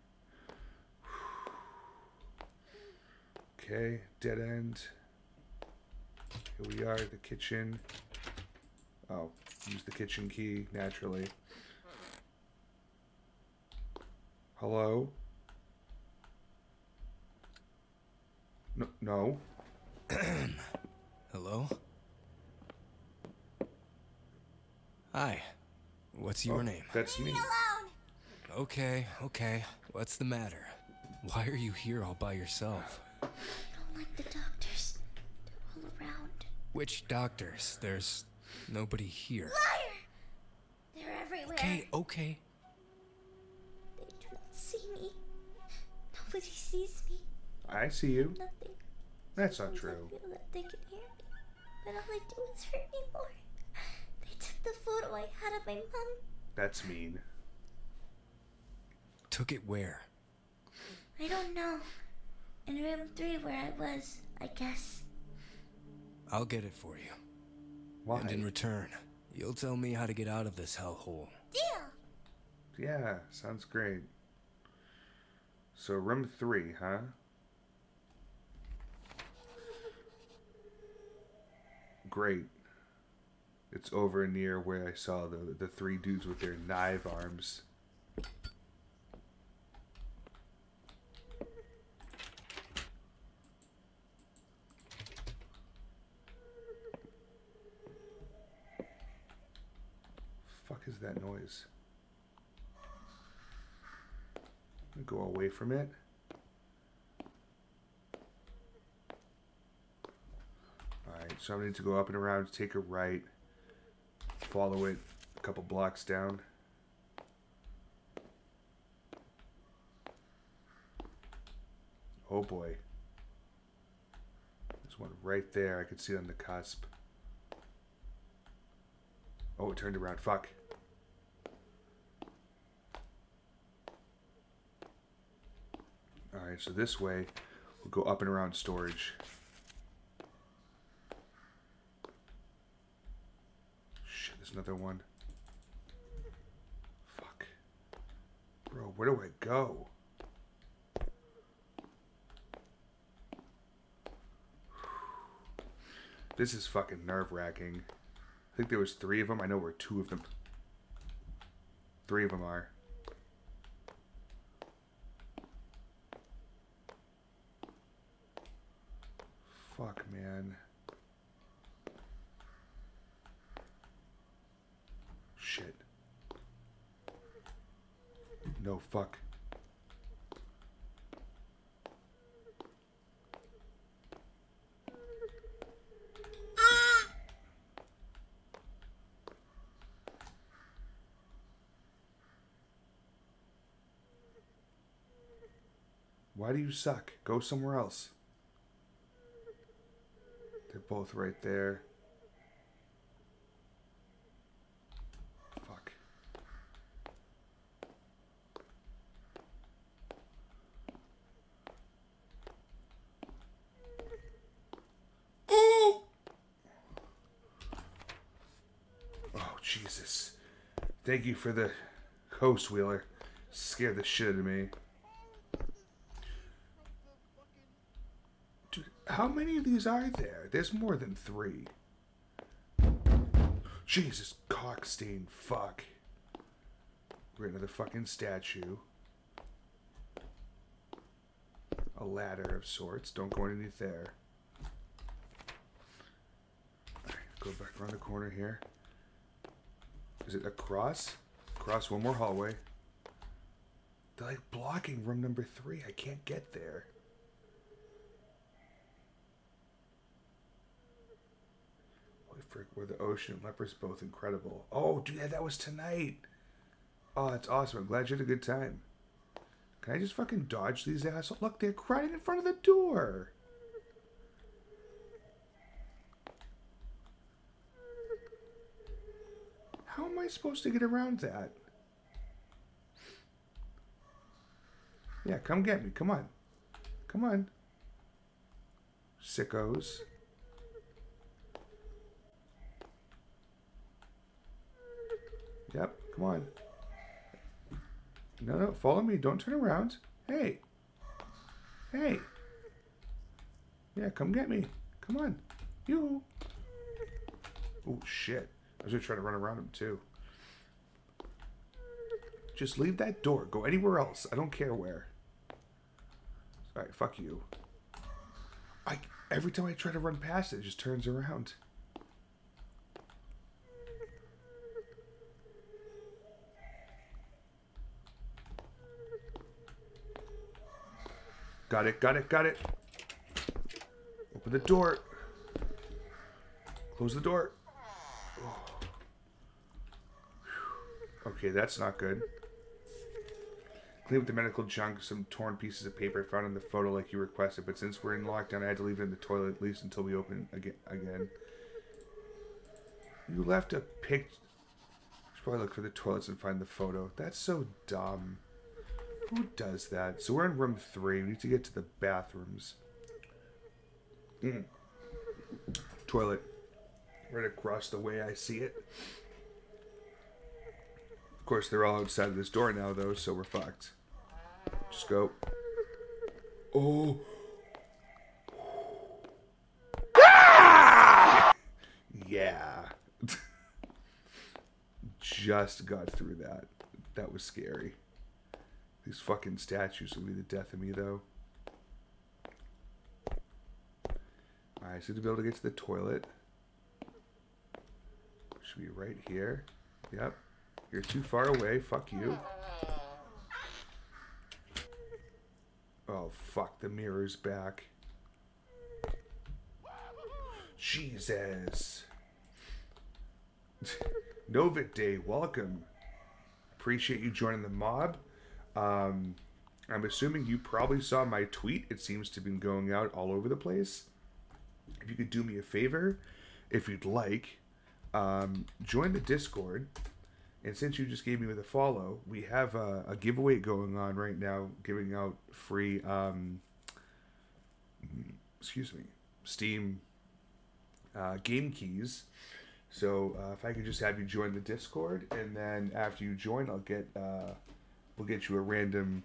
Okay, dead end. Here we are, the kitchen. Oh, use the kitchen key, naturally. Hello? No, no. Hello? Hi. What's your Oh, name? That's me. Okay, okay. What's the matter? Why are you here all by yourself? I don't like the doctors. They're all around. Which doctors? There's nobody here. Liar! They're everywhere. Okay, okay. They do not see me. Nobody sees me. I see you. Nothing. That's not true. I feel that they can hear me, but all they do is hurt me more. They took the photo I had of my mom. That's mean. Took it where? I don't know. In room three where I was, I guess. I'll get it for you. Why? And in return, you'll tell me how to get out of this hellhole. Deal! Yeah, sounds great. So room three, huh? great. It's over near where I saw the the three dudes with their knife arms. Fuck is that noise? Go away from it. Alright, so I need to go up and around, take a right, follow it a couple blocks down. Oh boy. There's one right there. I could see it on the cusp. Oh, it turned around. Fuck. Alright, so this way, we'll go up and around storage. Shit, there's another one. Fuck. Bro, where do I go? This is fucking nerve wracking. I think there was three of them. I know where two of them. Three of them are. Fuck, man. Shit. No, fuck. Why do you suck? Go somewhere else. They're both right there. Fuck. Ooh! Oh, Jesus. Thank you for the host wheeler. Scared the shit out of me. Dude, how many of these are there? There's more than three. Jesus, cockstain, fuck. We're another fucking statue. A ladder of sorts. Don't go underneath there. Go back around the corner here. Is it across? Across one more hallway. They're like blocking room number three. I can't get there. Holy frick, were the ocean lepers both incredible. Oh, dude, yeah, that was tonight. Oh, that's awesome. I'm glad you had a good time. Can I just fucking dodge these assholes? Look, they're crying in front of the door. Am I supposed to get around that? Yeah, come get me. Come on. Come on. Sickos. Yep, come on. No, no, follow me. Don't turn around. Hey. Hey. Yeah, come get me. Come on. You. Oh, shit. I was going to try to run around him, too. Just leave that door. Go anywhere else. I don't care where. Alright, fuck you. I Every time I try to run past it, it just turns around. Got it, got it, got it. Open the door. Close the door. Okay, that's not good. Clean up the medical junk, some torn pieces of paper found in the photo like you requested, but since we're in lockdown, I had to leave it in the toilet at least until we open again. again. You left a pic. Should probably look for the toilets and find the photo. That's so dumb. Who does that? So we're in room three. We need to get to the bathrooms. Mm. Toilet. Right across the way I see it. Course, they're all outside of this door now, though, so we're fucked. Just go. Oh. Yeah. Just got through that. That was scary. These fucking statues will be the death of me, though. Alright, so to be able to get to the toilet. Should be right here. Yep. You're too far away. Fuck you. Oh, fuck. The mirror's back. Jesus. Novit Day, welcome. Appreciate you joining the mob. Um, I'm assuming you probably saw my tweet. It seems to have been going out all over the place. If you could do me a favor, if you'd like, um, join the Discord. And since you just gave me the follow, we have a, a giveaway going on right now, giving out free, um, excuse me, Steam uh, game keys. So uh, if I could just have you join the Discord, and then after you join, I'll get uh, we'll get you a random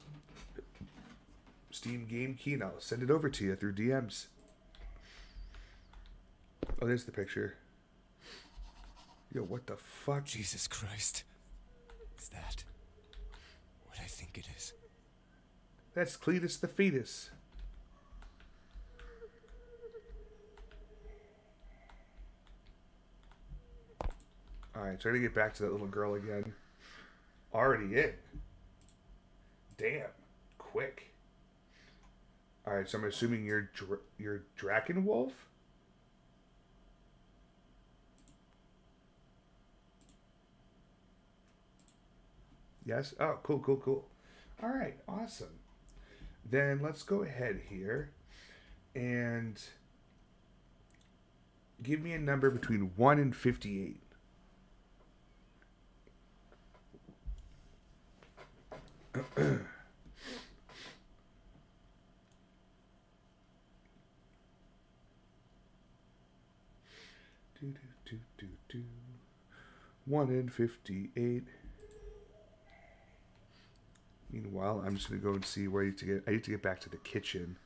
Steam game key, and I'll send it over to you through DMs. Oh, there's the picture. Yo, what the fuck? Jesus Christ. Is that what I think it is? That's Cletus the fetus. Alright, trying to get back to that little girl again. Already in. Damn. Quick. Alright, so I'm assuming you're dr- you're Draken Yes? Oh, cool, cool, cool. All right, awesome. Then let's go ahead here and give me a number between 1 and 58. do, do, do, do, do. 1 and 58. Meanwhile, I'm just gonna go and see where I need to get. I need to get back to the kitchen.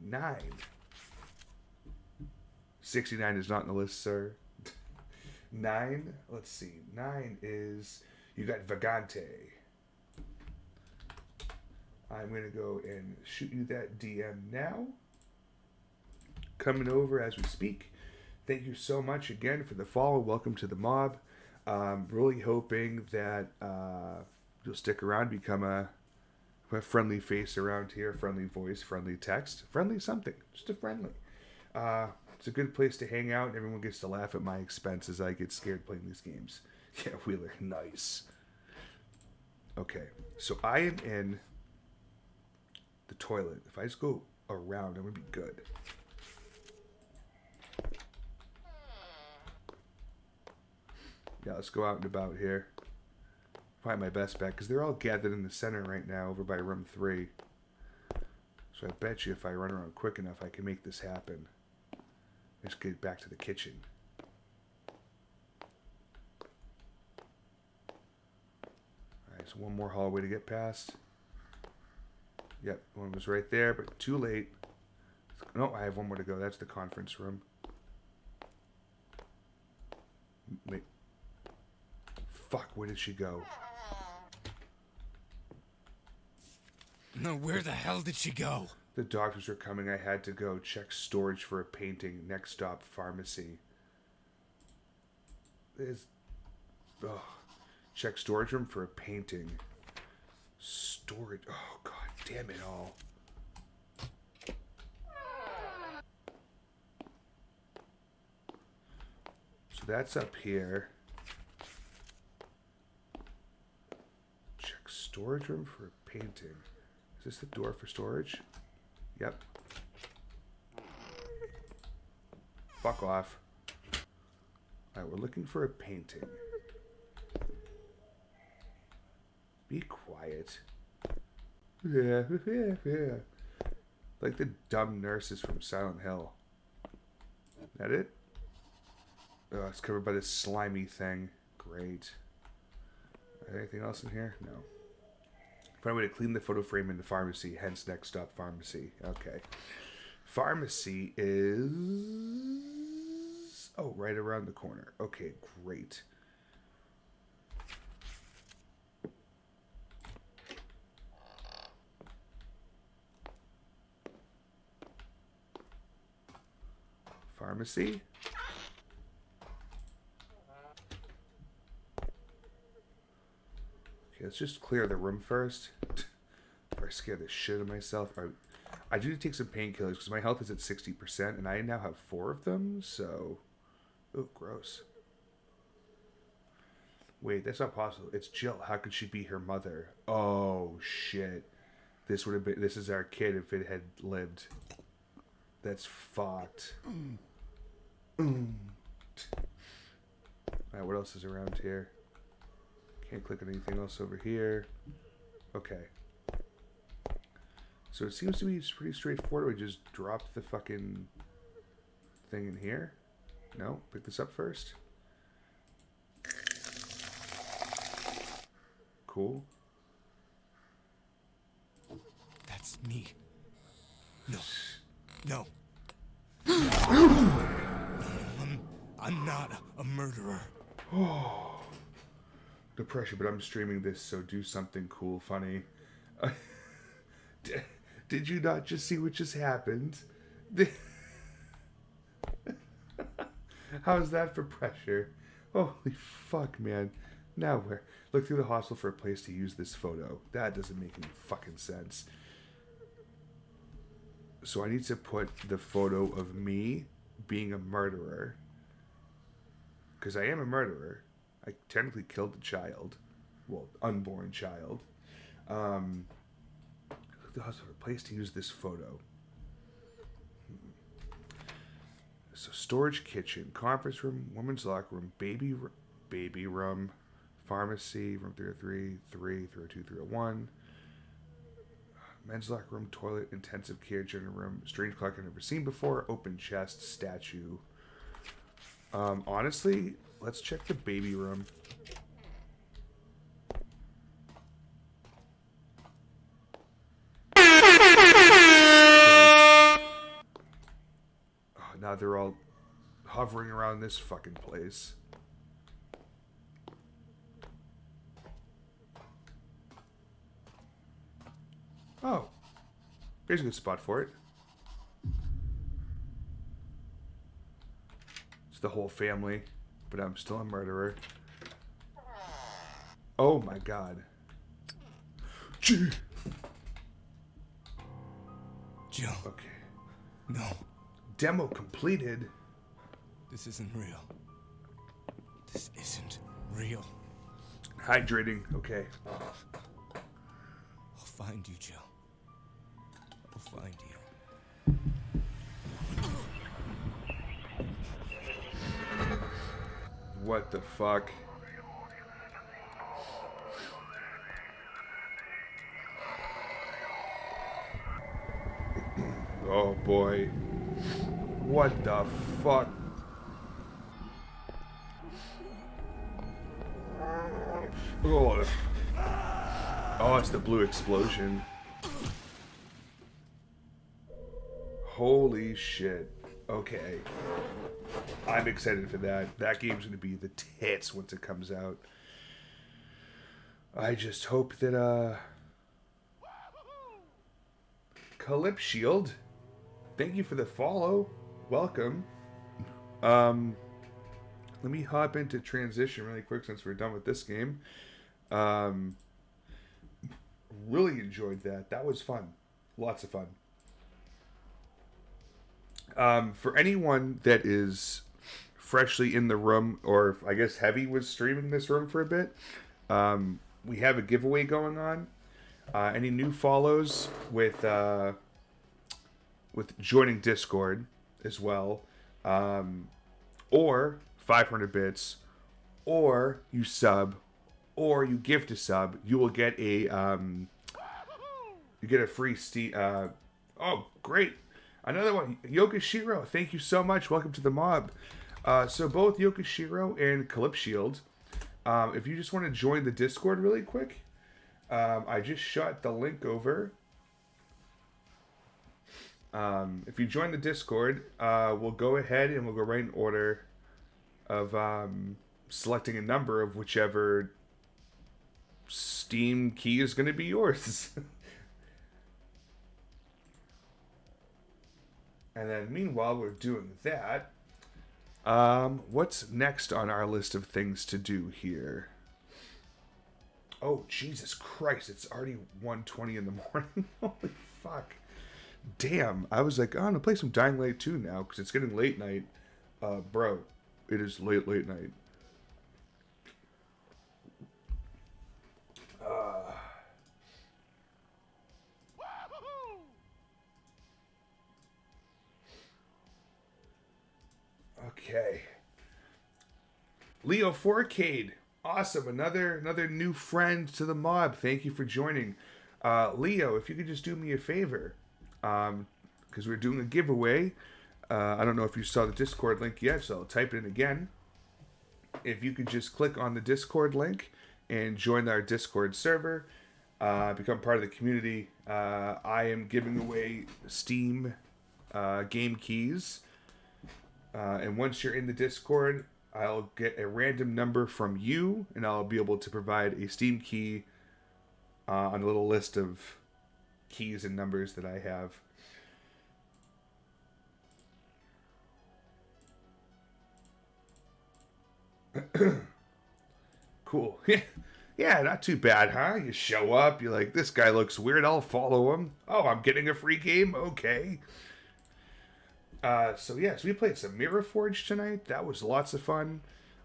Nine. Sixty-nine is not in the list, sir. Nine. Let's see. Nine is you got Vagante. I'm gonna go and shoot you that DM now. Coming over as we speak. Thank you so much again for the follow. Welcome to the mob. Um, really hoping that. Uh, you'll stick around, become a, a friendly face around here, friendly voice, friendly text, friendly something, just a friendly. Uh, it's a good place to hang out. Everyone gets to laugh at my expense as I get scared playing these games. Yeah, Wheeler, nice. Okay, so I am in the toilet. If I just go around, I'm gonna be good. Yeah, let's go out and about here find my best bet because they're all gathered in the center right now over by room three. So I bet you if I run around quick enough, I can make this happen. Let's get back to the kitchen. Alright, so one more hallway to get past. Yep, one was right there, but too late. No, I have one more to go. That's the conference room. Wait. Fuck, where did she go? No, where the hell did she go? The doctors were coming. I had to go check storage for a painting. Next stop, pharmacy. There's. Oh. Check storage room for a painting. Storage. Oh, god damn it all. So that's up here. Check storage room for a painting. Is this the door for storage? Yep. Fuck off. Alright, we're looking for a painting. Be quiet. Yeah, yeah, yeah. Like the dumb nurses from Silent Hill. That it? Oh, it's covered by this slimy thing. Great. Anything else in here? No. Find a way to clean the photo frame in the pharmacy, hence next stop pharmacy. Okay. Pharmacy is. Oh, right around the corner. Okay, great. Pharmacy. Okay, let's just clear the room first. Before I scare the shit out of myself. I, I do take some painkillers because my health is at 60% and I now have four of them, so. Oh, gross. Wait, that's not possible. It's Jill. How could she be her mother? Oh, shit. This would have been. This is our kid if it had lived. That's fucked. Mm. Alright, what else is around here? Can't click on anything else over here. Okay. So it seems to be pretty straightforward. We just drop the fucking thing in here. No, pick this up first. Cool. That's me. No. No. I'm, I'm not a murderer. Oh. The pressure, but I'm streaming this, so do something cool, funny. D- Did you not just see what just happened? How's that for pressure? Holy fuck, man. Now where? Look through the hostel for a place to use this photo. That doesn't make any fucking sense. So I need to put the photo of me being a murderer. Because I am a murderer. I technically killed the child. Well, unborn child. Um, the hostel a place to use this photo. Hmm. So storage kitchen, conference room, women's locker room, baby baby room, pharmacy, room 303, 3, 302, 301, men's locker room, toilet, intensive care, general room, strange clock I've never seen before, open chest, statue. Um, honestly, let's check the baby room. Oh, now they're all hovering around this fucking place. Oh, here's a good spot for it. It's the whole family, but I'm still a murderer. Oh my god. Gee. Jill, Okay. no. Demo completed. This isn't real. This isn't real. Hydrating. Okay. I'll find you, Jill. I'll find you. What the fuck? oh boy. What the fuck? Oh. Oh, it's the blue explosion. Holy shit. Okay. I'm excited for that. That game's going to be the tits once it comes out. I just hope that, uh. Calyp Shield, thank you for the follow. Welcome. Um, let me hop into transition really quick since we're done with this game. Um, really enjoyed that. That was fun. Lots of fun. Um, for anyone that is freshly in the room, or I guess Heavy was streaming this room for a bit, um, we have a giveaway going on. Uh, any new follows with uh, with joining Discord as well, um, or 500 bits, or you sub, or you gift a sub, you will get a um, you get a free Steam. Uh, oh, great! Another one, Yokashiro. Thank you so much. Welcome to the mob. Uh, so both Yokashiro and Calyp Shield. Um, if you just want to join the Discord really quick, um, I just shot the link over. Um, if you join the Discord, uh, we'll go ahead and we'll go right in order of um, selecting a number of whichever Steam key is going to be yours. and then meanwhile, we're doing that. Um, what's next on our list of things to do here? Oh Jesus Christ! It's already 1.20 in the morning. Holy fuck! Damn! I was like, oh, I'm gonna play some Dying Light 2 now because it's getting late night. Uh, bro, it is late late night. Okay. Leo Forcade, awesome! Another another new friend to the mob. Thank you for joining, uh, Leo. If you could just do me a favor, um, because we're doing a giveaway. Uh, I don't know if you saw the Discord link yet, so I'll type it in again. If you could just click on the Discord link and join our Discord server, uh, become part of the community. Uh, I am giving away Steam uh, game keys. Uh, and once you're in the Discord, I'll get a random number from you, and I'll be able to provide a Steam key uh, on a little list of keys and numbers that I have. cool. yeah, not too bad, huh? You show up, you're like, this guy looks weird, I'll follow him. Oh, I'm getting a free game? Okay. Uh, so yeah, so we played some Mirror Forge tonight. That was lots of fun.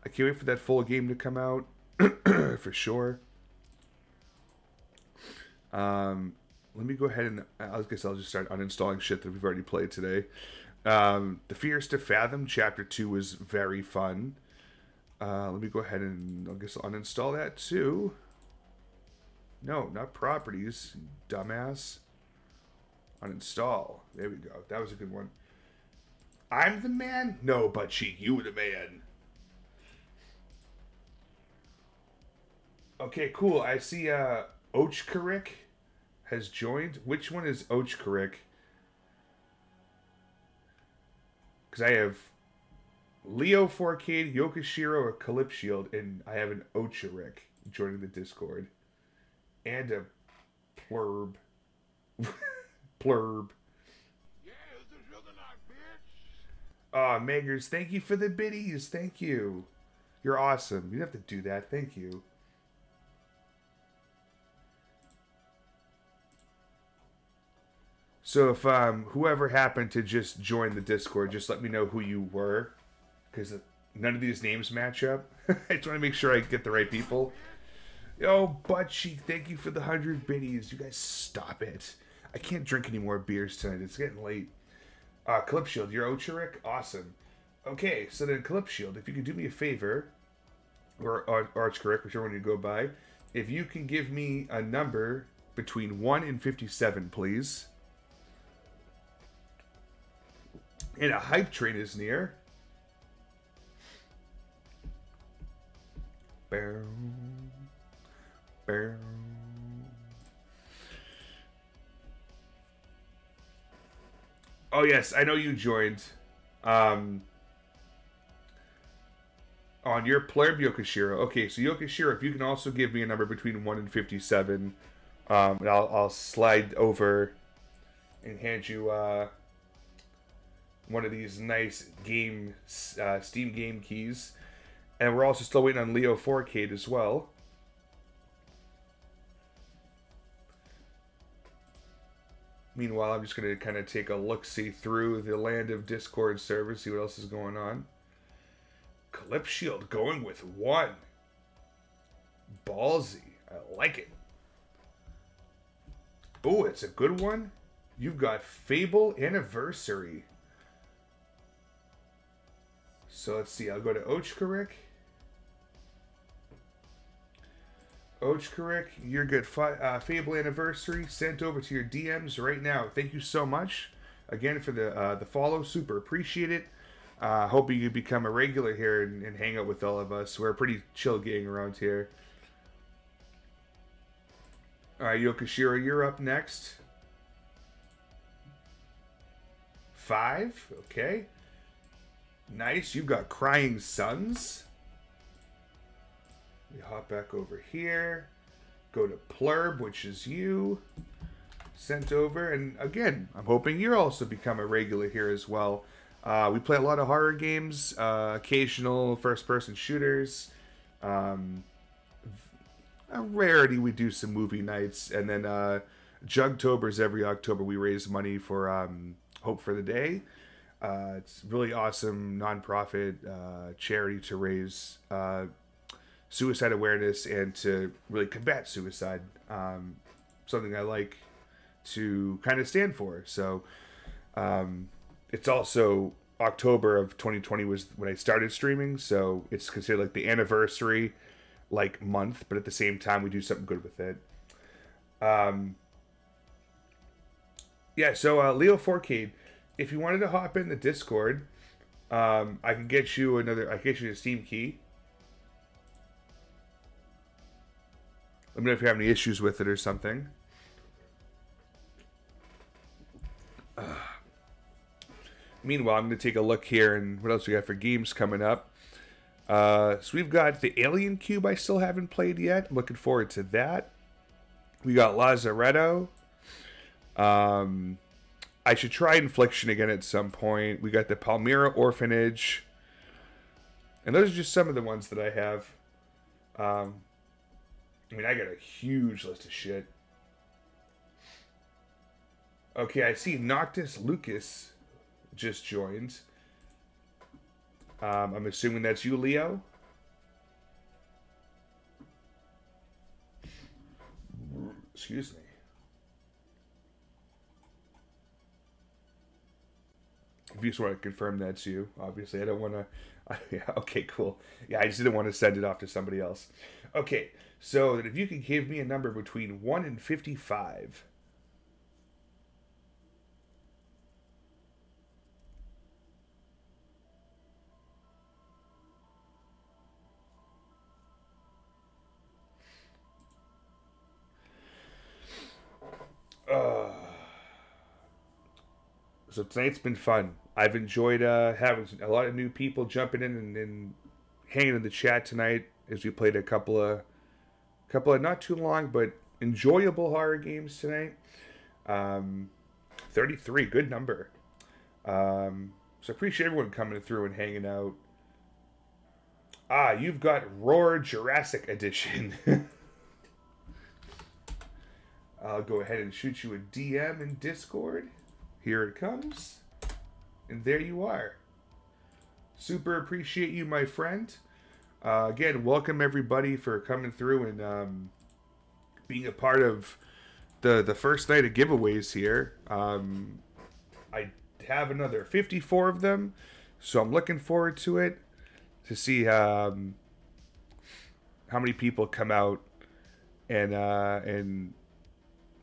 I can't wait for that full game to come out for sure. Um, let me go ahead and I guess I'll just start uninstalling shit that we've already played today. Um, the Fears to Fathom Chapter Two was very fun. Uh, let me go ahead and I guess I'll uninstall that too. No, not properties, dumbass. Uninstall. There we go. That was a good one. I'm the man? No, but she, you the man. Okay, cool. I see uh Ochkarik has joined. Which one is Ochkarik? Because I have Leo Forcade, Yokashiro, or Calypshield, and I have an Ocharik joining the Discord. And a plurb. plurb. Oh, Megers, thank you for the biddies. Thank you. You're awesome. You have to do that. Thank you. So if um, whoever happened to just join the Discord, just let me know who you were, because none of these names match up. I just want to make sure I get the right people. Yo, butt cheek, thank you for the hundred biddies. You guys stop it. I can't drink any more beers tonight. It's getting late. Uh, Clip Shield, you're Ocharik? Awesome. Okay, so then Clip Shield, if you could do me a favor, or Ar- Archcorrect, whichever one you go by, if you can give me a number between 1 and 57, please. And a hype train is near. Boom. Boom. Oh yes, I know you joined. Um, on your plurb Yokashiro. Okay, so Yokashiro, if you can also give me a number between one and fifty-seven, um, and I'll I'll slide over and hand you uh, one of these nice game uh, Steam game keys. And we're also still waiting on Leo 4K as well. Meanwhile, I'm just going to kind of take a look-see through the land of Discord server, see what else is going on. Clip Shield going with one. Ballsy. I like it. Oh, it's a good one. You've got Fable Anniversary. So let's see. I'll go to Ochkarik. Ochkarik, your good uh, Fable anniversary sent over to your DMs right now. Thank you so much again for the uh, the follow. Super appreciate it. Uh, hope you become a regular here and, and hang out with all of us. We're a pretty chill gang around here. All right, Yokashiro, you're up next. Five, okay. Nice. You've got Crying Suns. We hop back over here. Go to Plurb, which is you. Sent over. And again, I'm hoping you'll also become a regular here as well. Uh, we play a lot of horror games, uh, occasional first person shooters. Um, a rarity we do some movie nights, and then uh, Jugtober's every October we raise money for um, Hope for the Day. Uh, it's really awesome nonprofit uh, charity to raise uh, suicide awareness and to really combat suicide. Um, something I like to kind of stand for. So um, it's also October of 2020 was when I started streaming, so it's considered like the anniversary like month, but at the same time we do something good with it. Um, yeah, so uh, Leo Forcade, if you wanted to hop in the Discord, um, I can get you another. I can get you a Steam key. Let me know if you have any issues with it or something. Uh, meanwhile, I'm going to take a look here and what else we got for games coming up. Uh, so we've got the Alien Cube I still haven't played yet. I'm looking forward to that. We got Lazaretto. Um, I should try Infliction again at some point. We got the Palmyra Orphanage. And those are just some of the ones that I have. Um, I mean, I got a huge list of shit. Okay, I see Noctis Lucas just joined. Um, I'm assuming that's you, Leo. Excuse me. If you just want to confirm that's you, obviously, I don't want to. yeah, okay, cool. Yeah, I just didn't want to send it off to somebody else. Okay, so that if you could give me a number between 1 and 55. Uh, so tonight's been fun. I've enjoyed uh, having a lot of new people jumping in and, and hanging in the chat tonight as we played a couple of couple of not too long but enjoyable horror games tonight. Um, 33, good number. Um, so appreciate everyone coming through and hanging out. Ah, you've got Roarr! Jurassic Edition. I'll go ahead and shoot you a DM in Discord. Here it comes. And there you are. Super appreciate you, my friend. Uh, again, welcome everybody for coming through and um, being a part of the the first night of giveaways here. Um, I have another 54 of them, so I'm looking forward to it to see um, how many people come out and uh, and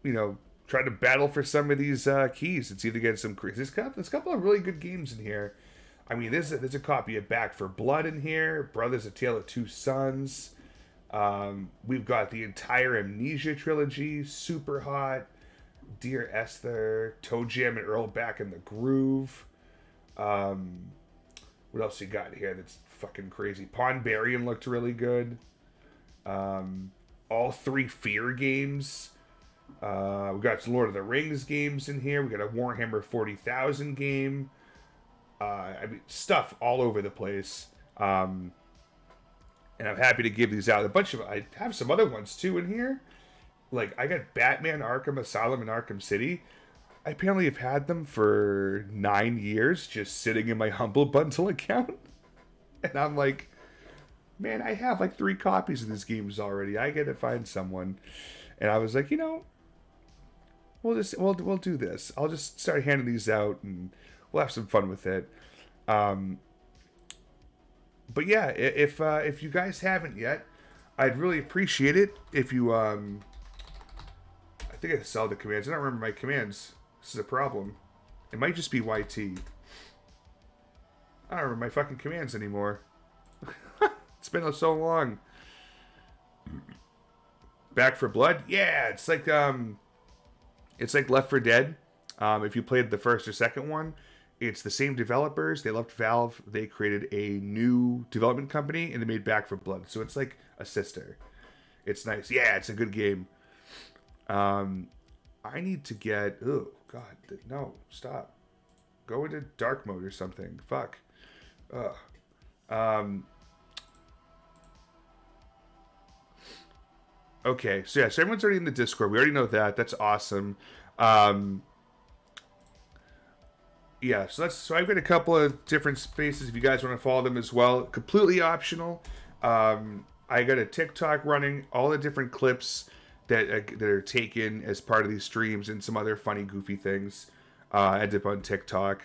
you know try to battle for some of these uh, keys. It's either get some. There's a couple of really good games in here. I mean, there's a, there's a copy of Back 4 Blood in here. Brothers: A Tale of Two Sons. Um, we've got the entire Amnesia trilogy, Superhot, Dear Esther, ToeJam and Earl Back in the Groove. Um, what else you got here that's fucking crazy? Pondbarian looked really good. Um, all three Fear games. Uh, we got Lord of the Rings games in here. We got a Warhammer 40,000 game. Uh, I mean, stuff all over the place. Um, and I'm happy to give these out. A bunch of I have some other ones too in here. Like I got Batman Arkham Asylum and Arkham City. I apparently have had them for nine years, just sitting in my humble bundle account. And I'm like, man, I have like three copies of these games already. I gotta find someone. And I was like, you know, we'll just we'll we'll do this. I'll just start handing these out, and we'll have some fun with it. Um, but yeah, if uh, if you guys haven't yet, I'd really appreciate it if you. Um, I think I saw the commands. I don't remember my commands. This is a problem. It might just be YT. I don't remember my fucking commands anymore. it's been so long. Back 4 Blood? Yeah, it's like um it's like Left 4 Dead. Um, if you played the first or second one, it's the same developers. They left Valve. They created a new development company and they made Back 4 Blood. So it's like a sister. It's nice. Yeah, it's a good game. Um, I need to get. Oh God, no! Stop. Go into dark mode or something. Fuck. Ugh. Um. Okay, so yeah, so everyone's already in the Discord. We already know that. That's awesome. Um, yeah, so that's so I've got a couple of different spaces if you guys want to follow them as well. Completely optional. Um, I got a TikTok running, all the different clips that uh, that are taken as part of these streams and some other funny, goofy things. Uh, end up on TikTok.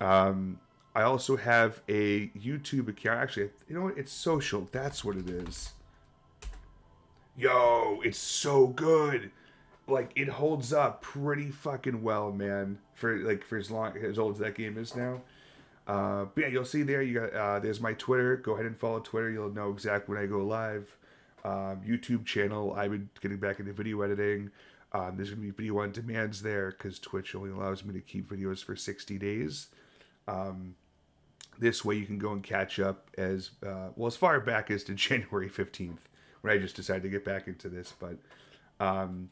Um, I also have a YouTube account. Actually, you know what? It's social. That's what it is. Yo, it's so good. Like it holds up pretty fucking well, man. For like for as long as old as that game is now. Uh, but yeah, you'll see there. You got uh, there's my Twitter. Go ahead and follow Twitter. You'll know exactly when I go live. Um, YouTube channel. I've been getting back into video editing. Um, there's gonna be video on demands there because Twitch only allows me to keep videos for 60 days. Um, this way you can go and catch up as uh, well as far back as to January 15th when I just decided to get back into this. But um,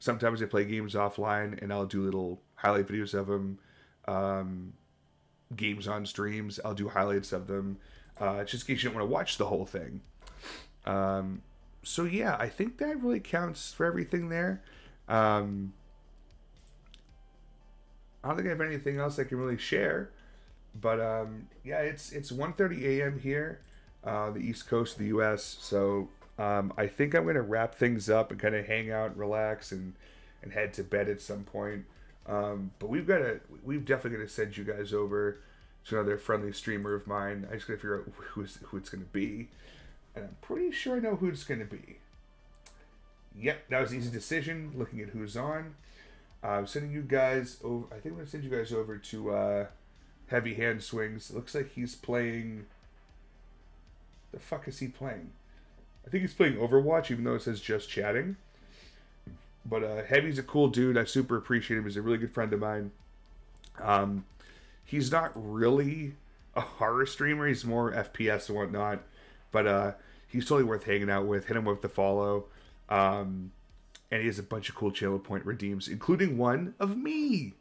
sometimes I play games offline and I'll do little highlight videos of them. Um, games on streams, I'll do highlights of them. Uh, just in case you don't want to watch the whole thing. Um, so yeah, I think that really counts for everything there. Um, I don't think I have anything else I can really share. But um, yeah, it's it's 1:30 a.m. here, uh, the East Coast of the U.S. So um, I think I'm gonna wrap things up and kind of hang out, and relax, and and head to bed at some point. Um, but we've got to we've definitely gonna send you guys over to another friendly streamer of mine. I just gotta figure out who's who it's gonna be, and I'm pretty sure I know who it's gonna be. Yep, that was an easy decision. Looking at who's on, I'm sending you guys over. I think I'm gonna send you guys over to. Uh, heavy hand swings. It looks like he's playing. The fuck is he playing? I think he's playing Overwatch, even though it says just chatting. But uh, Heavy's a cool dude. I super appreciate him. He's a really good friend of mine. Um, he's not really a horror streamer. He's more FPS and whatnot. But uh, he's totally worth hanging out with. Hit him with the follow. Um, and he has a bunch of cool channel point redeems, including one of me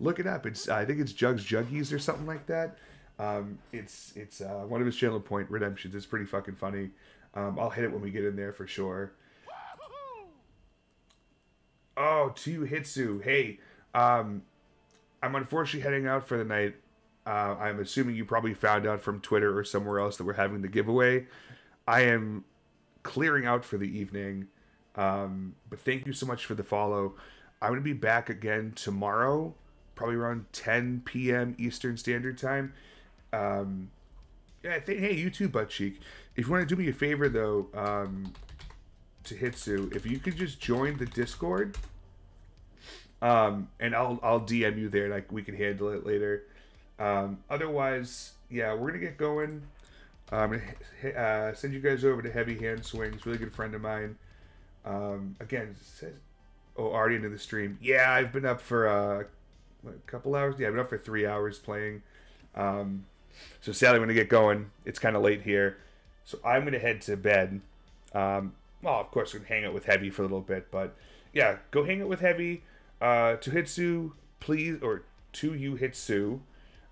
look it up. It's I think it's Jugs Juggies or something like that. Um, it's it's uh, one of his channel point redemptions. It's pretty fucking funny. Um, I'll hit it when we get in there for sure. Oh, to Hitsu. Hey, um, I'm unfortunately heading out for the night. Uh, I'm assuming you probably found out from Twitter or somewhere else that we're having the giveaway. I am clearing out for the evening. Um, but thank you so much for the follow. I'm going to be back again tomorrow probably around 10 p.m. Eastern Standard Time. Um, yeah, think, hey, you too, Butt Cheek. If you want to do me a favor, though, um, to Hitsu, if you could just join the Discord, um, and I'll I'll DM you there, like we can handle it later. Um, otherwise, yeah, we're gonna get going. Gonna uh, send you guys over to Heavy Hand Swings, really good friend of mine. Um, again, says, oh, already into the stream. Yeah, I've been up for uh, a couple hours. Yeah, I've been up for three hours playing. Um, so sadly, when I get going, it's kind of late here. So I'm gonna head to bed. Um, well, of course, we can hang out with Heavy for a little bit, but yeah, go hang out with Heavy. Uh, to Hitsu, please, or to you, Hitsu,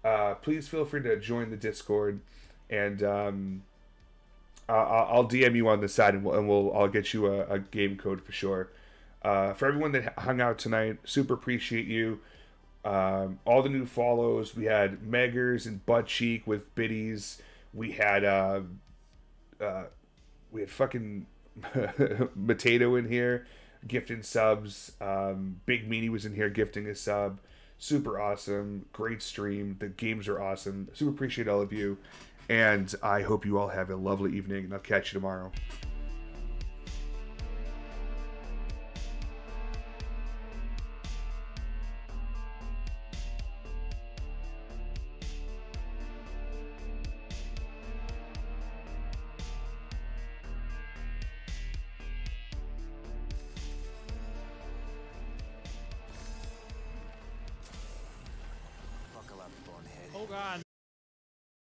uh, please feel free to join the Discord, and um, I'll DM you on the side, and we'll, and we'll I'll get you a, a game code for sure. Uh, for everyone that hung out tonight, super appreciate you. Um, all the new follows. We had Meggers and Butt Cheek with biddies. We had uh, uh, we had fucking Potato in here gifting subs. Um, Big Meanie was in here gifting a sub. Super awesome. Great stream. The games are awesome. Super appreciate all of you. And I hope you all have a lovely evening. And I'll catch you tomorrow.